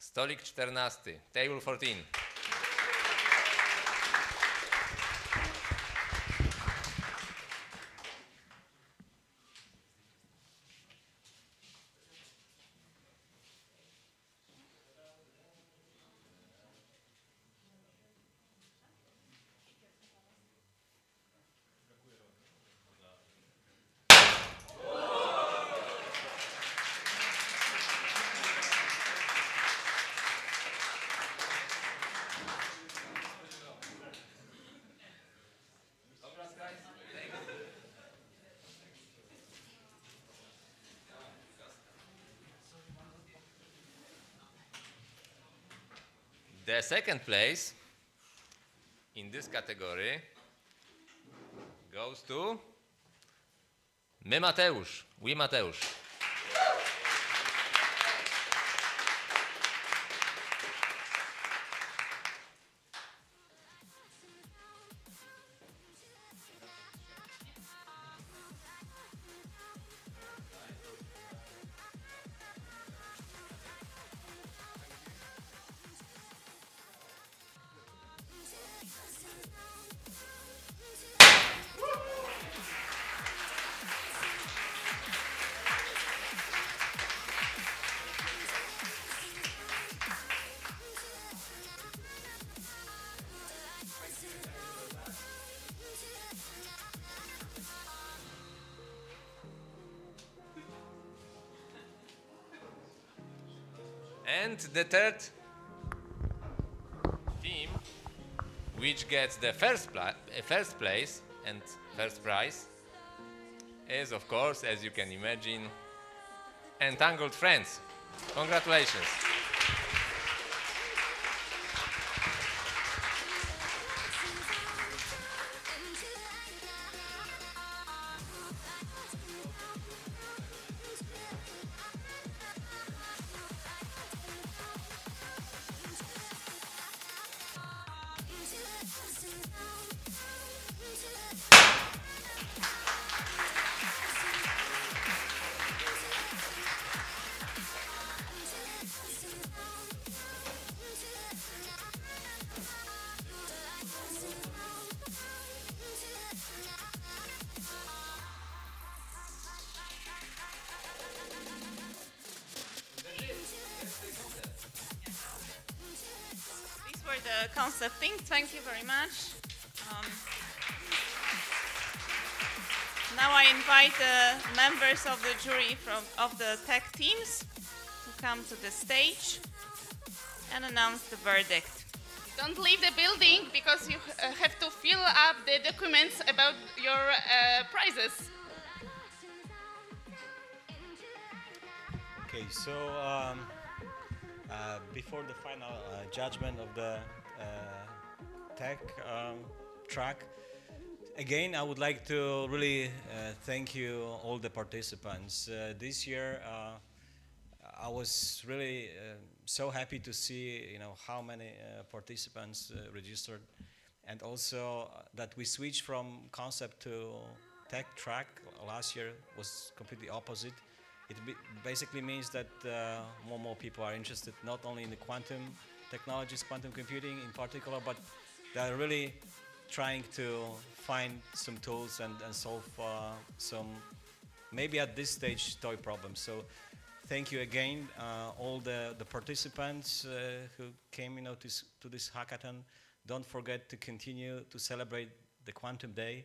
Stolik 14, table 14. The second place in this category goes to My Mateusz, we Mateusz. And the third team, which gets the first, pla- uh, first place and first prize, is of course, as you can imagine, Entangled Friends. Congratulations. Concept. Thank you very much. Um, now I invite the members of the jury from of the tech teams to come to the stage and announce the verdict. Don't leave the building because you uh, have to fill up the documents about your uh, prizes. Okay, so um, uh, before the final uh, judgment of the tech um, track, again, I would like to really uh, thank you, all the participants. Uh, this year, uh, I was really so happy to see, you know, how many participants registered, and also that we switched from concept to tech track. Last year was completely opposite. It basically means that uh, more and more people are interested not only in the quantum technologies, quantum computing in particular, but they are really trying to find some tools and, and solve uh, some, maybe at this stage, toy problems. So thank you again, uh, all the, the participants uh, who came you know, to, to this hackathon. Don't forget to continue to celebrate the Quantum Day.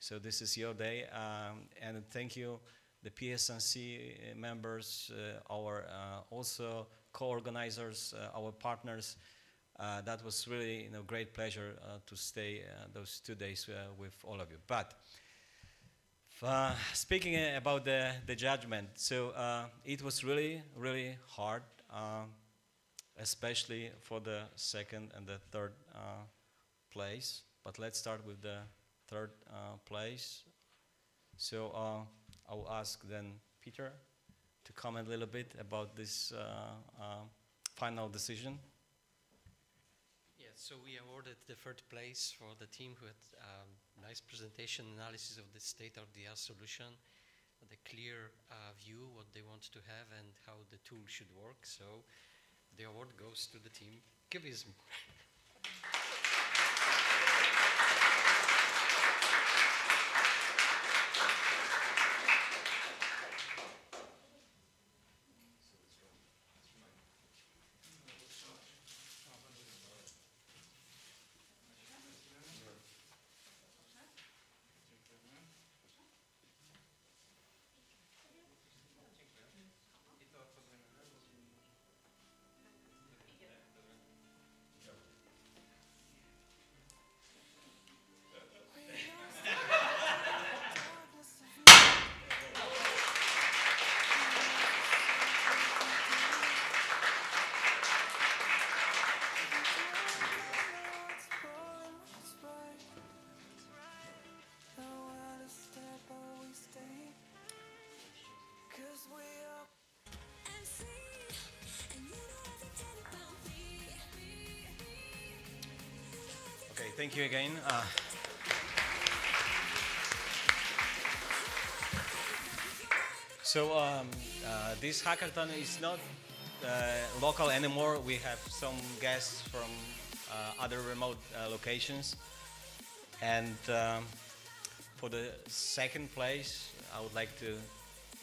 So this is your day. Um, and thank you, the PSNC members, uh, our uh, also co-organizers, uh, our partners. Uh, that was really you know, great pleasure uh, to stay uh, those two days uh, with all of you. But uh, speaking about the, the judgment, so it was really, really hard, especially for the second and the third place. But let's start with the third place. So I will ask then Peter to comment a little bit about this final decision. So we awarded the third place for the team who had um, nice presentation analysis of the state-of-the-art solution, the clear uh, view what they want to have and how the tool should work. So the award goes to the team Cubism. thank you again. Uh, so um, uh, this hackathon is not uh, local anymore. We have some guests from uh, other remote uh, locations. And um, for the second place, I would like to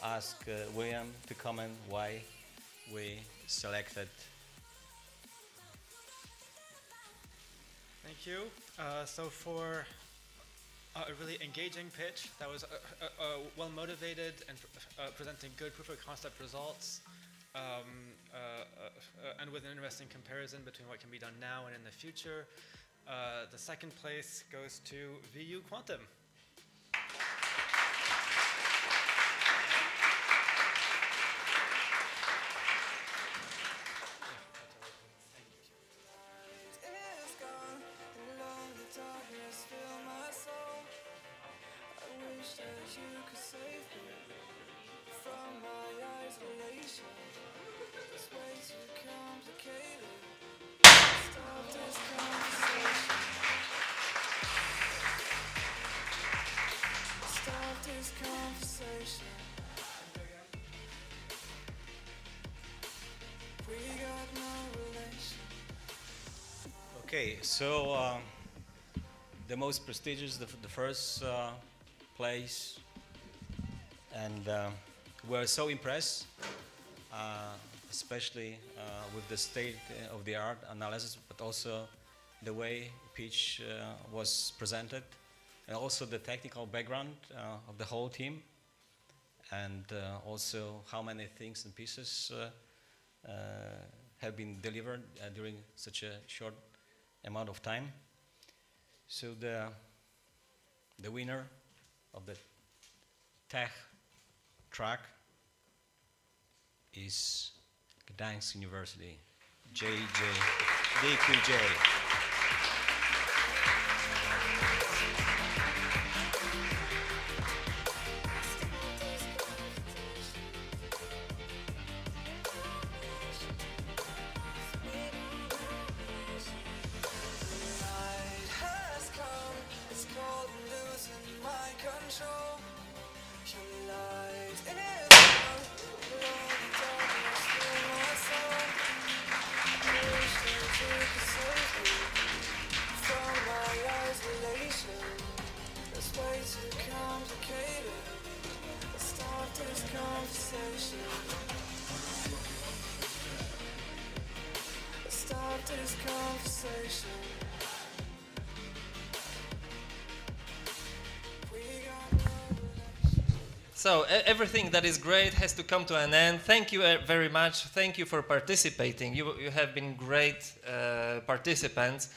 ask uh, William to comment why we selected you. Uh, so for a really engaging pitch that was uh, uh, uh, well motivated and presenting good proof of concept results, um, and with an interesting comparison between what can be done now and in the future, the second place goes to VU Quantum. Okay, so um, the most prestigious, the, the first uh, place, and uh, we're so impressed, uh, especially uh, with the state uh, of the art analysis, but also the way pitch uh, was presented, and also the technical background of the whole team, and also how many things and pieces have been delivered during such a short amount of time. So the the winner of the tech track is Gdańsk University, JJ, DQJ. So everything that is great has to come to an end. Thank you uh, very much. Thank you for participating. You, you have been great uh, participants,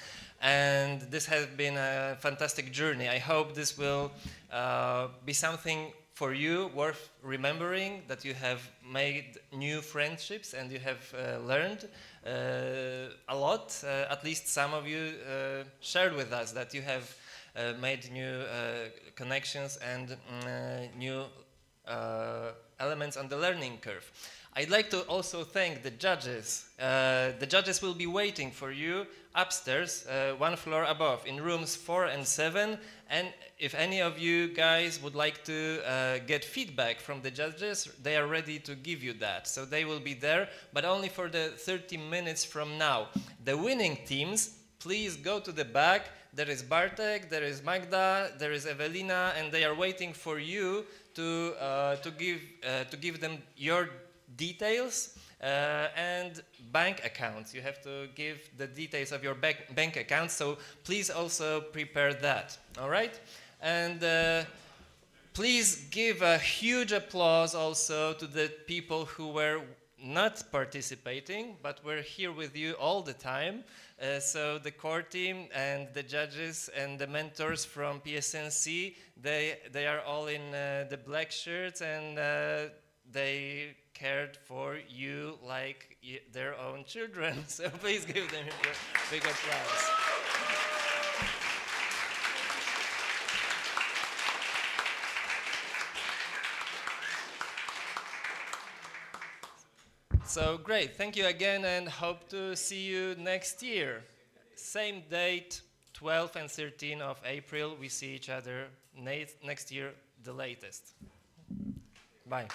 and this has been a fantastic journey. I hope this will uh, be something for you worth remembering. That you have made new friendships and you have uh, learned uh, a lot. Uh, at least some of you uh, shared with us that you have uh, made new connections and mm, new elements on the learning curve. I'd like to also thank the judges. Uh, the judges will be waiting for you upstairs, uh, one floor above, in rooms four and seven. And if any of you guys would like to uh, get feedback from the judges, they are ready to give you that. So they will be there, but only for the 30 minutes from now. The winning teams, please go to the back. There is Bartek, there is Magda, there is Evelina, and they are waiting for you to uh, to give uh, to give them your details uh, and bank accounts. You have to give the details of your bank bank account. So please also prepare that. All right, and. Please give a huge applause also to the people who were not participating, but were here with you all the time. Uh, so the core team and the judges and the mentors from PSNC, they, they are all in uh, the black shirts and uh, they cared for you like their own children. So please give them a big applause. So great. Thank you again and hope to see you next year. Same date, 12th and 13th of April. We see each other next year, the latest. Bye.